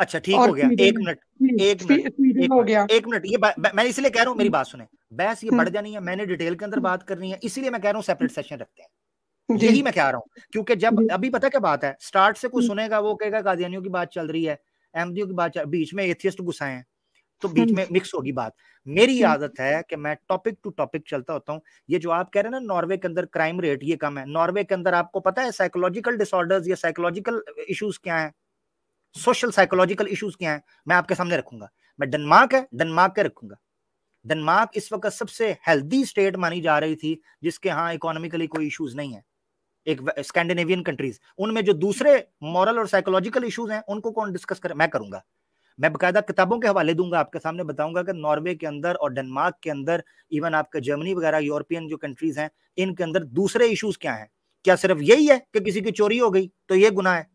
अच्छा ठीक हो गया। एक मिनट एक मिनट हो गया। एक मिनट ये मैं इसलिए कह रहा हूँ मेरी बात सुने बहस ये बढ़ जानी है मैंने डिटेल के अंदर बात करनी है इसीलिए मैं कह रहा हूँ सेपरेट सेशन रखते हैं। यही मैं कह रहा हूँ क्योंकि जब अभी पता क्या बात है स्टार्ट से कोई सुनेगा वो कहेगा कादियानियों की बात चल रही है अहमदियों की बात बीच में एथियस्ट गुस्साए हैं तो बीच में मिक्स होगी बात। मेरी आदत है कि मैं टॉपिक टू टॉपिक चलता होता हूँ ये जो आप कह रहे हैं ना नॉर्वे के अंदर क्राइम रेट ये कम है नॉर्वे के अंदर आपको पता है साइकोलॉजिकल डिसऑर्डर्स या साइकोलॉजिकल इश्यूज़ क्या है? सोशल साइकोलॉजिकल इश्यूज़ क्या है? मैं आपके सामने रखूँगा। मैं डेनमार्क है डेनमार्क के रखूँगा। डेनमार्क इस वक्त सबसे हेल्दी स्टेट मानी जा रही थी जिसके यहाँ इकोनॉमिकली कोई इश्यूज़ नहीं है। एक स्कैंडिनेवियन कंट्रीज़ उनमें जो दूसरे मॉरल और साइकोलॉजिकल इश्यूज़ हैं, उनको कौन डिस्कस करे? मैं करूँगा। मैं बकायदा किताबों के हवाले दूँगा, आपके सामने बताऊँगा कि नॉर्वे के अंदर और डेनमार्क के अंदर इवन आपके जर्मनी वगैरह यूरोपियन जो कंट्रीज़ हैं, इनके अंदर दूसरे इश्यूज़ क्या हैं? क्या सिर्फ़ यही है कि किसी की चोरी हो गई तो ये गुना है?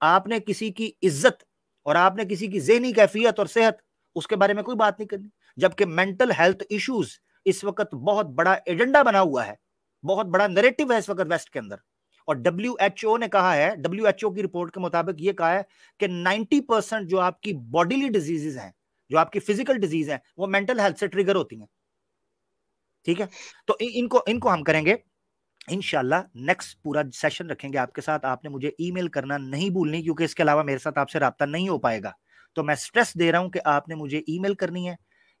आपने किसी की इज़्ज़त और आपने किसी की जहनी कैफियत और सेहत, उसके बारे में कोई बात नहीं करनी। जबकि मेंटल हेल्थ इश्यूज़ इस वक्त बहुत बड़ा एजेंडा बना हुआ है। बहुत बड़ा नरेटिव है इस वक्त वेस्ट के अंदर। और डब्ल्यूएचओ ने कहा है डब्ल्यूएचओ की रिपोर्ट के मुताबिक ये कहा है कि 90 परसेंट जो आपकी बॉडीली डिजीजेज हैं जो आपकी फ़िज़िकल डिज़ीज़ है वो मेंटल हेल्थ से ट्रिगर होती हैं। ठीक है? तो इनको इनको हम करेंगे। इनशाला नेक्स्ट पूरा सेशन रखेंगे आपके साथ। आपने मुझे ईमेल करना नहीं भूलनी क्योंकि इसके अलावा मेरे साथ आपसे रहा नहीं हो पाएगा। तो मैं स्ट्रेस दे रहा हूँ कि आपने मुझे ईमेल करनी है।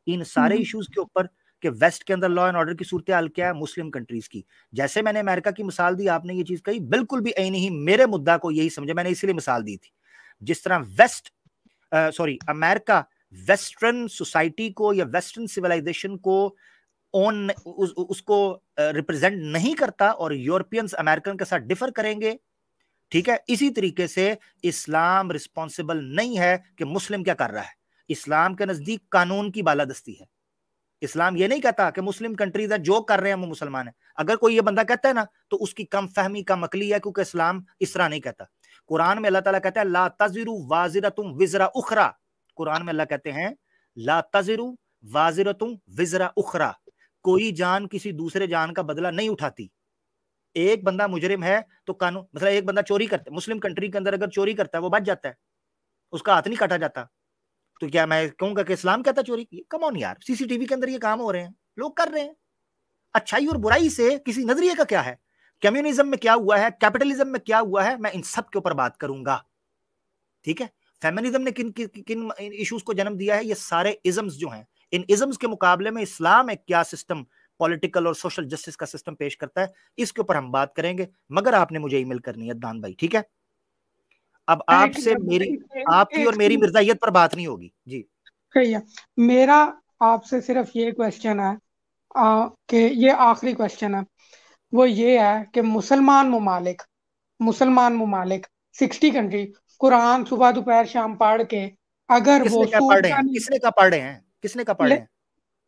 इन सारे इश्यूज़ के ऊपर कि वेस्ट के अंदर लॉ एंड ऑर्डर की सूरत हाल क्या है मुस्लिम कंट्रीज़ की। जैसे मैंने अमेरिका की मिसाल दी आपने ये चीज़ कही बिल्कुल भी ऐ नहीं मेरे मुद्दा को यही समझा मैंने इसलिए मिसाल दी थी। जिस तरह west sorry America western society को या वेस्टर्न सिविलाइजेशन को ओन उस, उसको रिप्रेजेंट नहीं करता और यूरोपियंस अमेरिकन के साथ डिफर करेंगे ठीक है? इसी तरीके से इस्लाम रिस्पॉन्सिबल नहीं है कि मुस्लिम क्या कर रहा है। इस्लाम के नज़दीक कानून की बालादस्ती है। इस्लाम ये नहीं कहता कि मुस्लिम कंट्रीज़ है जो कर रहे हैं वो मुसलमान है। अगर कोई ये बंदा कहता है ना तो उसकी कम फहमी, कम अकली है, क्योंकि इस्लाम इस तरह नहीं कहता। कुरान में अल्लाह कहता है, ला तजिरु वाजिरतुम विजरा उखरा। कुरान में अल्लाह कहते हैं, ला तजिरु वाजिरतुम विजरा उखरा। कोई जान किसी दूसरे जान का बदला नहीं उठाती। एक बंदा मुजरिम है तो कानून मतलब एक बंदा चोरी करता है। मुस्लिम कंट्री के अंदर अगर चोरी करता है, वो बच जाता है। उसका हाथ नहीं काटा जाता। तो क्या मैं कहूँगा कि इस्लाम कहता चोरी? की कम ऑन यार सीसीटीवी के अंदर ये काम हो रहे हैं लोग कर रहे हैं। अच्छाई और बुराई से किसी नज़रिए का क्या है? कम्युनिज्म में क्या हुआ है? कैपिटलिज्म में क्या हुआ है? मैं इन सब के ऊपर बात करूँगा। ठीक है? फेमिनिज्म ने किन किन, किन इश्यूज़ को जन्म दिया है? ये सारे इजम्स जो हैं इन इजम्स के मुकाबले में इस्लाम एक क्या सिस्टम पॉलिटिकल और सोशल जस्टिस का सिस्टम पेश करता है इसके ऊपर हम बात करेंगे मगर आपने मुझे ईमेल करनी है दान भाई ठीक है? अब आपसे मेरी आपकी और मेरी मिर्जाइत पर बात नहीं होगी। जी। भैया मेरा आपसे सिर्फ़ ये क्वेश्चन है कि ये आखिरी क्वेश्चन है। वो ये है कि मुसलमान ममालिक मुसलमान ममालिक सिक्सटी कंट्री कुरान सुबह दोपहर शाम पढ़ के अगर वो पढ़ किसने का पढ़ हैं? किसने का पढ़ हैं?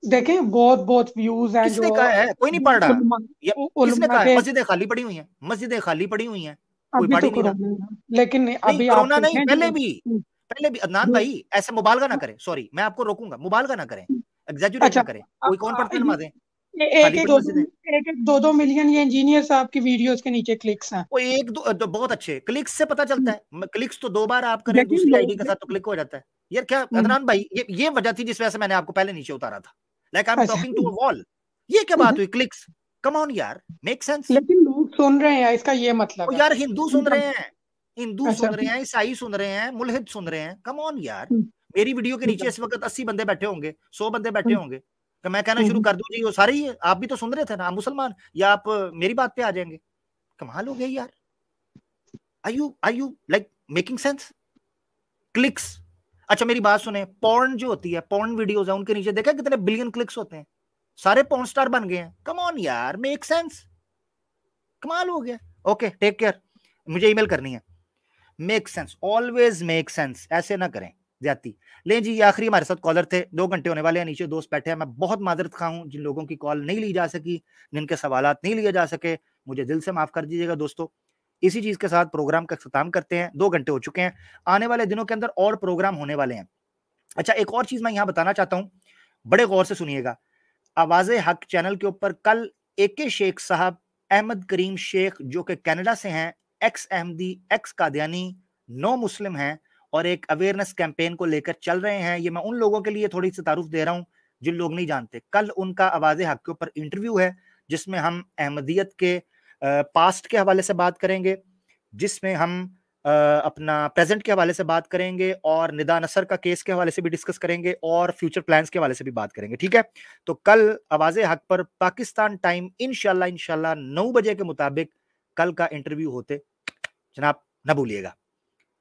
देखें बहुत बहुत व्यूज़ हैं जो का है? कोई नहीं पढ़ रहा। किसने मस्जिदें खाली पड़ी हुई हैं। मस्जिदें खाली पड़ी हुई हैं। अभी तो कोरोना लेकिन अभी कोरोना नहीं पहले भी पहले भी अदनान भाई ऐसे मुबालगा ना करें सॉरी मैं आपको रोकूँगा मुबालगा ना करें एग्जैजुरेट अच्छा, ना करें कोई कौन पढ़ते नमाजें एक एक दो एक एक दो दो मिलियन ये इंजीनियर साहब की वीडियोस के नीचे क्लिक्स हैं। वो एक दो, दो बहुत अच्छे क्लिक्स से पता चलता है क्लिक्स तो दो बार आप करें दूसरी आईडी के साथ तो क्लिक हो जाता है। यार क्या अदनान भाई ये ये वजह थी जिस वजह से मैंने आपको पहले नीचे उतारा था। Like I am talking to a wall ये क्या बात हुई क्लिक्स कम ऑन यार मेक सेंस लेकिन सुन रहे हैं इसका ये मतलब यार हिंदू सुन रहे हैं। हिंदू अच्छा, सुन रहे हैं ईसाई सुन रहे हैं मुलहिद सुन रहे हैं। कम ऑन यार। मेरी वीडियो के नीचे इस वक्त अस्सी बंदे बैठे होंगे सौ बंदे बैठे होंगे। तो मैं कहना शुरू कर दूँ जी वो सारे ही आप भी तो सुन रहे थे ना मुसलमान या आप मेरी बात पे आ जाएँगे? कमाल हो गई यार। I you I you like making sense clicks अच्छा मेरी बात सुने पॉर्न जो होती है पॉर्न वीडियोस है उनके नीचे देखा कितने बिलियन क्लिक्स होते हैं? सारे पॉर्न स्टार बन गए हैं। कम ऑन यार मेक सेंस कमाल हो गया। ओके टेक केयर मुझे ईमेल करनी है। Make sense always make sense ऐसे ना करें जाती ले जी, ये आखिरी हमारे साथ कॉलर थे। दो घंटे होने वाले हैं, नीचे दोस्त बैठे हैं। मैं बहुत माजरत खा हूँ, जिन लोगों की कॉल नहीं ली जा सकी, जिनके सवाल नहीं लिए जा सके। मुझे दिल से माफ़ कर दीजिएगा दोस्तों। इसी चीज़ के साथ प्रोग्राम का अख्ताम करते हैं। दो घंटे हो चुके हैं। आने वाले दिनों के अंदर और प्रोग्राम होने वाले हैं। अच्छा एक और चीज़ मैं यहाँ बताना चाहता हूँ। बड़े गौर से सुनिएगा। आवाज़ हक चैनल के ऊपर कल ए के शेख साहब अहमद करीम शेख, जो कि कनाडा से हैं ex Ahmadi ex Qadiani, no Muslim हैं और एक अवेयरनेस कैंपेन को लेकर चल रहे हैं। ये मैं उन लोगों के लिए थोड़ी सी तारुफ दे रहा हूँ, जिन लोग नहीं जानते। कल उनका आवाज़ हक के ऊपर इंटरव्यू है, जिसमें हम अहमदियत के पास्ट के हवाले से बात करेंगे, जिसमें हम अपना प्रेजेंट के हवाले से बात करेंगे और निदा नसर का केस के हवाले से भी डिस्कस करेंगे और फ्यूचर प्लान्स के हवाले से भी बात करेंगे, ठीक है? तो कल आवाज़ हक पर पाकिस्तान टाइम इनशाला इनशाला नौ बजे के मुताबिक कल का इंटरव्यू होते। जनाब, ना भूलिएगा।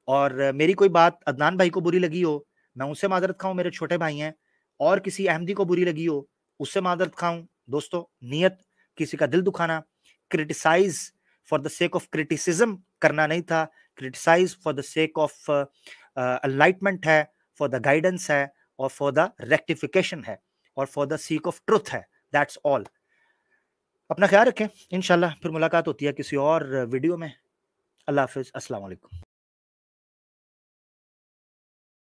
और मेरी कोई बात अदनान भाई को बुरी लगी हो, मैं उनसे माजरत खाऊं, मेरे छोटे भाई हैं, और किसी अहमदी को बुरी लगी हो, उससे माजरत खाऊं, दोस्तों, नियत, किसी का दिल दुखाना, criticise for the sake of criticism करना नहीं था criticise for the sake of enlightenment है फॉर द गाइडेंस है और फॉर द रेक्टिफिकेशन है और for the seek of truth है दैट्स ऑल अपना ख्याल रखें इनशाला फिर मुलाकात होती है किसी और वीडियो में अल्लाह हाफिज़ अस्सलाम वालेकुम